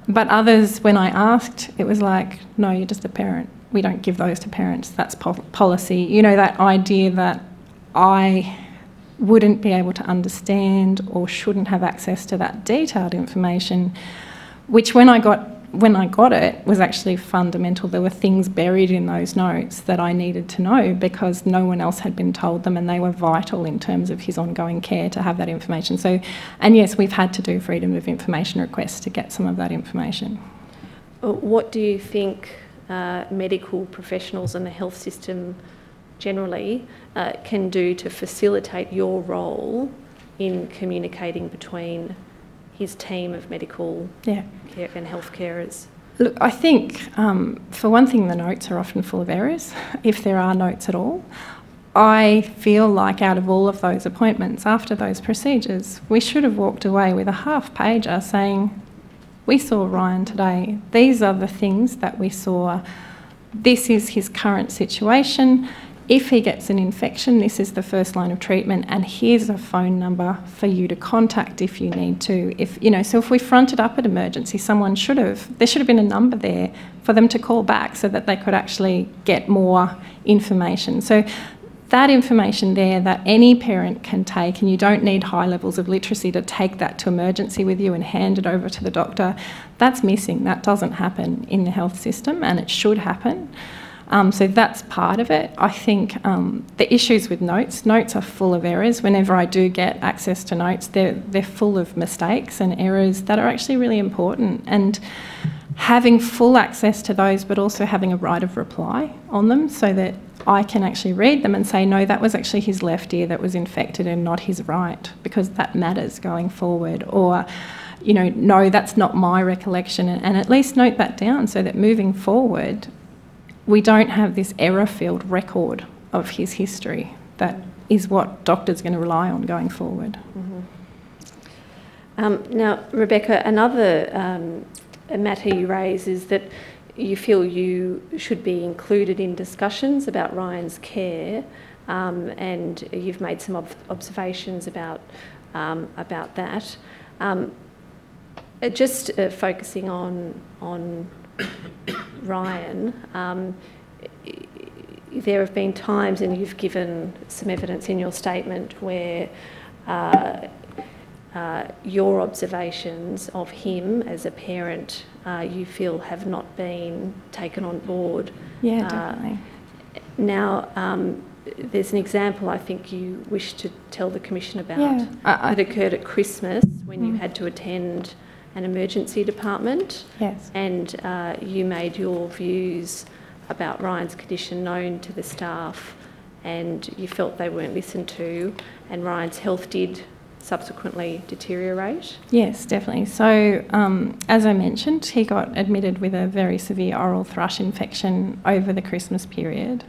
But others, when I asked, it was like, no, you're just a parent. We don't give those to parents. That's po- policy. You know, that idea that I wouldn't be able to understand or shouldn't have access to that detailed information, which when I got when I got it was actually fundamental. There were things buried in those notes that I needed to know because no one else had been told them and they were vital in terms of his ongoing care to have that information. So, and yes, we've had to do freedom of information requests to get some of that information. Uh, what do you think uh, medical professionals and the health system generally uh, can do to facilitate your role in communicating between his team of medical yeah. care and health carers? Look, I think um, for one thing, the notes are often full of errors, if there are notes at all. I feel like out of all of those appointments after those procedures, we should have walked away with a half pager saying, We saw Ryan today. These are the things that we saw. This is his current situation. If he gets an infection, this is the first line of treatment, and here's a phone number for you to contact if you need to. If you know, so if we fronted up at emergency, someone should have there should have been a number there for them to call back so that they could actually get more information. So that information there that any parent can take, and you don't need high levels of literacy to take that to emergency with you and hand it over to the doctor, that's missing. That doesn't happen in the health system, and it should happen. Um, so that's part of it. I think um, the issues with notes, notes are full of errors. Whenever I do get access to notes, they're, they're full of mistakes and errors that are actually really important. And having full access to those, but also having a right of reply on them so that I can actually read them and say, no, that was actually his left ear that was infected and not his right, because that matters going forward. Or, you know, no, that's not my recollection, and, and at least note that down so that moving forward, we don't have this error filled record of his history that is what doctors are going to rely on going forward. Mm-hmm. Um, now, Rebecca, another um, matter you raise is that you feel you should be included in discussions about Ryan's care, um, and you've made some ob- observations about um, about that. Um, uh, just uh, focusing on on Ryan, um, there have been times, and you've given some evidence in your statement, where uh, uh, your observations of him as a parent uh, you feel have not been taken on board. Yeah, uh, definitely. now, um, there's an example I think you wish to tell the Commission about yeah. that occurred at Christmas when mm. you had to attend an emergency department. Yes. And uh, you made your views about Ryan's condition known to the staff and you felt they weren't listened to and Ryan's health did subsequently deteriorate? Yes, definitely. So, um, as I mentioned, he got admitted with a very severe oral thrush infection over the Christmas period.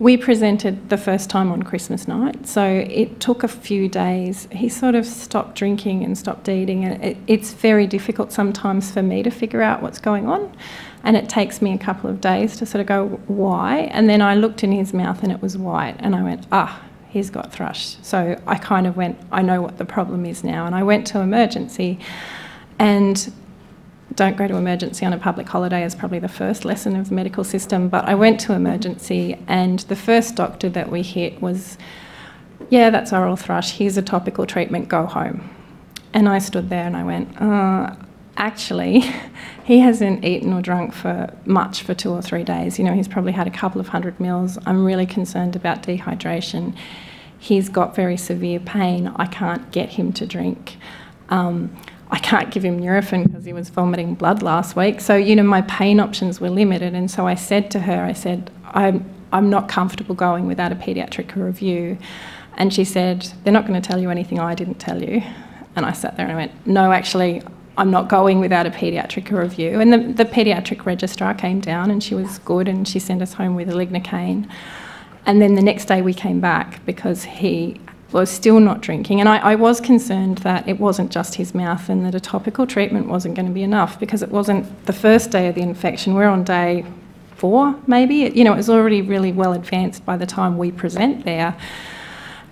We presented the first time on Christmas night, so it took a few days. He sort of stopped drinking and stopped eating, and it, it's very difficult sometimes for me to figure out what's going on. And it takes me a couple of days to sort of go, why? And then I looked in his mouth and it was white, and I went, ah, he's got thrush. So I kind of went, I know what the problem is now. And I went to emergency, and don't go to emergency on a public holiday is probably the first lesson of the medical system. But I went to emergency, and the first doctor that we hit was, Yeah, that's oral thrush. Here's a topical treatment, go home. And I stood there and I went, uh, Actually, he hasn't eaten or drunk for much for two or three days. You know, he's probably had a couple of hundred mils. I'm really concerned about dehydration. He's got very severe pain. I can't get him to drink. Um, I can't give him Nurofen because he was vomiting blood last week. So, you know, my pain options were limited. And so I said to her, I said, I'm, I'm not comfortable going without a paediatric review. And she said, They're not going to tell you anything I didn't tell you. And I sat there and I went, No, actually, I'm not going without a paediatric review. And the, the paediatric registrar came down and she was good and she sent us home with a lignocaine. And then the next day we came back because he was still not drinking. And I, I, was concerned that it wasn't just his mouth and that a topical treatment wasn't going to be enough because it wasn't the first day of the infection. We're on day four, maybe. It, you know, it was already really well advanced by the time we present there.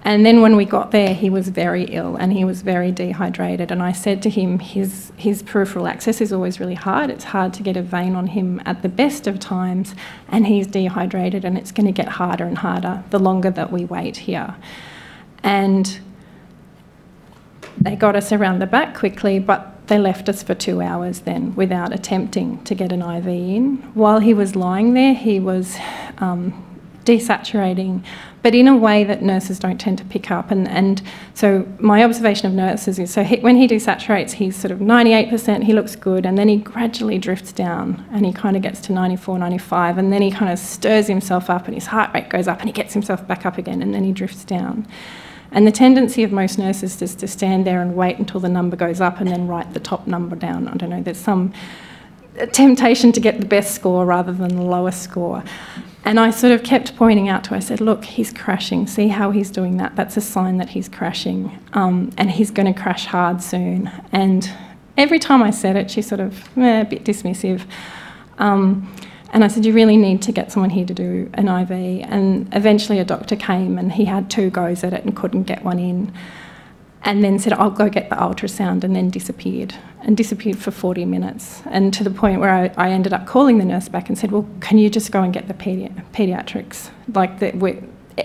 And then when we got there, he was very ill and he was very dehydrated. And I said to him, his, his peripheral access is always really hard. It's hard to get a vein on him at the best of times, and he's dehydrated, and it's going to get harder and harder the longer that we wait here. And they got us around the back quickly, but they left us for two hours then without attempting to get an IV in. While he was lying there, he was um, desaturating, but in a way that nurses don't tend to pick up. And, and so my observation of nurses is so he, when he desaturates, he's sort of 98%, he looks good, and then he gradually drifts down and he kind of gets to 94, 95, and then he kind of stirs himself up and his heart rate goes up and he gets himself back up again, and then he drifts down. And the tendency of most nurses is to stand there and wait until the number goes up and then write the top number down. I don't know, there's some temptation to get the best score rather than the lowest score. And I sort of kept pointing out to her, I said, look, he's crashing. See how he's doing that? That's a sign that he's crashing. Um, and he's going to crash hard soon. And every time I said it, she sort of, eh, a bit dismissive. Um, and I said, You really need to get someone here to do an IV. And eventually a doctor came and he had two goes at it and couldn't get one in. And then said, I'll go get the ultrasound, and then disappeared and disappeared for 40 minutes. And to the point where I, I ended up calling the nurse back and said, Well, can you just go and get the pedi- pediatrics? Like, the,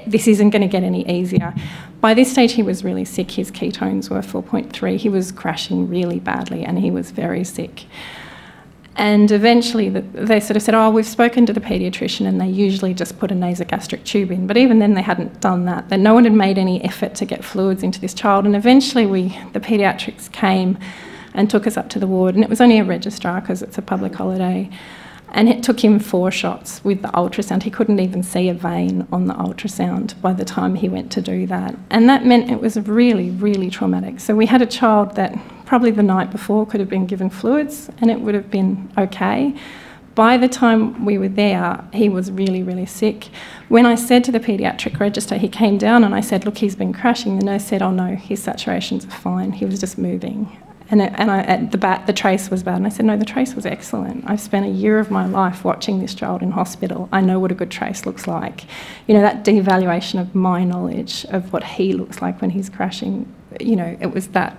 this isn't going to get any easier. By this stage, he was really sick. His ketones were 4.3. He was crashing really badly and he was very sick. And eventually they sort of said, oh, we've spoken to the paediatrician and they usually just put a nasogastric tube in. But even then they hadn't done that. That no one had made any effort to get fluids into this child. And eventually we, the paediatrics came and took us up to the ward. And it was only a registrar because it's a public holiday. And it took him four shots with the ultrasound. He couldn't even see a vein on the ultrasound by the time he went to do that. And that meant it was really, really traumatic. So we had a child that probably the night before could have been given fluids and it would have been okay. By the time we were there, he was really, really sick. When I said to the paediatric register, he came down and I said, Look, he's been crashing. The nurse said, Oh no, his saturations are fine. He was just moving. And, it, and I, at the, bat, the trace was bad. And I said, No, the trace was excellent. I've spent a year of my life watching this child in hospital. I know what a good trace looks like. You know, that devaluation of my knowledge of what he looks like when he's crashing, you know, it was that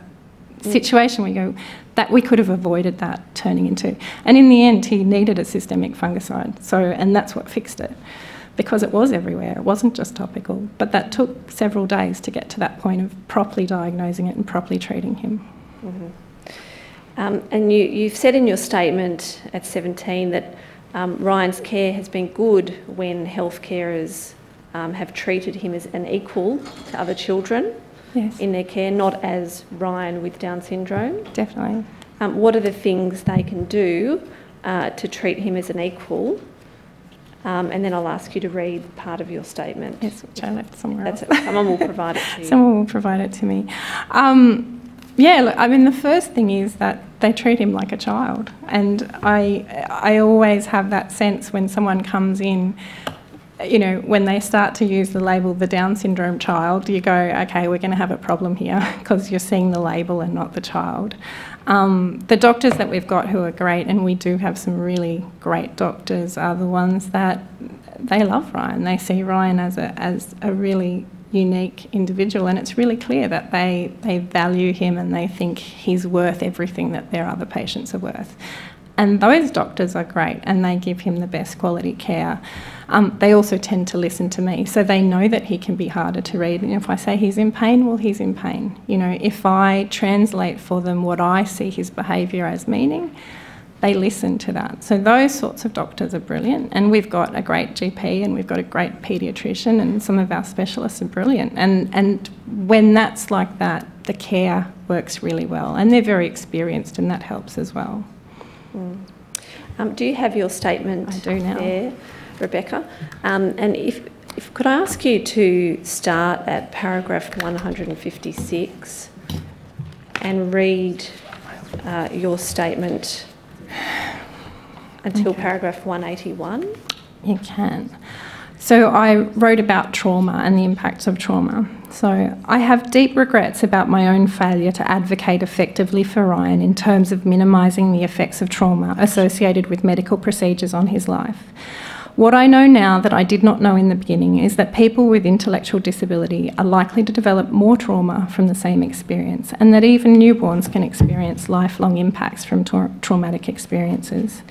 situation we go, that we could have avoided that turning into. And in the end, he needed a systemic fungicide. So, and that's what fixed it because it was everywhere. It wasn't just topical. But that took several days to get to that point of properly diagnosing it and properly treating him. Mm-hmm. Um, and you, you've said in your statement at 17 that um, Ryan's care has been good when health carers um, have treated him as an equal to other children yes. in their care, not as Ryan with Down syndrome. Definitely. Um, what are the things they can do uh, to treat him as an equal? Um, and then I'll ask you to read part of your statement. Yes, which I left somewhere That's else. It. Someone will provide it to you. Someone will provide it to me. Yeah, look, I mean, the first thing is that they treat him like a child, and I, I always have that sense when someone comes in you know, when they start to use the label the Down syndrome child, you go, okay, we're going to have a problem here because you're seeing the label and not the child. Um, the doctors that we've got who are great, and we do have some really great doctors, are the ones that they love Ryan. They see Ryan as a, as a really unique individual, and it's really clear that they, they value him and they think he's worth everything that their other patients are worth. And those doctors are great and they give him the best quality care. Um, they also tend to listen to me, so they know that he can be harder to read. And if I say he's in pain, well, he's in pain. You know, if I translate for them what I see his behaviour as meaning, they listen to that. So those sorts of doctors are brilliant, and we've got a great GP and we've got a great paediatrician, and some of our specialists are brilliant. And and when that's like that, the care works really well, and they're very experienced, and that helps as well. Mm. Um, do you have your statement I do now. there, Rebecca? Um, and if, if could I ask you to start at paragraph 156 and read uh, your statement until Okay. paragraph 181? You can. So I wrote about trauma and the impacts of trauma. So I have deep regrets about my own failure to advocate effectively for Ryan in terms of minimising the effects of trauma associated with medical procedures on his life. What I know now that I did not know in the beginning is that people with intellectual disability are likely to develop more trauma from the same experience, and that even newborns can experience lifelong impacts from tra- traumatic experiences.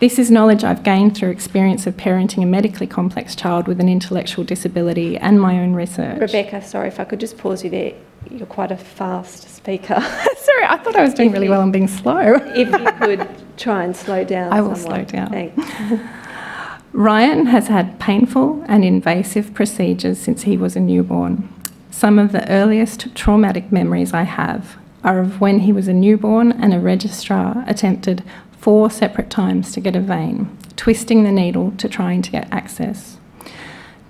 This is knowledge I've gained through experience of parenting a medically complex child with an intellectual disability and my own research. Rebecca, sorry if I could just pause you there. You're quite a fast speaker. Sorry, I thought I was doing really well and being slow. if you could try and slow down. I will somewhat. slow down. Thanks. Ryan has had painful and invasive procedures since he was a newborn. Some of the earliest traumatic memories I have are of when he was a newborn and a registrar attempted four separate times to get a vein, twisting the needle to trying to get access.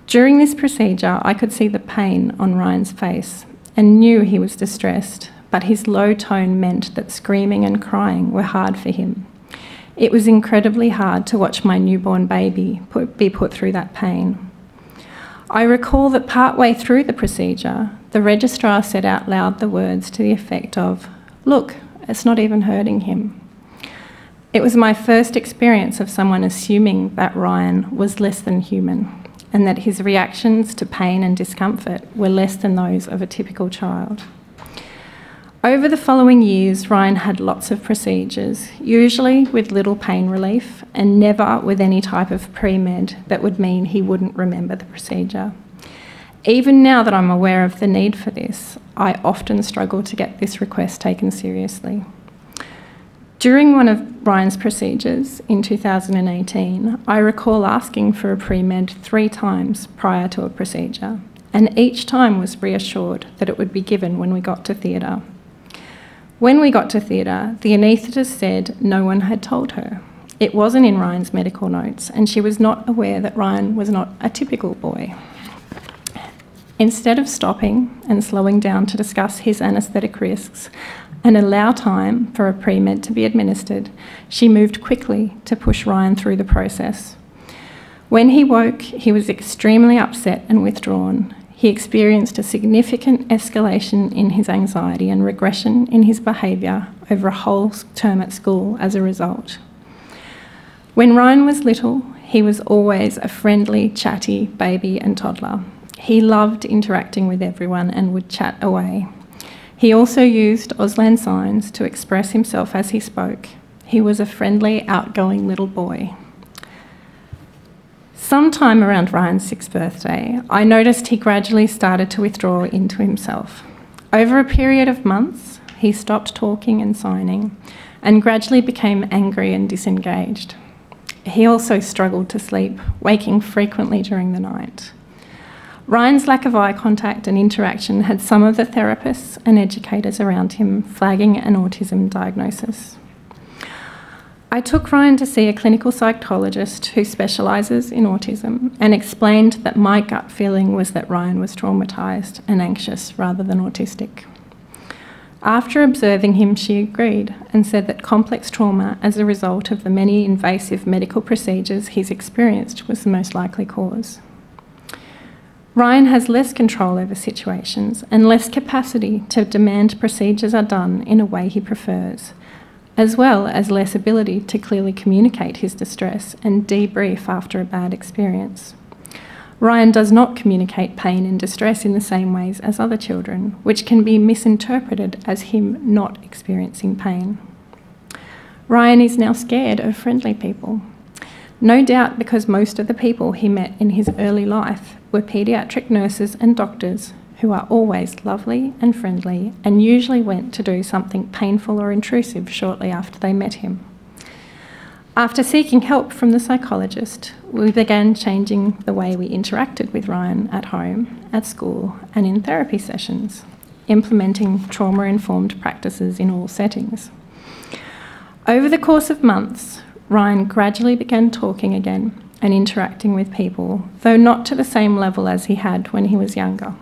During this procedure, I could see the pain on Ryan's face and knew he was distressed, but his low tone meant that screaming and crying were hard for him. It was incredibly hard to watch my newborn baby put, be put through that pain. I recall that partway through the procedure, the registrar said out loud the words to the effect of, Look, it's not even hurting him. It was my first experience of someone assuming that Ryan was less than human and that his reactions to pain and discomfort were less than those of a typical child. Over the following years, Ryan had lots of procedures, usually with little pain relief and never with any type of pre med that would mean he wouldn't remember the procedure. Even now that I'm aware of the need for this, I often struggle to get this request taken seriously. During one of Ryan's procedures in 2018, I recall asking for a pre med three times prior to a procedure, and each time was reassured that it would be given when we got to theatre. When we got to theatre, the anaesthetist said no one had told her. It wasn't in Ryan's medical notes, and she was not aware that Ryan was not a typical boy. Instead of stopping and slowing down to discuss his anaesthetic risks and allow time for a pre med to be administered, she moved quickly to push Ryan through the process. When he woke, he was extremely upset and withdrawn. He experienced a significant escalation in his anxiety and regression in his behaviour over a whole term at school as a result. When Ryan was little, he was always a friendly, chatty baby and toddler. He loved interacting with everyone and would chat away. He also used Auslan signs to express himself as he spoke. He was a friendly, outgoing little boy. Sometime around Ryan's sixth birthday, I noticed he gradually started to withdraw into himself. Over a period of months, he stopped talking and signing and gradually became angry and disengaged. He also struggled to sleep, waking frequently during the night. Ryan's lack of eye contact and interaction had some of the therapists and educators around him flagging an autism diagnosis. I took Ryan to see a clinical psychologist who specialises in autism and explained that my gut feeling was that Ryan was traumatised and anxious rather than autistic. After observing him, she agreed and said that complex trauma as a result of the many invasive medical procedures he's experienced was the most likely cause. Ryan has less control over situations and less capacity to demand procedures are done in a way he prefers, as well as less ability to clearly communicate his distress and debrief after a bad experience. Ryan does not communicate pain and distress in the same ways as other children, which can be misinterpreted as him not experiencing pain. Ryan is now scared of friendly people. No doubt because most of the people he met in his early life were paediatric nurses and doctors who are always lovely and friendly and usually went to do something painful or intrusive shortly after they met him. After seeking help from the psychologist, we began changing the way we interacted with Ryan at home, at school, and in therapy sessions, implementing trauma informed practices in all settings. Over the course of months, Ryan gradually began talking again and interacting with people, though not to the same level as he had when he was younger.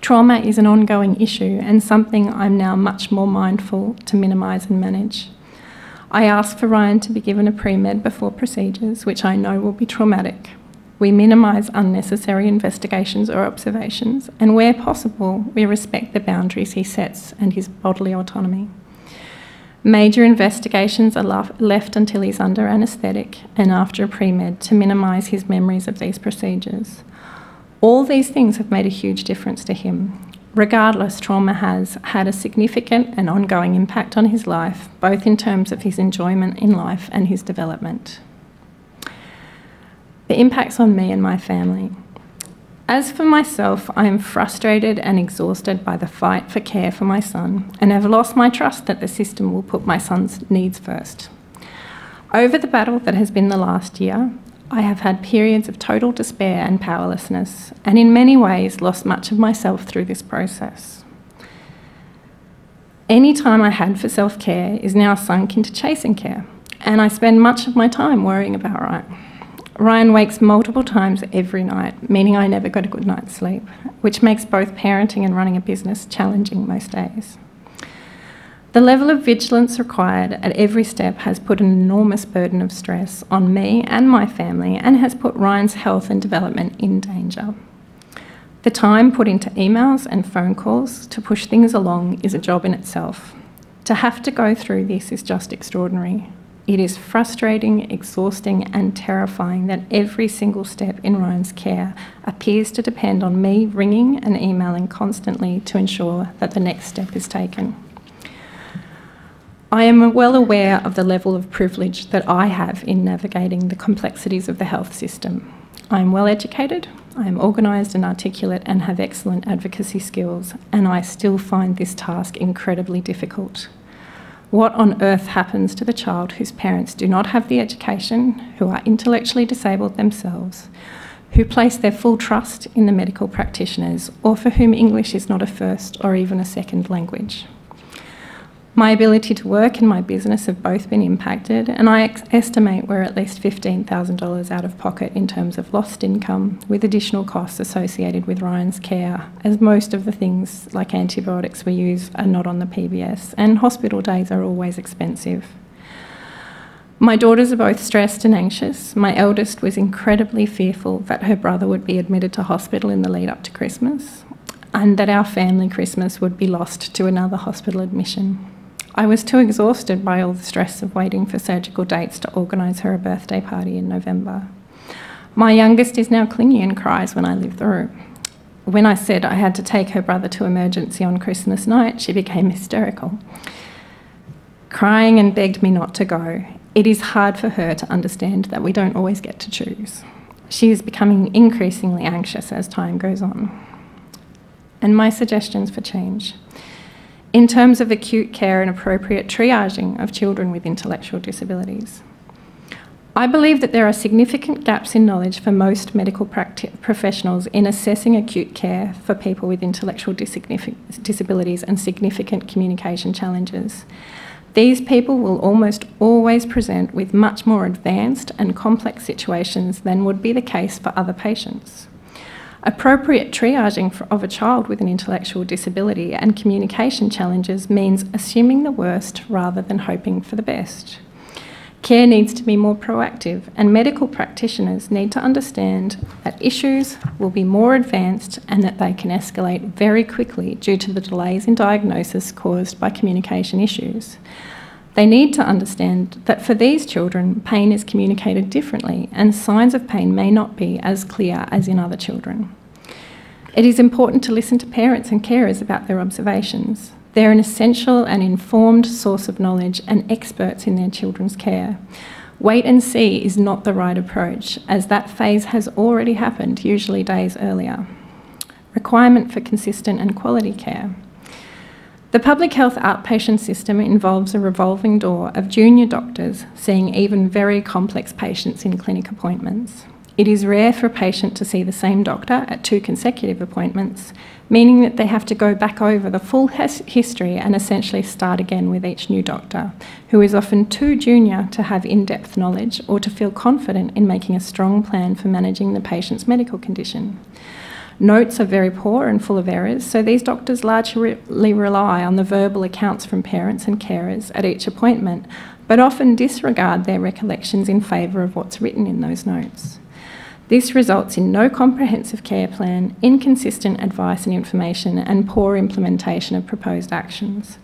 Trauma is an ongoing issue and something I'm now much more mindful to minimise and manage. I ask for Ryan to be given a pre med before procedures, which I know will be traumatic. We minimise unnecessary investigations or observations, and where possible, we respect the boundaries he sets and his bodily autonomy. Major investigations are left until he's under anaesthetic and after a pre med to minimise his memories of these procedures. All these things have made a huge difference to him. Regardless, trauma has had a significant and ongoing impact on his life, both in terms of his enjoyment in life and his development. The impacts on me and my family. As for myself, I am frustrated and exhausted by the fight for care for my son and have lost my trust that the system will put my son's needs first. Over the battle that has been the last year, I have had periods of total despair and powerlessness, and in many ways lost much of myself through this process. Any time I had for self care is now sunk into chasing care, and I spend much of my time worrying about Ryan. Ryan wakes multiple times every night, meaning I never got a good night's sleep, which makes both parenting and running a business challenging most days. The level of vigilance required at every step has put an enormous burden of stress on me and my family and has put Ryan's health and development in danger. The time put into emails and phone calls to push things along is a job in itself. To have to go through this is just extraordinary. It is frustrating, exhausting, and terrifying that every single step in Ryan's care appears to depend on me ringing and emailing constantly to ensure that the next step is taken. I am well aware of the level of privilege that I have in navigating the complexities of the health system. I am well educated, I am organised and articulate, and have excellent advocacy skills, and I still find this task incredibly difficult. What on earth happens to the child whose parents do not have the education, who are intellectually disabled themselves, who place their full trust in the medical practitioners, or for whom English is not a first or even a second language? My ability to work and my business have both been impacted, and I estimate we're at least $15,000 out of pocket in terms of lost income, with additional costs associated with Ryan's care, as most of the things like antibiotics we use are not on the PBS, and hospital days are always expensive. My daughters are both stressed and anxious. My eldest was incredibly fearful that her brother would be admitted to hospital in the lead up to Christmas, and that our family Christmas would be lost to another hospital admission. I was too exhausted by all the stress of waiting for surgical dates to organise her a birthday party in November. My youngest is now clingy and cries when I leave the room. When I said I had to take her brother to emergency on Christmas night, she became hysterical, crying and begged me not to go. It is hard for her to understand that we don't always get to choose. She is becoming increasingly anxious as time goes on. And my suggestions for change in terms of acute care and appropriate triaging of children with intellectual disabilities. I believe that there are significant gaps in knowledge for most medical professionals in assessing acute care for people with intellectual disabilities and significant communication challenges. These people will almost always present with much more advanced and complex situations than would be the case for other patients. Appropriate triaging of a child with an intellectual disability and communication challenges means assuming the worst rather than hoping for the best. Care needs to be more proactive, and medical practitioners need to understand that issues will be more advanced and that they can escalate very quickly due to the delays in diagnosis caused by communication issues. They need to understand that for these children, pain is communicated differently and signs of pain may not be as clear as in other children. It is important to listen to parents and carers about their observations. They're an essential and informed source of knowledge and experts in their children's care. Wait and see is not the right approach, as that phase has already happened, usually days earlier. Requirement for consistent and quality care. The public health outpatient system involves a revolving door of junior doctors seeing even very complex patients in clinic appointments. It is rare for a patient to see the same doctor at two consecutive appointments, meaning that they have to go back over the full history and essentially start again with each new doctor, who is often too junior to have in depth knowledge or to feel confident in making a strong plan for managing the patient's medical condition. Notes are very poor and full of errors, so these doctors largely rely on the verbal accounts from parents and carers at each appointment, but often disregard their recollections in favour of what's written in those notes. This results in no comprehensive care plan, inconsistent advice and information, and poor implementation of proposed actions.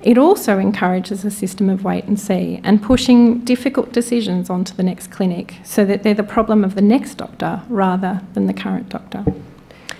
It also encourages a system of wait and see and pushing difficult decisions onto the next clinic so that they're the problem of the next doctor rather than the current doctor.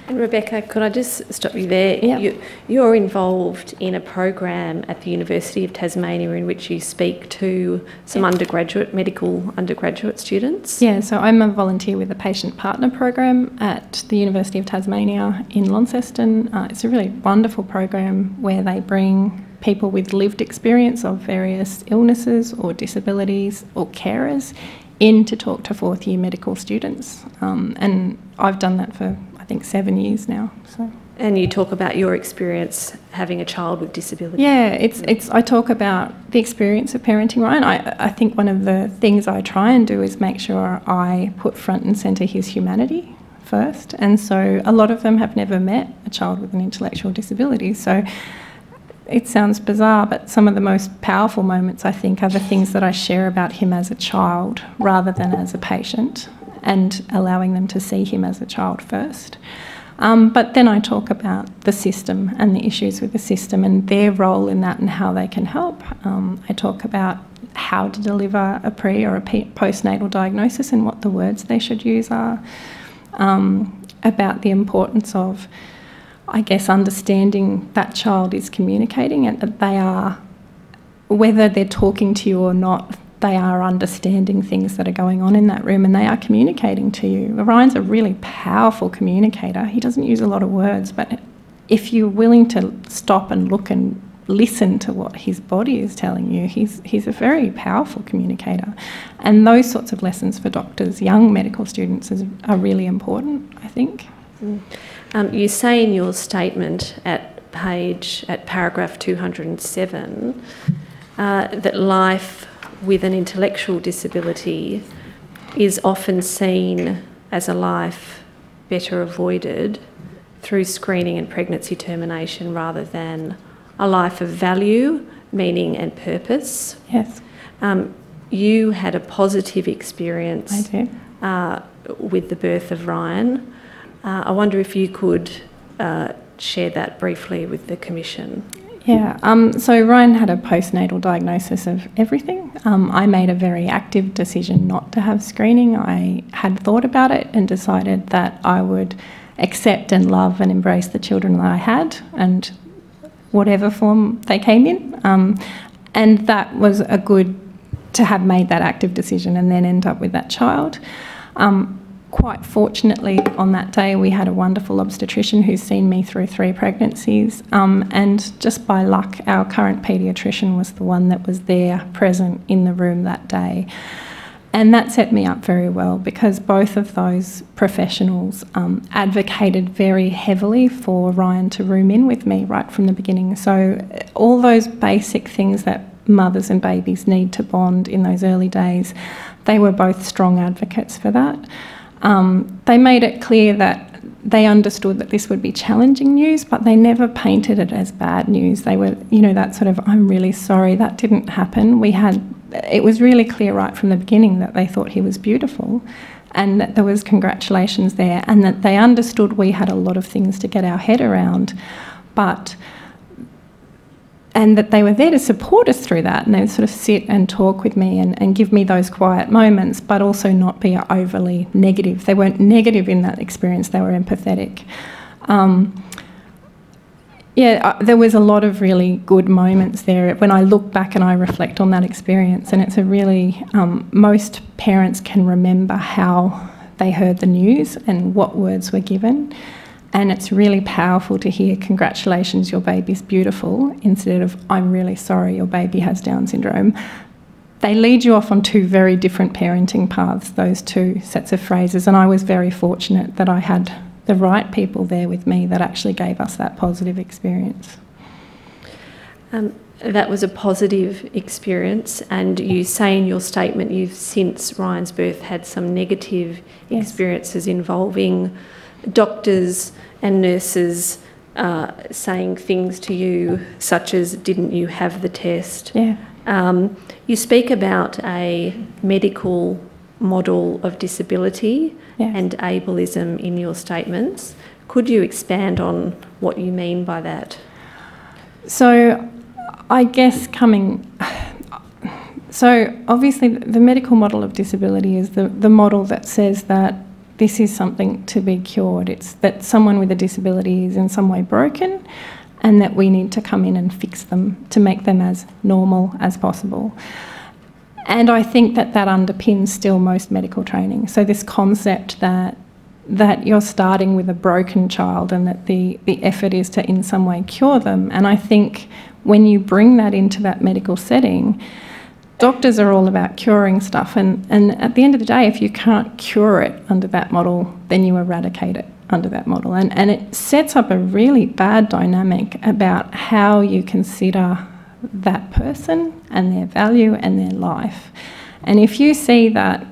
And Rebecca, could I just stop you there? Yeah. You, you're involved in a program at the University of Tasmania in which you speak to some undergraduate, medical undergraduate students. Yeah, so I'm a volunteer with the Patient Partner Program at the University of Tasmania in Launceston. Uh, it's a really wonderful program where they bring people with lived experience of various illnesses or disabilities or carers in to talk to fourth year medical students. Um, and I've done that for, think, seven years now. So. And you talk about your experience having a child with disability. Yeah, it's it's. I talk about the experience of parenting Ryan. I I think one of the things I try and do is make sure I put front and centre his humanity first. And so a lot of them have never met a child with an intellectual disability. So it sounds bizarre, but some of the most powerful moments I think are the things that I share about him as a child rather than as a patient, and allowing them to see him as a child first. Um, but then I talk about the system and the issues with the system and their role in that and how they can help. Um, I talk about how to deliver a pre or a postnatal diagnosis and what the words they should use are. Um, about the importance of, I guess, understanding that child is communicating and that they are, whether they're talking to you or not, they are understanding things that are going on in that room and they are communicating to you. Ryan's a really powerful communicator. He doesn't use a lot of words, but if you're willing to stop and look and listen to what his body is telling you, he's, he's a very powerful communicator. And those sorts of lessons for doctors, young medical students, is, are really important, I think. Mm. Um, you say in your statement at page, at paragraph 207, uh, that life with an intellectual disability is often seen as a life better avoided through screening and pregnancy termination rather than a life of value, meaning, and purpose. Yes. Um, you had a positive experience I do. Uh, with the birth of Ryan. Uh, I wonder if you could uh, share that briefly with the Commission. Yeah, um, so Ryan had a postnatal diagnosis of everything. Um, I made a very active decision not to have screening. I had thought about it and decided that I would accept and love and embrace the children that I had and whatever form they came in. Um, and that was a good to have made that active decision and then end up with that child. Um, quite fortunately, on that day, we had a wonderful obstetrician who's seen me through three pregnancies. Um, and just by luck, our current paediatrician was the one that was there present in the room that day. And that set me up very well because both of those professionals um, advocated very heavily for Ryan to room in with me right from the beginning. So, all those basic things that mothers and babies need to bond in those early days, they were both strong advocates for that. Um, they made it clear that they understood that this would be challenging news, but they never painted it as bad news. They were, you know, that sort of, I'm really sorry, that didn't happen. We had, it was really clear right from the beginning that they thought he was beautiful and that there was congratulations there and that they understood we had a lot of things to get our head around. But and that they were there to support us through that and they would sort of sit and talk with me and, and give me those quiet moments but also not be overly negative. They weren't negative in that experience they were empathetic. Um, yeah uh, there was a lot of really good moments there. When i look back and i reflect on that experience and it's a really um, most parents can remember how they heard the news and what words were given and it's really powerful to hear, congratulations, your baby's beautiful, instead of, I'm really sorry, your baby has Down syndrome. They lead you off on two very different parenting paths, those two sets of phrases. And I was very fortunate that I had the right people there with me that actually gave us that positive experience. Um, that was a positive experience, and you say in your statement you've since Ryan's birth had some negative yes. experiences involving doctors and nurses uh, saying things to you such as, didn't you have the test? Yeah. Um, you speak about a medical model of disability yes. and ableism in your statements. Could you expand on what you mean by that? So, I guess coming. So, obviously, the medical model of disability is the, the model that says that this is something to be cured. It's that someone with a disability is in some way broken and that we need to come in and fix them to make them as normal as possible. And I think that that underpins still most medical training. So this concept that that you're starting with a broken child and that the, the effort is to in some way cure them. And I think when you bring that into that medical setting, doctors are all about curing stuff. And, and at the end of the day, if you can't cure it under that model, then you eradicate it under that model. And, and it sets up a really bad dynamic about how you consider that person and their value and their life. And if you see that,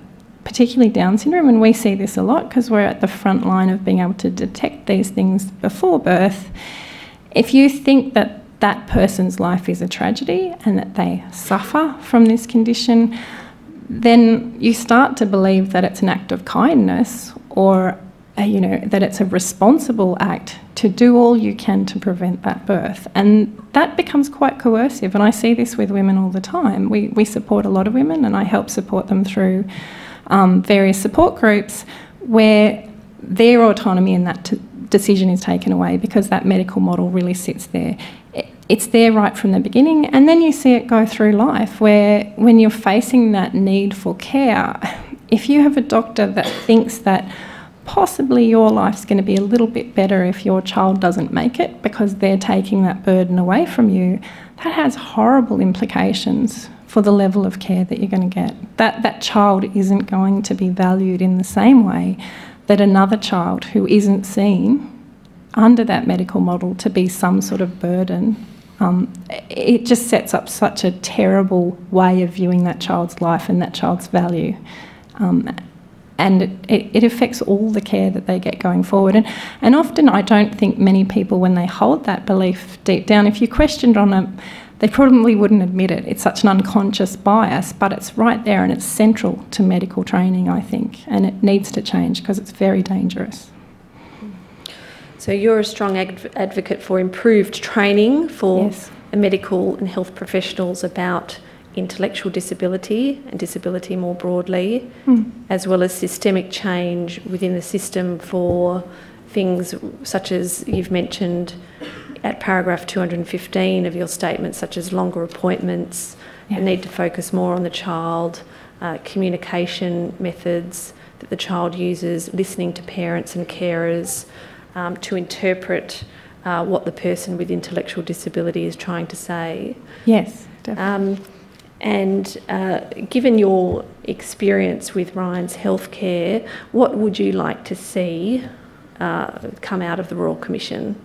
particularly Down syndrome, and we see this a lot because we're at the front line of being able to detect these things before birth, if you think that that person's life is a tragedy and that they suffer from this condition, then you start to believe that it's an act of kindness or uh, you know that it's a responsible act to do all you can to prevent that birth. And that becomes quite coercive. And i see this with women all the time. We, we support a lot of women and i help support them through um, various support groups where their autonomy in that decision is taken away because that medical model really sits there it's there right from the beginning and then you see it go through life where when you're facing that need for care if you have a doctor that thinks that possibly your life's going to be a little bit better if your child doesn't make it because they're taking that burden away from you, that has horrible implications for the level of care that you're going to get. That, that child isn't going to be valued in the same way that another child who isn't seen under that medical model to be some sort of burden. Um, it just sets up such a terrible way of viewing that child's life and that child's value. Um, and it, it, affects all the care that they get going forward. And, and often I don't think many people, when they hold that belief deep down, if you questioned on it, they probably wouldn't admit it. It's such an unconscious bias, but it's right there and it's central to medical training, I think, and it needs to change because it's very dangerous. So you're a strong adv- advocate for improved training for yes. medical and health professionals about intellectual disability and disability more broadly, mm. as well as systemic change within the system for things such as you've mentioned at paragraph 215 of your statement, such as longer appointments, yeah. the need to focus more on the child, uh, communication methods that the child uses, listening to parents and carers um, to interpret uh, what the person with intellectual disability is trying to say. Yes, definitely. Um, and uh, given your experience with Ryan's healthcare, what would you like to see uh, come out of the Royal Commission?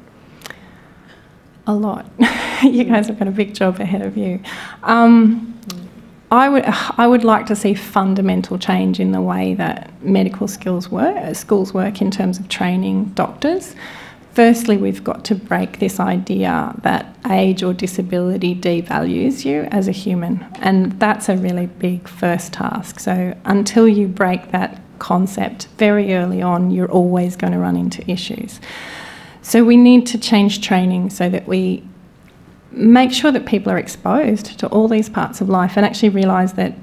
A lot. you guys have got a big job ahead of you. Um, I would, I would like to see fundamental change in the way that medical skills work, schools work in terms of training doctors firstly, we've got to break this idea that age or disability devalues you as a human. And that's a really big first task. So until you break that concept very early on, you're always going to run into issues. So we need to change training so that we make sure that people are exposed to all these parts of life and actually realise that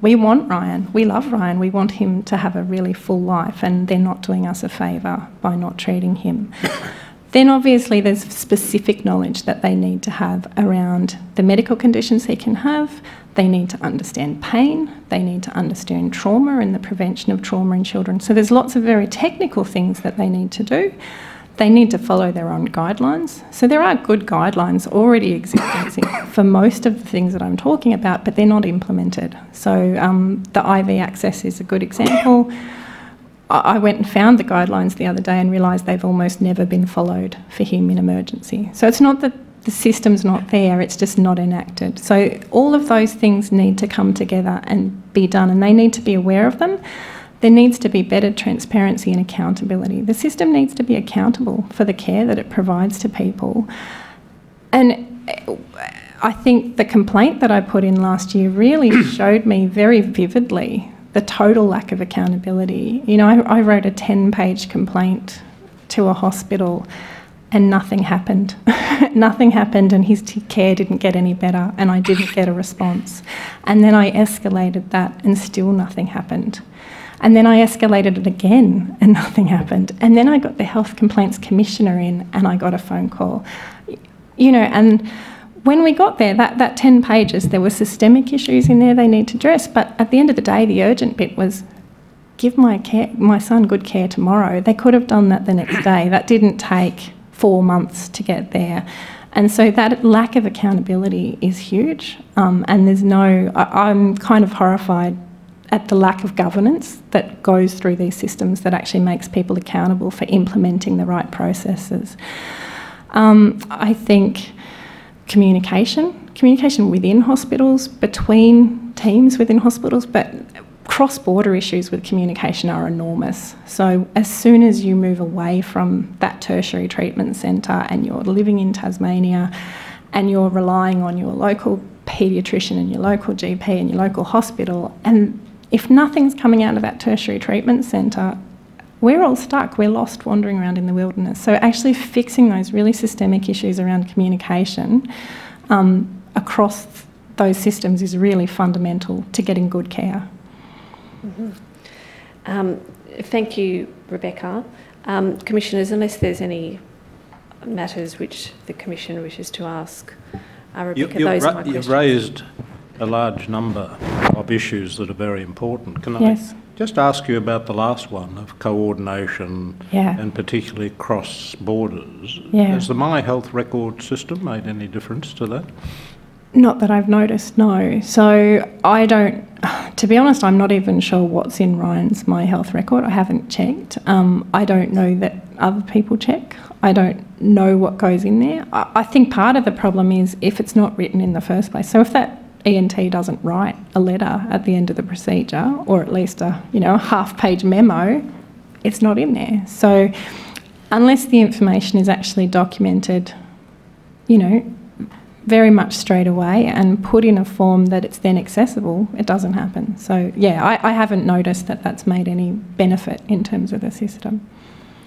we want Ryan, we love Ryan, we want him to have a really full life, and they're not doing us a favour by not treating him. then obviously there's specific knowledge that they need to have around the medical conditions he can have. They need to understand pain. They need to understand trauma and the prevention of trauma in children. So there's lots of very technical things that they need to do they need to follow their own guidelines. So there are good guidelines already existing for most of the things that I'm talking about, but they're not implemented. So um, the IV access is a good example. I went and found the guidelines the other day and realised they've almost never been followed for him in emergency. So it's not that the system's not there, it's just not enacted. So all of those things need to come together and be done, and they need to be aware of them. There needs to be better transparency and accountability. The system needs to be accountable for the care that it provides to people. And uh, I think the complaint that I put in last year really showed me very vividly the total lack of accountability. You know, I, I wrote a 10 page complaint to a hospital and nothing happened. nothing happened, and his care didn't get any better, and I didn't get a response. And then I escalated that, and still nothing happened. And then I escalated it again and nothing happened. And then I got the Health Complaints Commissioner in and I got a phone call. You know, and when we got there, that, that 10 pages, there were systemic issues in there they need to address. But at the end of the day, the urgent bit was give my, care, my son good care tomorrow. They could have done that the next day. That didn't take four months to get there. And so that lack of accountability is huge. Um, and there's no, I, I'm kind of horrified at the lack of governance that goes through these systems that actually makes people accountable for implementing the right processes. Um, I think communication, communication within hospitals, between teams within hospitals, but cross border issues with communication are enormous. So, as soon as you move away from that tertiary treatment centre and you're living in Tasmania and you're relying on your local paediatrician and your local GP and your local hospital, and if nothing's coming out of that tertiary treatment centre, we're all stuck. We're lost wandering around in the wilderness. So, actually, fixing those really systemic issues around communication um, across those systems is really fundamental to getting good care. Mm-hmm. Um, thank you, Rebecca. Um, commissioners, unless there's any matters which the Commission wishes to ask, uh, Rebecca, you, those ra- are my questions. You've raised a large number of issues that are very important. Can Yes. I just ask you about the last one of coordination Yeah. and particularly cross borders? Yeah. Has the My Health record system made any difference to that? Not that I've noticed, no. So I don't, to be honest, I'm not even sure what's in Ryan's My Health record. I haven't checked. Um, I don't know that other people check. I don't know what goes in there. I, I think part of the problem is if it's not written in the first place. So if that ENT doesn't write a letter at the end of the procedure, or at least a you know half-page memo, it's not in there. So unless the information is actually documented, you know, very much straight away and put in a form that it's then accessible, it doesn't happen. So, yeah, I, I haven't noticed that that's made any benefit in terms of the system.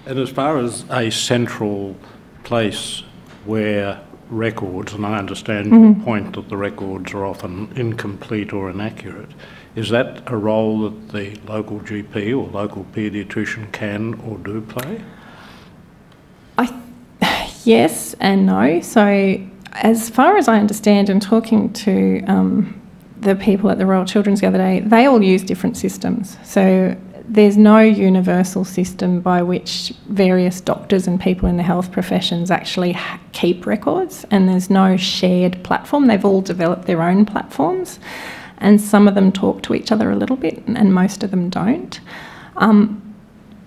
And as far as a central place where records, and I understand your Mhm. point that the records are often incomplete or inaccurate, is that a role that the local GP or local paediatrician can or do play? I Yes and no. So, as far as I understand, and talking to um, the people at the Royal Children's the other day, they all use different systems. So, there's no universal system by which various doctors and people in the health professions actually keep records, and there's no shared platform. They've all developed their own platforms, and some of them talk to each other a little bit, and most of them don't. Um,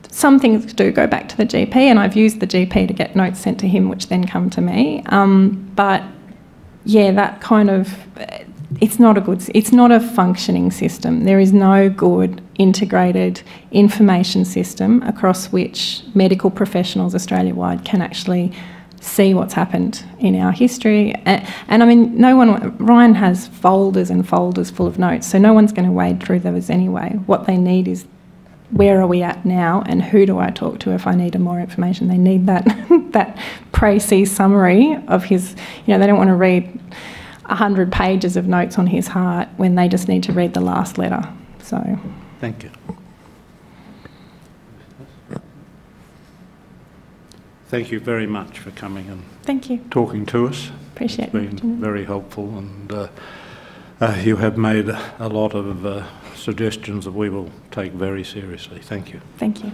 some things do go back to the GP, and I've used the GP to get notes sent to him, which then come to me. Um, but yeah, that kind of it's not a good, it's not a functioning system. There is no good integrated information system across which medical professionals Australia wide can actually see what's happened in our history. And, and I mean, no one, Ryan has folders and folders full of notes, so no one's going to wade through those anyway. What they need is where are we at now and who do I talk to if I need more information? They need that that précis summary of his, you know, they don't want to read 100 pages of notes on his heart when they just need to read the last letter. So, Thank you. Thank you very much for coming and thank you. talking to us. Appreciate It's been it. very helpful and uh, uh, you have made a lot of uh, suggestions that we will take very seriously. Thank you. Thank you.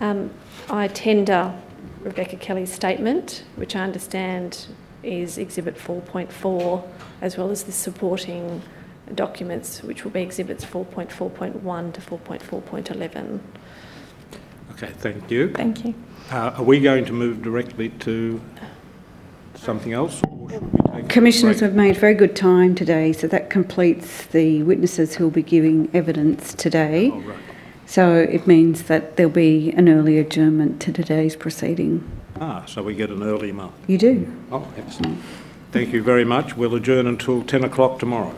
Um, I tender Rebecca Kelly's statement, which I understand is Exhibit 4.4, as well as the supporting documents, which will be Exhibits 4.4.1 to 4.4.11. Okay, thank you. Thank you. Uh, Are we going to move directly to something else? or should we take a Commissioners break? have made very good time today, so that completes the witnesses who will be giving evidence today. Oh, right. So it means that there'll be an early adjournment to today's proceeding. Ah, so we get an early mark. You do. Oh, excellent. Thank you very much. We'll adjourn until 10 o'clock tomorrow.